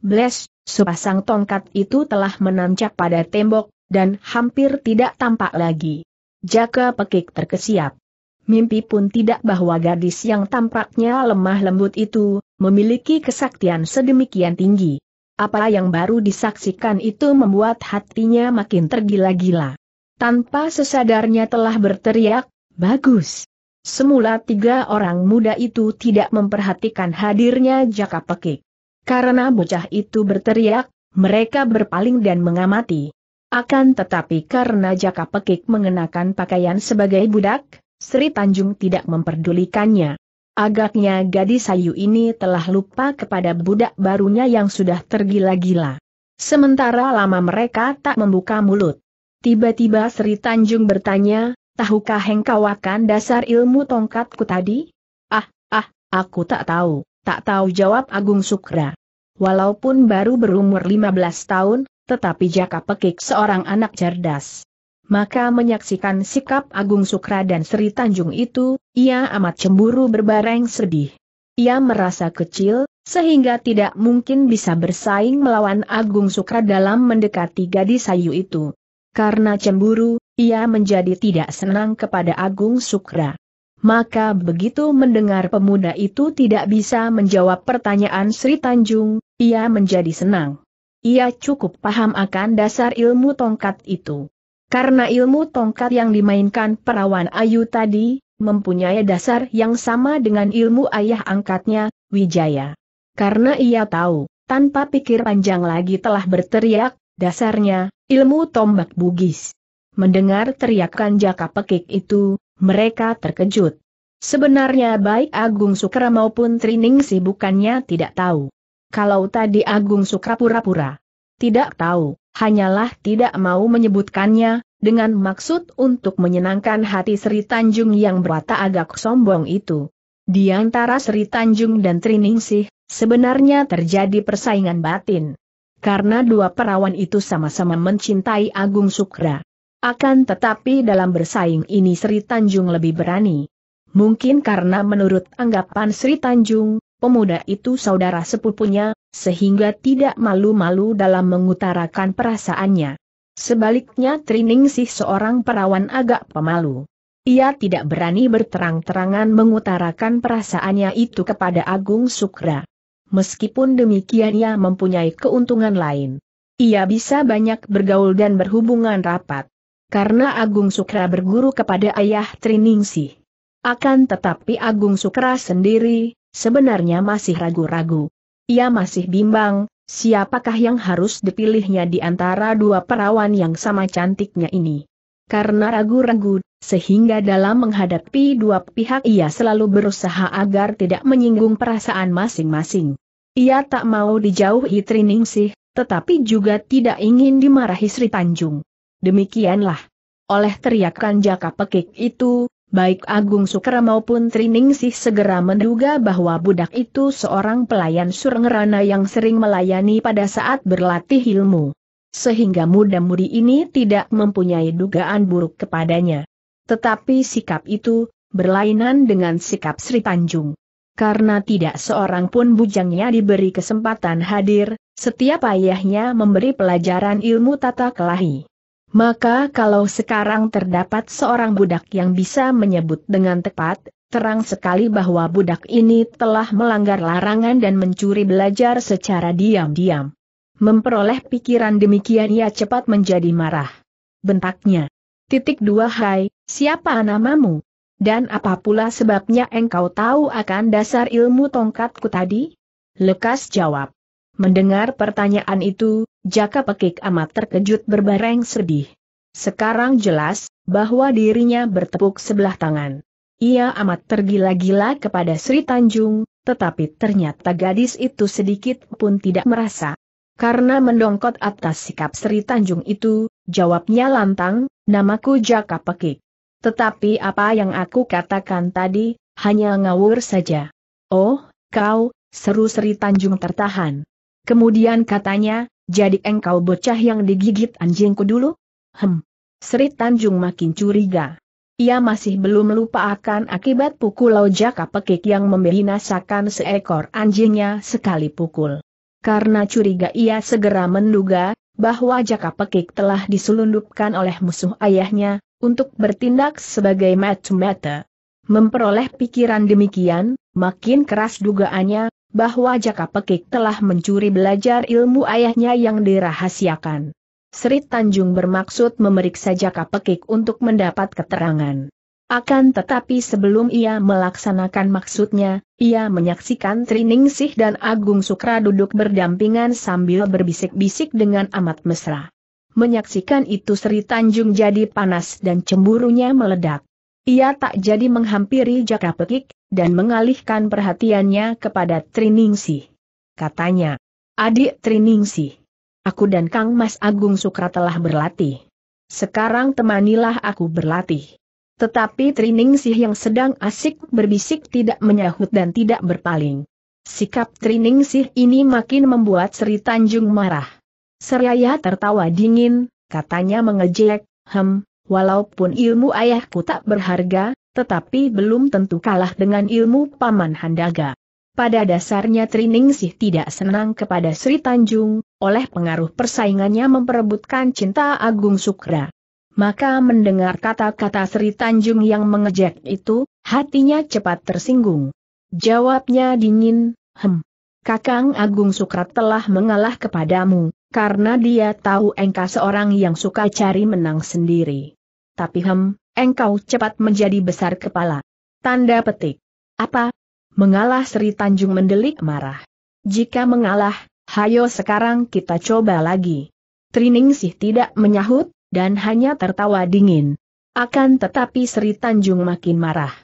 Bles, sepasang tongkat itu telah menancap pada tembok, dan hampir tidak tampak lagi. Jaka pekik terkesiap. Mimpi pun tidak bahwa gadis yang tampaknya lemah lembut itu, memiliki kesaktian sedemikian tinggi. Apa yang baru disaksikan itu membuat hatinya makin tergila-gila. Tanpa sesadarnya telah berteriak, bagus. Semula tiga orang muda itu tidak memperhatikan hadirnya Jaka Pekik. Karena bocah itu berteriak, mereka berpaling dan mengamati. Akan tetapi karena Jaka Pekik mengenakan pakaian sebagai budak, Sri Tanjung tidak memperdulikannya. Agaknya gadis sayu ini telah lupa kepada budak barunya yang sudah tergila-gila. Sementara lama mereka tak membuka mulut. Tiba-tiba Sri Tanjung bertanya, tahukah engkau akan dasar ilmu tongkatku tadi? Ah, ah, Aku tak tahu, tak tahu jawab Agung Sukra. Walaupun baru berumur 15 tahun, tetapi Jaka Pekik seorang anak cerdas. Maka menyaksikan sikap Agung Sukra dan Sri Tanjung itu, ia amat cemburu berbareng sedih. Ia merasa kecil, sehingga tidak mungkin bisa bersaing melawan Agung Sukra dalam mendekati gadis sayu itu. Karena cemburu, ia menjadi tidak senang kepada Agung Sukra. Maka begitu mendengar pemuda itu tidak bisa menjawab pertanyaan Sri Tanjung, ia menjadi senang. Ia cukup paham akan dasar ilmu tongkat itu. Karena ilmu tongkat yang dimainkan perawan Ayu tadi, mempunyai dasar yang sama dengan ilmu ayah angkatnya, Wijaya. Karena ia tahu, tanpa pikir panjang lagi telah berteriak, dasarnya, ilmu tombak bugis. Mendengar teriakan Jaka Pekik itu, mereka terkejut. Sebenarnya baik Agung Sukra maupun Triningsi bukannya tidak tahu. Kalau tadi Agung Sukra pura-pura tidak tahu, hanyalah tidak mau menyebutkannya, dengan maksud untuk menyenangkan hati Sri Tanjung yang berwatak agak sombong itu. Di antara Sri Tanjung dan Triningsih, sebenarnya terjadi persaingan batin. Karena dua perawan itu sama-sama mencintai Agung Sukra. Akan tetapi dalam bersaing ini Sri Tanjung lebih berani. Mungkin karena menurut anggapan Sri Tanjung, pemuda itu saudara sepupunya, sehingga tidak malu-malu dalam mengutarakan perasaannya. Sebaliknya Triningsih seorang perawan agak pemalu. Ia tidak berani berterang-terangan mengutarakan perasaannya itu kepada Agung Sukra. Meskipun demikian ia mempunyai keuntungan lain. Ia bisa banyak bergaul dan berhubungan rapat karena Agung Sukra berguru kepada ayah Triningsih. Akan tetapi Agung Sukra sendiri, sebenarnya masih ragu-ragu. Ia masih bimbang, siapakah yang harus dipilihnya di antara dua perawan yang sama cantiknya ini. Karena ragu-ragu, sehingga dalam menghadapi dua pihak ia selalu berusaha agar tidak menyinggung perasaan masing-masing. Ia tak mau dijauhi Triningsih, tetapi juga tidak ingin dimarahi Sri Tanjung. Demikianlah. Oleh teriakan Jaka Pekik itu, baik Agung Sukra maupun Triningsih segera menduga bahwa budak itu seorang pelayan Surengerana yang sering melayani pada saat berlatih ilmu. Sehingga muda-mudi ini tidak mempunyai dugaan buruk kepadanya. Tetapi sikap itu, berlainan dengan sikap Sri Tanjung. Karena tidak seorang pun bujangnya diberi kesempatan hadir, setiap ayahnya memberi pelajaran ilmu tata kelahi. Maka kalau sekarang terdapat seorang budak yang bisa menyebut dengan tepat, terang sekali bahwa budak ini telah melanggar larangan dan mencuri belajar secara diam-diam. Memperoleh pikiran demikian ia cepat menjadi marah. Bentaknya. Titik dua hai, siapa namamu? Dan apa pula sebabnya engkau tahu akan dasar ilmu tongkatku tadi? Lekas jawab. Mendengar pertanyaan itu, Jaka Pekik amat terkejut berbareng sedih. Sekarang jelas, bahwa dirinya bertepuk sebelah tangan. Ia amat tergila-gila kepada Sri Tanjung, tetapi ternyata gadis itu sedikit pun tidak merasa. Karena mendongkot atas sikap Sri Tanjung itu, jawabnya lantang, namaku Jaka Pekik. Tetapi apa yang aku katakan tadi, hanya ngawur saja. Oh, kau, seru Sri Tanjung tertahan. Kemudian katanya, jadi engkau bocah yang digigit anjingku dulu? Hem. Sri Tanjung makin curiga. Ia masih belum lupa akan akibat pukul Jaka Pekik yang membinasakan seekor anjingnya sekali pukul. Karena curiga ia segera menduga, bahwa Jaka Pekik telah diselundupkan oleh musuh ayahnya, untuk bertindak sebagai mata-mata. Memperoleh pikiran demikian, makin keras dugaannya, bahwa Jaka Pekik telah mencuri belajar ilmu ayahnya yang dirahasiakan. Sri Tanjung bermaksud memeriksa Jaka Pekik untuk mendapat keterangan. Akan tetapi sebelum ia melaksanakan maksudnya, ia menyaksikan Triningsih dan Agung Sukra duduk berdampingan sambil berbisik-bisik dengan amat mesra. Menyaksikan itu Sri Tanjung jadi panas dan cemburunya meledak. Ia tak jadi menghampiri Jaka Pekik, dan mengalihkan perhatiannya kepada Triningsih. Katanya, Adik Triningsih, aku dan Kang Mas Agung Sukra telah berlatih. Sekarang temanilah aku berlatih. Tetapi Triningsih yang sedang asik berbisik tidak menyahut dan tidak berpaling. Sikap Triningsih ini makin membuat Sri Tanjung marah. Seraya tertawa dingin, katanya mengejek, hem, walaupun ilmu ayahku tak berharga, tetapi belum tentu kalah dengan ilmu Paman Handaga. Pada dasarnya Triningsih tidak senang kepada Sri Tanjung, oleh pengaruh persaingannya memperebutkan cinta Agung Sukra. Maka mendengar kata-kata Sri Tanjung yang mengejek itu, hatinya cepat tersinggung. Jawabnya dingin, hem. Kakang Agung Sukrat telah mengalah kepadamu, karena dia tahu engkau seorang yang suka cari menang sendiri. Tapi hem, engkau cepat menjadi besar kepala. Tanda petik. Apa? Mengalah Sri Tanjung mendelik marah. Jika mengalah, hayo sekarang kita coba lagi. Triningsih tidak menyahut, dan hanya tertawa dingin. Akan tetapi Sri Tanjung makin marah.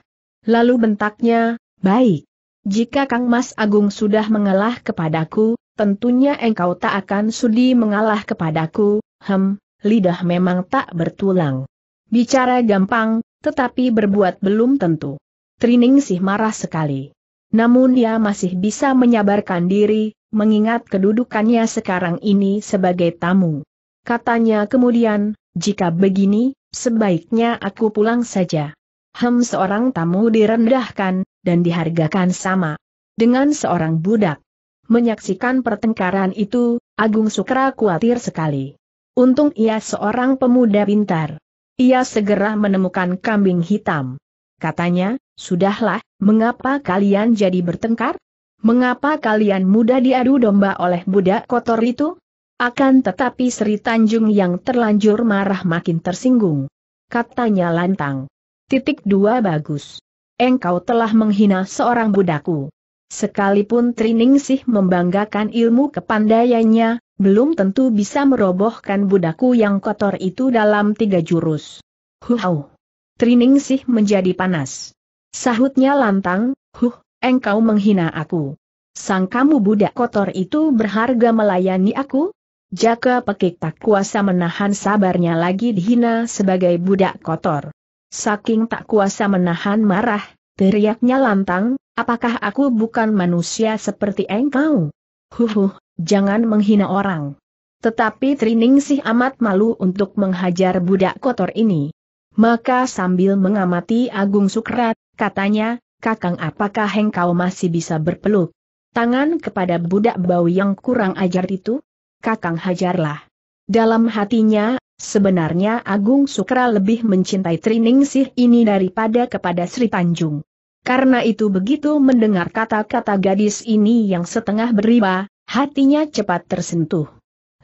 Lalu bentaknya, baik. Jika Kang Mas Agung sudah mengalah kepadaku, tentunya engkau tak akan sudi mengalah kepadaku, hem, lidah memang tak bertulang. Bicara gampang, tetapi berbuat belum tentu. Trining sih marah sekali. Namun dia masih bisa menyabarkan diri, mengingat kedudukannya sekarang ini sebagai tamu. Katanya kemudian, jika begini, sebaiknya aku pulang saja. Hem seorang tamu direndahkan, dan dihargakan sama dengan seorang budak. Menyaksikan pertengkaran itu, Agung Sukra khawatir sekali. Untung ia seorang pemuda pintar. Ia segera menemukan kambing hitam. Katanya, sudahlah, mengapa kalian jadi bertengkar? Mengapa kalian mudah diadu domba oleh budak kotor itu? Akan tetapi Sri Tanjung yang terlanjur marah makin tersinggung. Katanya lantang. Titik dua bagus. Engkau telah menghina seorang budaku. Sekalipun Triningsih membanggakan ilmu kepandaiannya, belum tentu bisa merobohkan budaku yang kotor itu dalam tiga jurus. Huh! Triningsih menjadi panas. Sahutnya lantang, huh, engkau menghina aku. Sang kamu budak kotor itu berharga melayani aku? Jaka Pekik tak kuasa menahan sabarnya lagi dihina sebagai budak kotor. Saking tak kuasa menahan marah, teriaknya lantang, apakah aku bukan manusia seperti engkau? Huhuh, jangan menghina orang. Tetapi Trining sih amat malu untuk menghajar budak kotor ini. Maka sambil mengamati Agung Sukrat, katanya, Kakang apakah engkau masih bisa berpeluk? Tangan kepada budak bau yang kurang ajar itu? Kakang hajarlah. Dalam hatinya, sebenarnya Agung Sukra lebih mencintai Triningsih ini daripada kepada Sri Tanjung. Karena itu begitu mendengar kata-kata gadis ini yang setengah beriba, hatinya cepat tersentuh.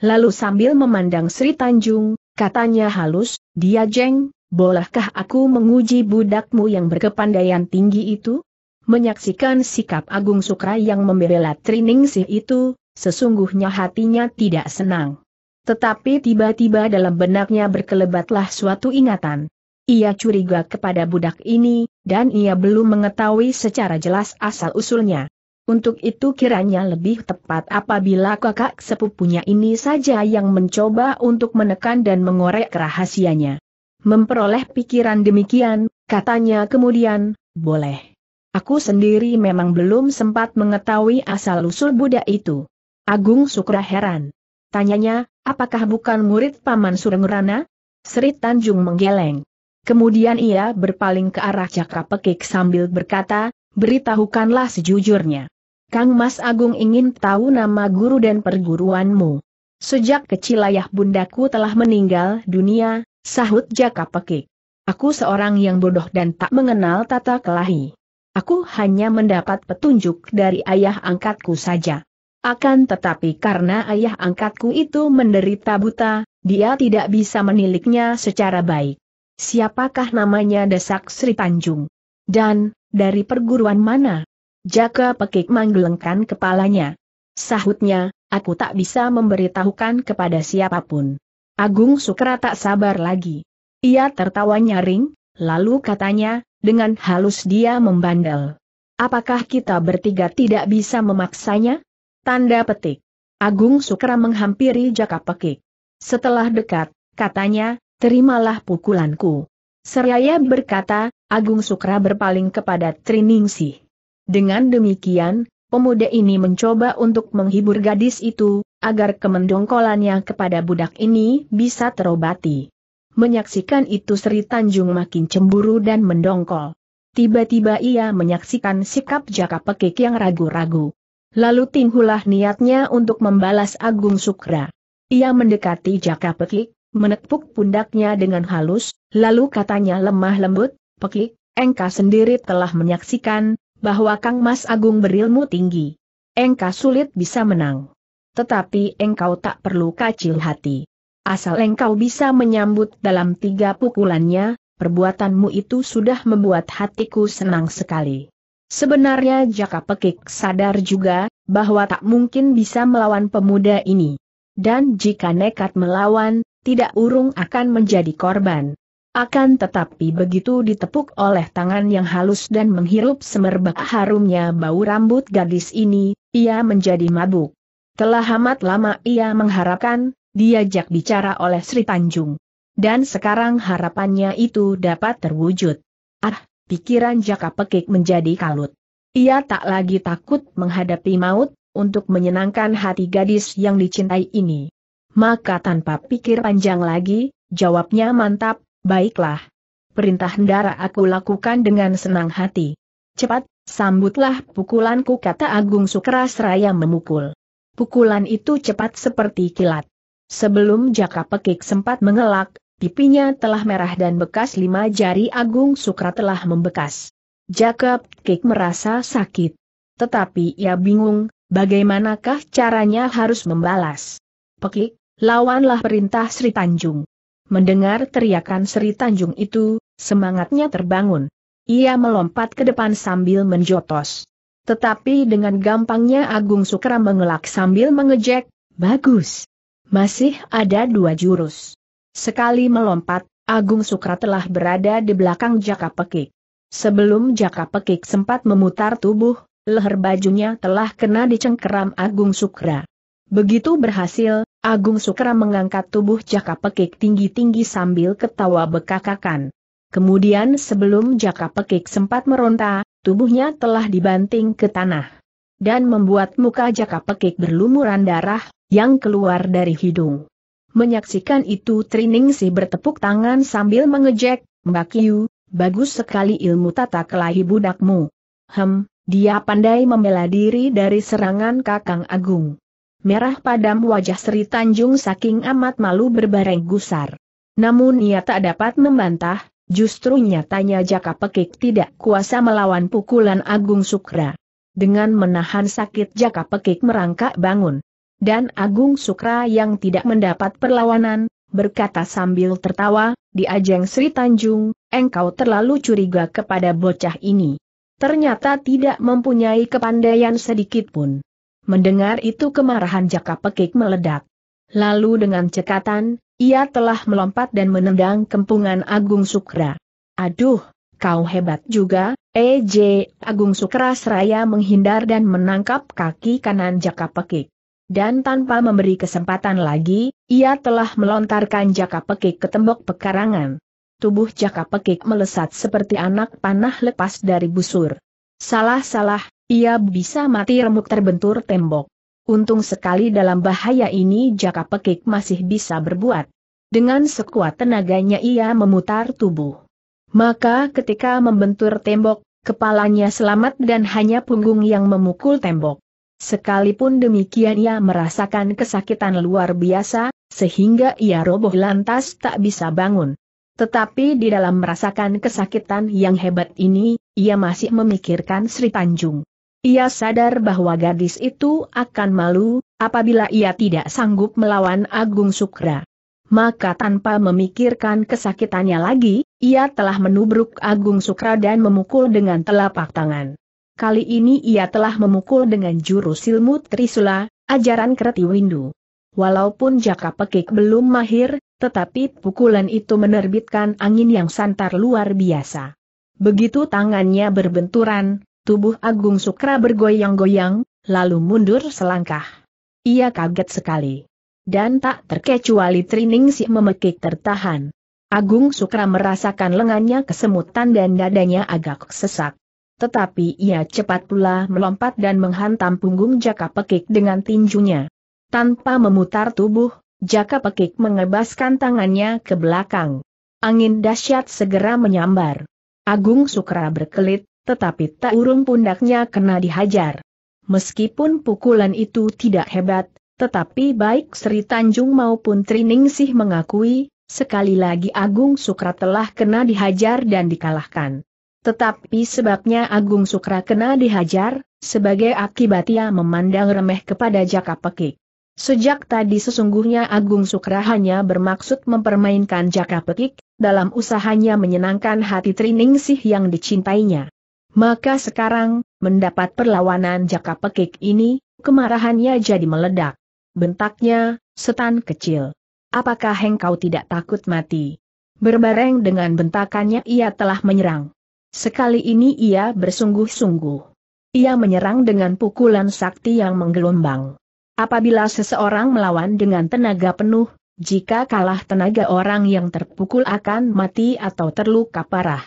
Lalu sambil memandang Sri Tanjung, katanya halus, dia jeng, bolehkah aku menguji budakmu yang berkepandaian tinggi itu? Menyaksikan sikap Agung Sukra yang membela Triningsih itu, sesungguhnya hatinya tidak senang. Tetapi tiba-tiba dalam benaknya berkelebatlah suatu ingatan. Ia curiga kepada budak ini, dan ia belum mengetahui secara jelas asal-usulnya. Untuk itu kiranya lebih tepat apabila kakak sepupunya ini saja yang mencoba untuk menekan dan mengorek rahasianya. Memperoleh pikiran demikian, katanya kemudian, boleh. Aku sendiri memang belum sempat mengetahui asal-usul budak itu. Agung Sukra heran. Tanyanya, apakah bukan murid Paman Surengrana? Sri Tanjung menggeleng. Kemudian ia berpaling ke arah Cakra Pekik sambil berkata, beritahukanlah sejujurnya. Kang Mas Agung ingin tahu nama guru dan perguruanmu. Sejak kecil ayah bundaku telah meninggal dunia, sahut Jaka Pekik. Aku seorang yang bodoh dan tak mengenal tata kelahi. Aku hanya mendapat petunjuk dari ayah angkatku saja. Akan tetapi karena ayah angkatku itu menderita buta, dia tidak bisa meniliknya secara baik. Siapakah namanya desak Sri Tanjung? Dan, dari perguruan mana? Jaka Pekik menggelengkan kepalanya. Sahutnya, aku tak bisa memberitahukan kepada siapa pun. Agung Sukra tak sabar lagi. Ia tertawa nyaring, lalu katanya, dengan halus dia membandel. Apakah kita bertiga tidak bisa memaksanya? Tanda petik. Agung Sukra menghampiri Jaka Pekik. Setelah dekat, katanya, terimalah pukulanku. Seraya berkata, Agung Sukra berpaling kepada Triningsih. Dengan demikian, pemuda ini mencoba untuk menghibur gadis itu, agar kemendongkolannya kepada budak ini bisa terobati. Menyaksikan itu Sri Tanjung makin cemburu dan mendongkol. Tiba-tiba ia menyaksikan sikap Jaka Pekik yang ragu-ragu. Lalu timbullah niatnya untuk membalas Agung Sukra. Ia mendekati Jaka Pekik, menepuk pundaknya dengan halus, lalu katanya lemah lembut, Pekik, engkau sendiri telah menyaksikan, bahwa Kang Mas Agung berilmu tinggi. Engkau sulit bisa menang. Tetapi engkau tak perlu kacil hati. Asal engkau bisa menyambut dalam tiga pukulannya, perbuatanmu itu sudah membuat hatiku senang sekali. Sebenarnya Jaka Pekik sadar juga, bahwa tak mungkin bisa melawan pemuda ini. Dan jika nekat melawan, tidak urung akan menjadi korban. Akan tetapi begitu ditepuk oleh tangan yang halus dan menghirup semerbak harumnya bau rambut gadis ini, ia menjadi mabuk. Telah amat lama ia mengharapkan, diajak bicara oleh Sri Tanjung. Dan sekarang harapannya itu dapat terwujud. Ah, pikiran Jaka Pekik menjadi kalut. Ia tak lagi takut menghadapi maut, untuk menyenangkan hati gadis yang dicintai ini. Maka tanpa pikir panjang lagi, jawabnya mantap, Baiklah. Perintah hendara aku lakukan dengan senang hati. Cepat, sambutlah pukulanku kata Agung Sukras Raya memukul. Pukulan itu cepat seperti kilat. Sebelum Jaka Pekik sempat mengelak, pipinya telah merah dan bekas lima jari Agung Sukra telah membekas. Jaka Pekik merasa sakit. Tetapi ia bingung, bagaimanakah caranya harus membalas. Pekik, lawanlah perintah Sri Tanjung. Mendengar teriakan Sri Tanjung itu, semangatnya terbangun. Ia melompat ke depan sambil menjotos. Tetapi dengan gampangnya Agung Sukra mengelak sambil mengejek, bagus. Masih ada dua jurus. Sekali melompat, Agung Sukra telah berada di belakang Jaka Pekik. Sebelum Jaka Pekik sempat memutar tubuh, leher bajunya telah kena dicengkeram Agung Sukra. Begitu berhasil, Agung Sukra mengangkat tubuh Jaka Pekik tinggi-tinggi sambil ketawa bekakakan. Kemudian sebelum Jaka Pekik sempat meronta, tubuhnya telah dibanting ke tanah. Dan membuat muka Jaka Pekik berlumuran darah, yang keluar dari hidung. Menyaksikan itu Triningsi bertepuk tangan sambil mengejek, Mbak Kiu, bagus sekali ilmu tata kelahi budakmu. Hem, dia pandai membela diri dari serangan Kakang Agung merah padam wajah Sri Tanjung saking amat malu berbareng gusar. Namun ia tak dapat membantah, justru nyatanya Jaka Pekik tidak kuasa melawan pukulan Agung Sukra. Dengan menahan sakit Jaka Pekik merangkak bangun. Dan Agung Sukra yang tidak mendapat perlawanan, berkata sambil tertawa, di ajeng Sri Tanjung, engkau terlalu curiga kepada bocah ini. Ternyata tidak mempunyai kepandaian sedikit pun. Mendengar itu kemarahan Jaka Pekik meledak. Lalu dengan cekatan, ia telah melompat dan menendang kempungan Agung Sukra. Aduh, kau hebat juga, EJ, Agung Sukra seraya menghindar dan menangkap kaki kanan Jaka Pekik. Dan tanpa memberi kesempatan lagi, ia telah melontarkan Jaka Pekik ke tembok pekarangan. Tubuh Jaka Pekik melesat seperti anak panah lepas dari busur. Salah-salah, ia bisa mati remuk terbentur tembok. Untung sekali dalam bahaya ini Jaka Pekik masih bisa berbuat. Dengan sekuat tenaganya ia memutar tubuh. Maka ketika membentur tembok, kepalanya selamat dan hanya punggung yang memukul tembok. Sekalipun demikian ia merasakan kesakitan luar biasa, sehingga ia roboh lantas tak bisa bangun. Tetapi di dalam merasakan kesakitan yang hebat ini, ia masih memikirkan Sri Tanjung. Ia sadar bahwa gadis itu akan malu, apabila ia tidak sanggup melawan Agung Sukra. Maka tanpa memikirkan kesakitannya lagi, ia telah menubruk Agung Sukra dan memukul dengan telapak tangan. Kali ini ia telah memukul dengan jurus ilmu Trisula, ajaran Kreti Windu. Walaupun Jaka Pekik belum mahir, tetapi pukulan itu menerbitkan angin yang santar luar biasa. Begitu tangannya berbenturan, Tubuh Agung Sukra bergoyang-goyang, lalu mundur selangkah. Ia kaget sekali. Dan tak terkecuali Trining si memekik tertahan. Agung Sukra merasakan lengannya kesemutan dan dadanya agak sesak. Tetapi ia cepat pula melompat dan menghantam punggung Jaka Pekik dengan tinjunya. Tanpa memutar tubuh, Jaka Pekik mengebaskan tangannya ke belakang. Angin dahsyat segera menyambar. Agung Sukra berkelit, tetapi tak urung pundaknya kena dihajar. Meskipun pukulan itu tidak hebat, tetapi baik Sri Tanjung maupun Triningsih mengakui, sekali lagi Agung Sukra telah kena dihajar dan dikalahkan. Tetapi sebabnya Agung Sukra kena dihajar, sebagai akibat ia memandang remeh kepada Jaka Pekik. Sejak tadi sesungguhnya Agung Sukra hanya bermaksud mempermainkan Jaka Pekik, dalam usahanya menyenangkan hati Triningsih yang dicintainya. Maka sekarang, mendapat perlawanan Jaka Pekik ini, kemarahannya jadi meledak bentaknya, setan kecil. Apakah engkau tidak takut mati? Berbareng dengan bentakannya ia telah menyerang. Sekali ini ia bersungguh-sungguh. Ia menyerang dengan pukulan sakti yang menggelombang. Apabila seseorang melawan dengan tenaga penuh, jika kalah tenaga orang yang terpukul akan mati atau terluka parah.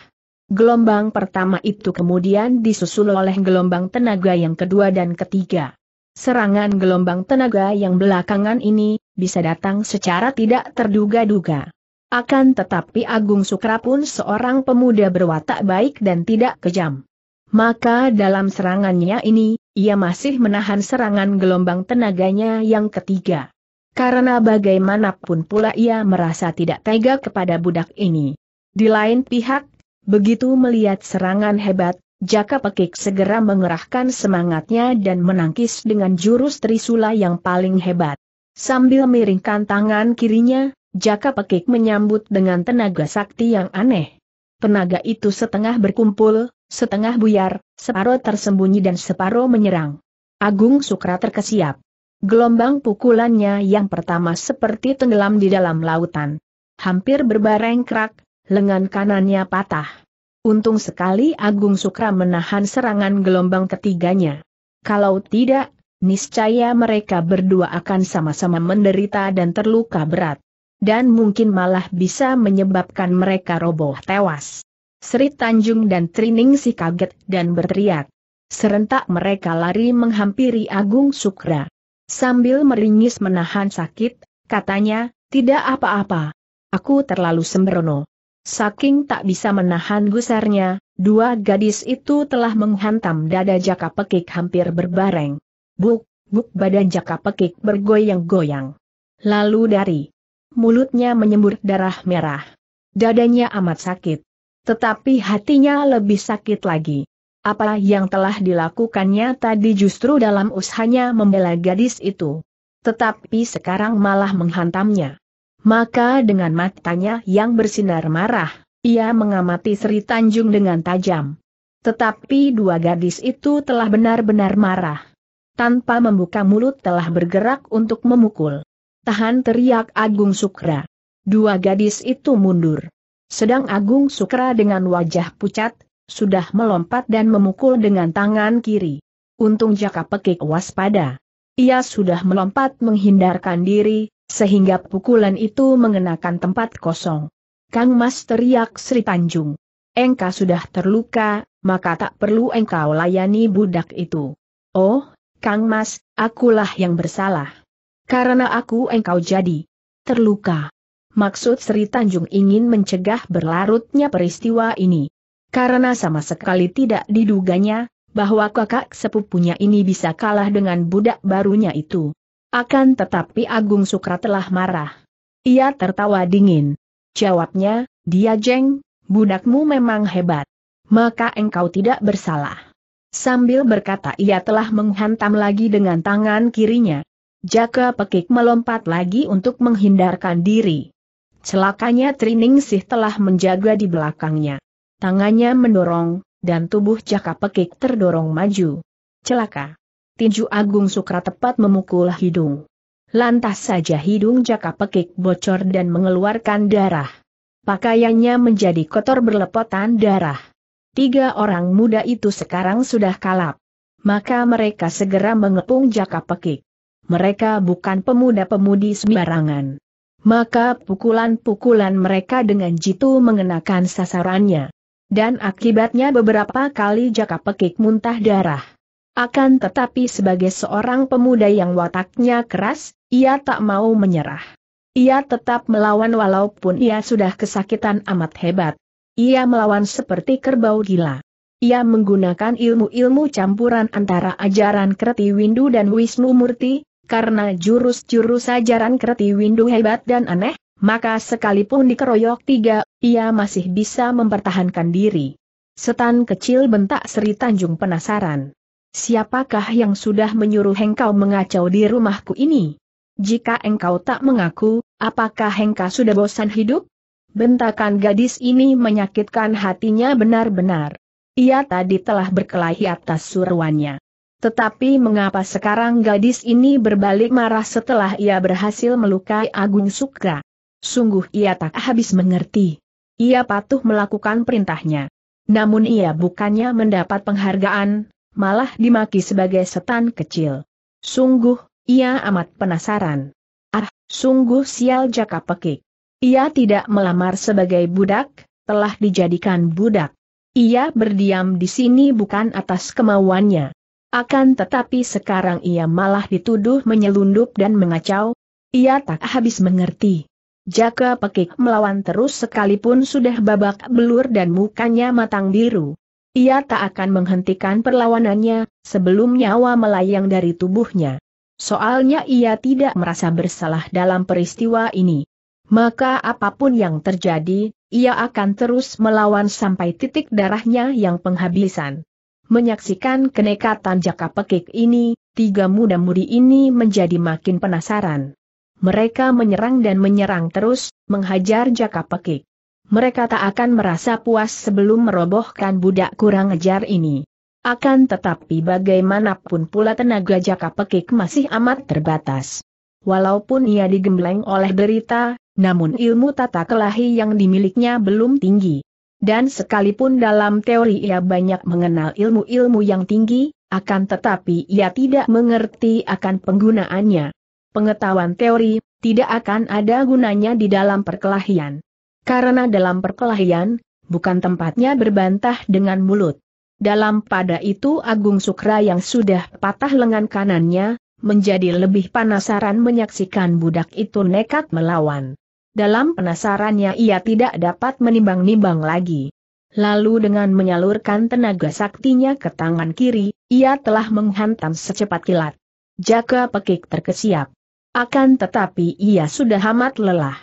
Gelombang pertama itu kemudian disusul oleh gelombang tenaga yang kedua dan ketiga. Serangan gelombang tenaga yang belakangan ini, bisa datang secara tidak terduga-duga. Akan tetapi Agung Sukra pun seorang pemuda berwatak baik dan tidak kejam. Maka dalam serangannya ini, ia masih menahan serangan gelombang tenaganya yang ketiga. Karena bagaimanapun pula ia merasa tidak tega kepada budak ini. Di lain pihak, begitu melihat serangan hebat, Jaka Pekik segera mengerahkan semangatnya dan menangkis dengan jurus Trisula yang paling hebat. Sambil miringkan tangan kirinya, Jaka Pekik menyambut dengan tenaga sakti yang aneh. Tenaga itu setengah berkumpul, setengah buyar, separuh tersembunyi dan separuh menyerang. Agung Sukra terkesiap. Gelombang pukulannya yang pertama seperti tenggelam di dalam lautan. Hampir berbareng kerak, lengan kanannya patah. Untung sekali Agung Sukra menahan serangan gelombang ketiganya. Kalau tidak, niscaya mereka berdua akan sama-sama menderita dan terluka berat. Dan mungkin malah bisa menyebabkan mereka roboh tewas. Sri Tanjung dan Trining si kaget dan berteriak. Serentak mereka lari menghampiri Agung Sukra. Sambil meringis menahan sakit, katanya, tidak apa-apa. Aku terlalu sembrono. Saking tak bisa menahan gusarnya, dua gadis itu telah menghantam dada Jaka Pekik hampir berbareng. Buk, buk badan Jaka Pekik bergoyang-goyang. Lalu dari mulutnya menyembur darah merah. Dadanya amat sakit. Tetapi hatinya lebih sakit lagi. Apa yang telah dilakukannya tadi justru dalam usahanya membela gadis itu. Tetapi sekarang malah menghantamnya. Maka dengan matanya yang bersinar marah, ia mengamati Sri Tanjung dengan tajam. Tetapi dua gadis itu telah benar-benar marah. Tanpa membuka mulut telah bergerak untuk memukul. Tahan teriak Agung Sukra. Dua gadis itu mundur. Sedang Agung Sukra dengan wajah pucat, sudah melompat dan memukul dengan tangan kiri. Untung Jaka Pekik waspada. Ia sudah melompat menghindarkan diri, sehingga pukulan itu mengenakan tempat kosong. Kang Mas teriak Sri Tanjung. Engkau sudah terluka, maka tak perlu engkau layani budak itu. Oh, Kang Mas, akulah yang bersalah. Karena aku engkau jadi terluka. Maksud Sri Tanjung ingin mencegah berlarutnya peristiwa ini. Karena sama sekali tidak diduganya, bahwa kakak sepupunya ini bisa kalah dengan budak barunya itu. Akan tetapi Agung Sukra telah marah. Ia tertawa dingin. Jawabnya, dia jeng, budakmu memang hebat. Maka engkau tidak bersalah. Sambil berkata ia telah menghantam lagi dengan tangan kirinya. Jaka Pekik melompat lagi untuk menghindarkan diri. Celakanya Triningsih telah menjaga di belakangnya. Tangannya mendorong, dan tubuh Jaka Pekik terdorong maju. Celaka tinju Agung Sukra tepat memukul hidung. Lantas saja hidung Jaka Pekik bocor dan mengeluarkan darah. Pakaiannya menjadi kotor berlepotan darah. Tiga orang muda itu sekarang sudah kalap. Maka mereka segera mengepung Jaka Pekik. Mereka bukan pemuda-pemudi sembarangan. Maka pukulan-pukulan mereka dengan jitu mengenakan sasarannya. Dan akibatnya beberapa kali Jaka Pekik muntah darah. Akan tetapi sebagai seorang pemuda yang wataknya keras, ia tak mau menyerah. Ia tetap melawan walaupun ia sudah kesakitan amat hebat. Ia melawan seperti kerbau gila. Ia menggunakan ilmu-ilmu campuran antara ajaran Kreti Windu dan Wisnu Murti, karena jurus-jurus ajaran Kreti Windu hebat dan aneh, maka sekalipun dikeroyok tiga, ia masih bisa mempertahankan diri. Setan kecil bentak Sri Tanjung penasaran. Siapakah yang sudah menyuruh engkau mengacau di rumahku ini? Jika engkau tak mengaku, apakah engkau sudah bosan hidup? Bentakan gadis ini menyakitkan hatinya benar-benar. Ia tadi telah berkelahi atas suruannya. Tetapi mengapa sekarang gadis ini berbalik marah setelah ia berhasil melukai Agung Sukra? Sungguh ia tak habis mengerti. Ia patuh melakukan perintahnya. Namun ia bukannya mendapat penghargaan, malah dimaki sebagai setan kecil. Sungguh, ia amat penasaran. Ah, sungguh sial Jaka Pekik. Ia tidak melamar sebagai budak, telah dijadikan budak. Ia berdiam di sini bukan atas kemauannya. Akan tetapi sekarang ia malah dituduh menyelundup dan mengacau. Ia tak habis mengerti. Jaka Pekik melawan terus sekalipun sudah babak belur dan mukanya matang biru. Ia tak akan menghentikan perlawanannya, sebelum nyawa melayang dari tubuhnya. Soalnya ia tidak merasa bersalah dalam peristiwa ini maka apa pun yang terjadi, ia akan terus melawan sampai titik darahnya yang penghabisan. Menyaksikan kenekatan Jaka Pekik ini, tiga muda-mudi ini menjadi makin penasaran. Mereka menyerang dan menyerang terus, menghajar Jaka Pekik. Mereka tak akan merasa puas sebelum merobohkan budak kurang ajar ini. Akan tetapi bagaimanapun pula tenaga Jaka Pekik masih amat terbatas. Walaupun ia digembleng oleh berita, namun ilmu tata kelahi yang dimilikinya belum tinggi. Dan sekalipun dalam teori ia banyak mengenal ilmu-ilmu yang tinggi, akan tetapi ia tidak mengerti akan penggunaannya. Pengetahuan teori, tidak akan ada gunanya di dalam perkelahian. Karena dalam perkelahian, bukan tempatnya berbantah dengan mulut. Dalam pada itu Agung Sukra yang sudah patah lengan kanannya, menjadi lebih penasaran menyaksikan budak itu nekat melawan. Dalam penasarannya ia tidak dapat menimbang-nimbang lagi. Lalu dengan menyalurkan tenaga saktinya ke tangan kiri, ia telah menghantam secepat kilat. Jaka pekik terkesiap. Akan tetapi ia sudah amat lelah.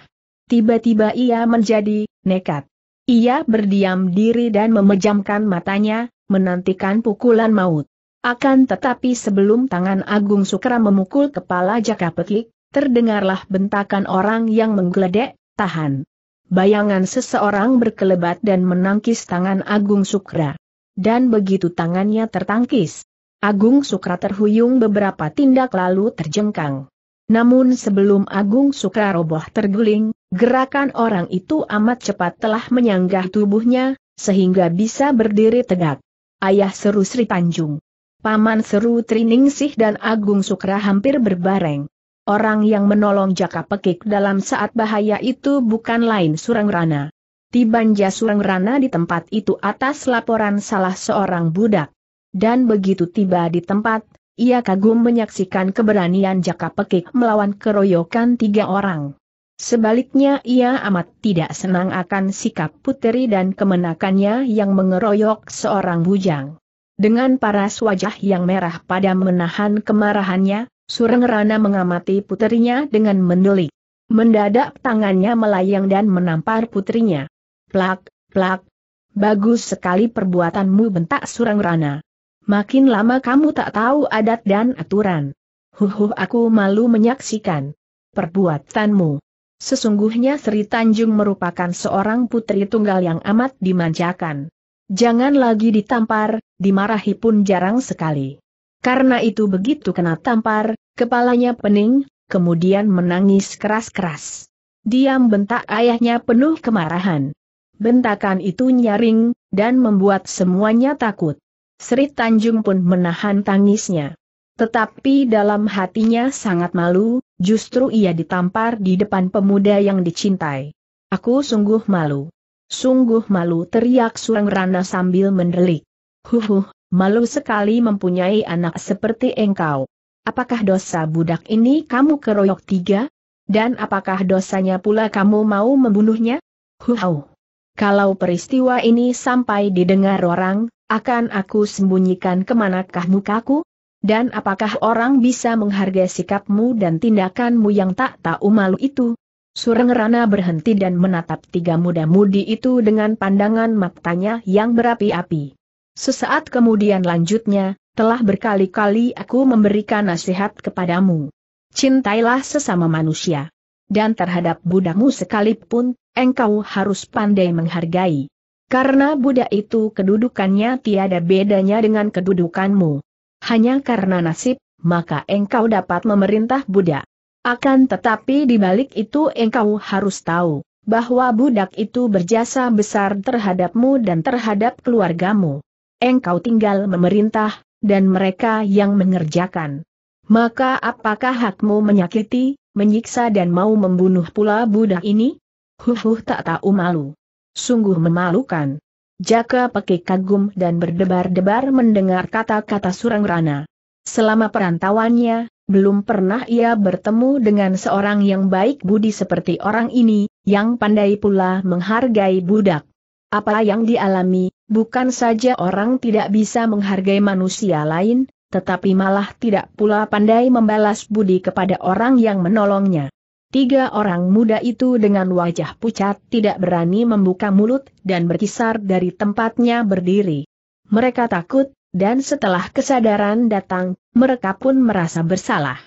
Tiba-tiba ia menjadi nekat. Ia berdiam diri dan memejamkan matanya, menantikan pukulan maut. Akan tetapi sebelum tangan Agung Sukra memukul kepala Jaka Pekik, terdengarlah bentakan orang yang menggeledek, tahan. Bayangan seseorang berkelebat dan menangkis tangan Agung Sukra. Dan begitu tangannya tertangkis, Agung Sukra terhuyung beberapa tindak lalu terjengkang. Namun sebelum Agung Sukra roboh terguling, gerakan orang itu amat cepat telah menyanggah tubuhnya, sehingga bisa berdiri tegak. Ayah seru Sri Tanjung. Paman seru Triningsih dan Agung Sukra hampir berbareng. Orang yang menolong Jaka Pekik dalam saat bahaya itu bukan lain Surang Rana. Tibanja Surang Rana di tempat itu atas laporan salah seorang budak. Dan begitu tiba di tempat, ia kagum menyaksikan keberanian Jaka Pekik melawan keroyokan tiga orang. Sebaliknya ia amat tidak senang akan sikap puteri dan kemenakannya yang mengeroyok seorang bujang. Dengan paras wajah yang merah pada menahan kemarahannya, Sureng Rana mengamati puterinya dengan mendelik. Mendadak tangannya melayang dan menampar putrinya. Plak, plak. Bagus sekali perbuatanmu bentak Sureng Rana. Makin lama kamu tak tahu adat dan aturan. Huhuh aku malu menyaksikan perbuatanmu. Sesungguhnya Sri Tanjung merupakan seorang putri tunggal yang amat dimanjakan. Jangan lagi ditampar, dimarahi pun jarang sekali. Karena itu begitu kena tampar, kepalanya pening, kemudian menangis keras-keras. Diam bentak ayahnya penuh kemarahan. Bentakan itu nyaring, dan membuat semuanya takut. Sri Tanjung pun menahan tangisnya. Tetapi dalam hatinya sangat malu, justru ia ditampar di depan pemuda yang dicintai. Aku sungguh malu. Sungguh malu teriak Surang Rana sambil mendelik. Huhuh, malu sekali mempunyai anak seperti engkau. Apakah dosa budak ini kamu keroyok tiga? Dan apakah dosanya pula kamu mau membunuhnya? Huhuh. Kalau peristiwa ini sampai didengar orang, akan aku sembunyikan ke manakah mukaku? Dan apakah orang bisa menghargai sikapmu dan tindakanmu yang tak tahu malu itu? Sureng Rana berhenti dan menatap tiga muda-mudi itu dengan pandangan matanya yang berapi-api. Sesaat kemudian lanjutnya, telah berkali-kali aku memberikan nasihat kepadamu. Cintailah sesama manusia. Dan terhadap budakmu sekalipun, engkau harus pandai menghargai. Karena budak itu kedudukannya tiada bedanya dengan kedudukanmu. Hanya karena nasib, maka engkau dapat memerintah budak. Akan tetapi di balik itu engkau harus tahu, bahwa budak itu berjasa besar terhadapmu dan terhadap keluargamu. Engkau tinggal memerintah, dan mereka yang mengerjakan. Maka apakah hakmu menyakiti, menyiksa dan mau membunuh pula budak ini? Huhuh tak tahu malu. Sungguh memalukan. Jaka pakai kagum dan berdebar-debar mendengar kata-kata Surang Rana. Selama perantauannya, belum pernah ia bertemu dengan seorang yang baik budi seperti orang ini, yang pandai pula menghargai budak. Apa yang dialami, bukan saja orang tidak bisa menghargai manusia lain, tetapi malah tidak pula pandai membalas budi kepada orang yang menolongnya. Tiga orang muda itu dengan wajah pucat tidak berani membuka mulut dan berkisar dari tempatnya berdiri. Mereka takut, dan setelah kesadaran datang, mereka pun merasa bersalah.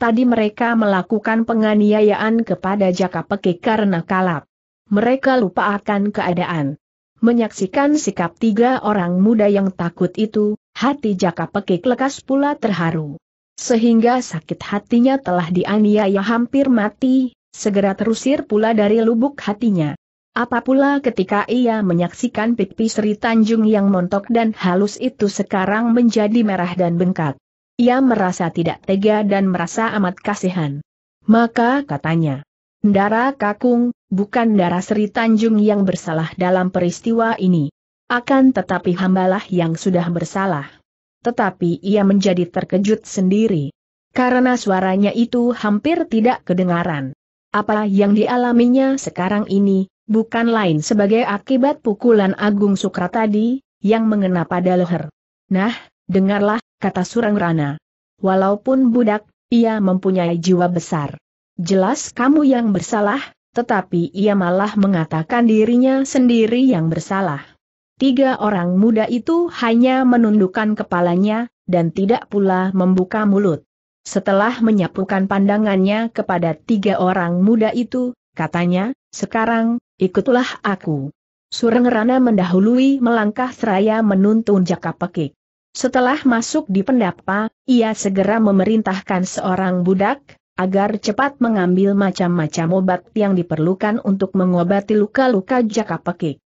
Tadi mereka melakukan penganiayaan kepada Jaka Peki karena kalap. Mereka lupa akan keadaan. Menyaksikan sikap tiga orang muda yang takut itu, hati Jaka Peki lekas pula terharu sehingga sakit hatinya telah dianiaya hampir mati, segera terusir pula dari lubuk hatinya. Apa pula ketika ia menyaksikan pipi Sri Tanjung yang montok dan halus itu sekarang menjadi merah dan bengkak. Ia merasa tidak tega dan merasa amat kasihan. Maka katanya, Dara Kakung, bukan darah Sri Tanjung yang bersalah dalam peristiwa ini. Akan tetapi hambalah yang sudah bersalah tetapi ia menjadi terkejut sendiri. Karena suaranya itu hampir tidak kedengaran. Apa yang dialaminya sekarang ini, bukan lain sebagai akibat pukulan Agung Sukra tadi, yang mengena pada leher. Nah, dengarlah, kata Surang Rana. Walaupun budak, ia mempunyai jiwa besar. Jelas kamu yang bersalah, tetapi ia malah mengatakan dirinya sendiri yang bersalah. Tiga orang muda itu hanya menundukkan kepalanya, dan tidak pula membuka mulut. Setelah menyapukan pandangannya kepada tiga orang muda itu, katanya, sekarang, ikutlah aku. Sureng Rana mendahului melangkah seraya menuntun Jaka Pekik. Setelah masuk di pendapa, ia segera memerintahkan seorang budak, agar cepat mengambil macam-macam obat yang diperlukan untuk mengobati luka-luka Jaka Pekik.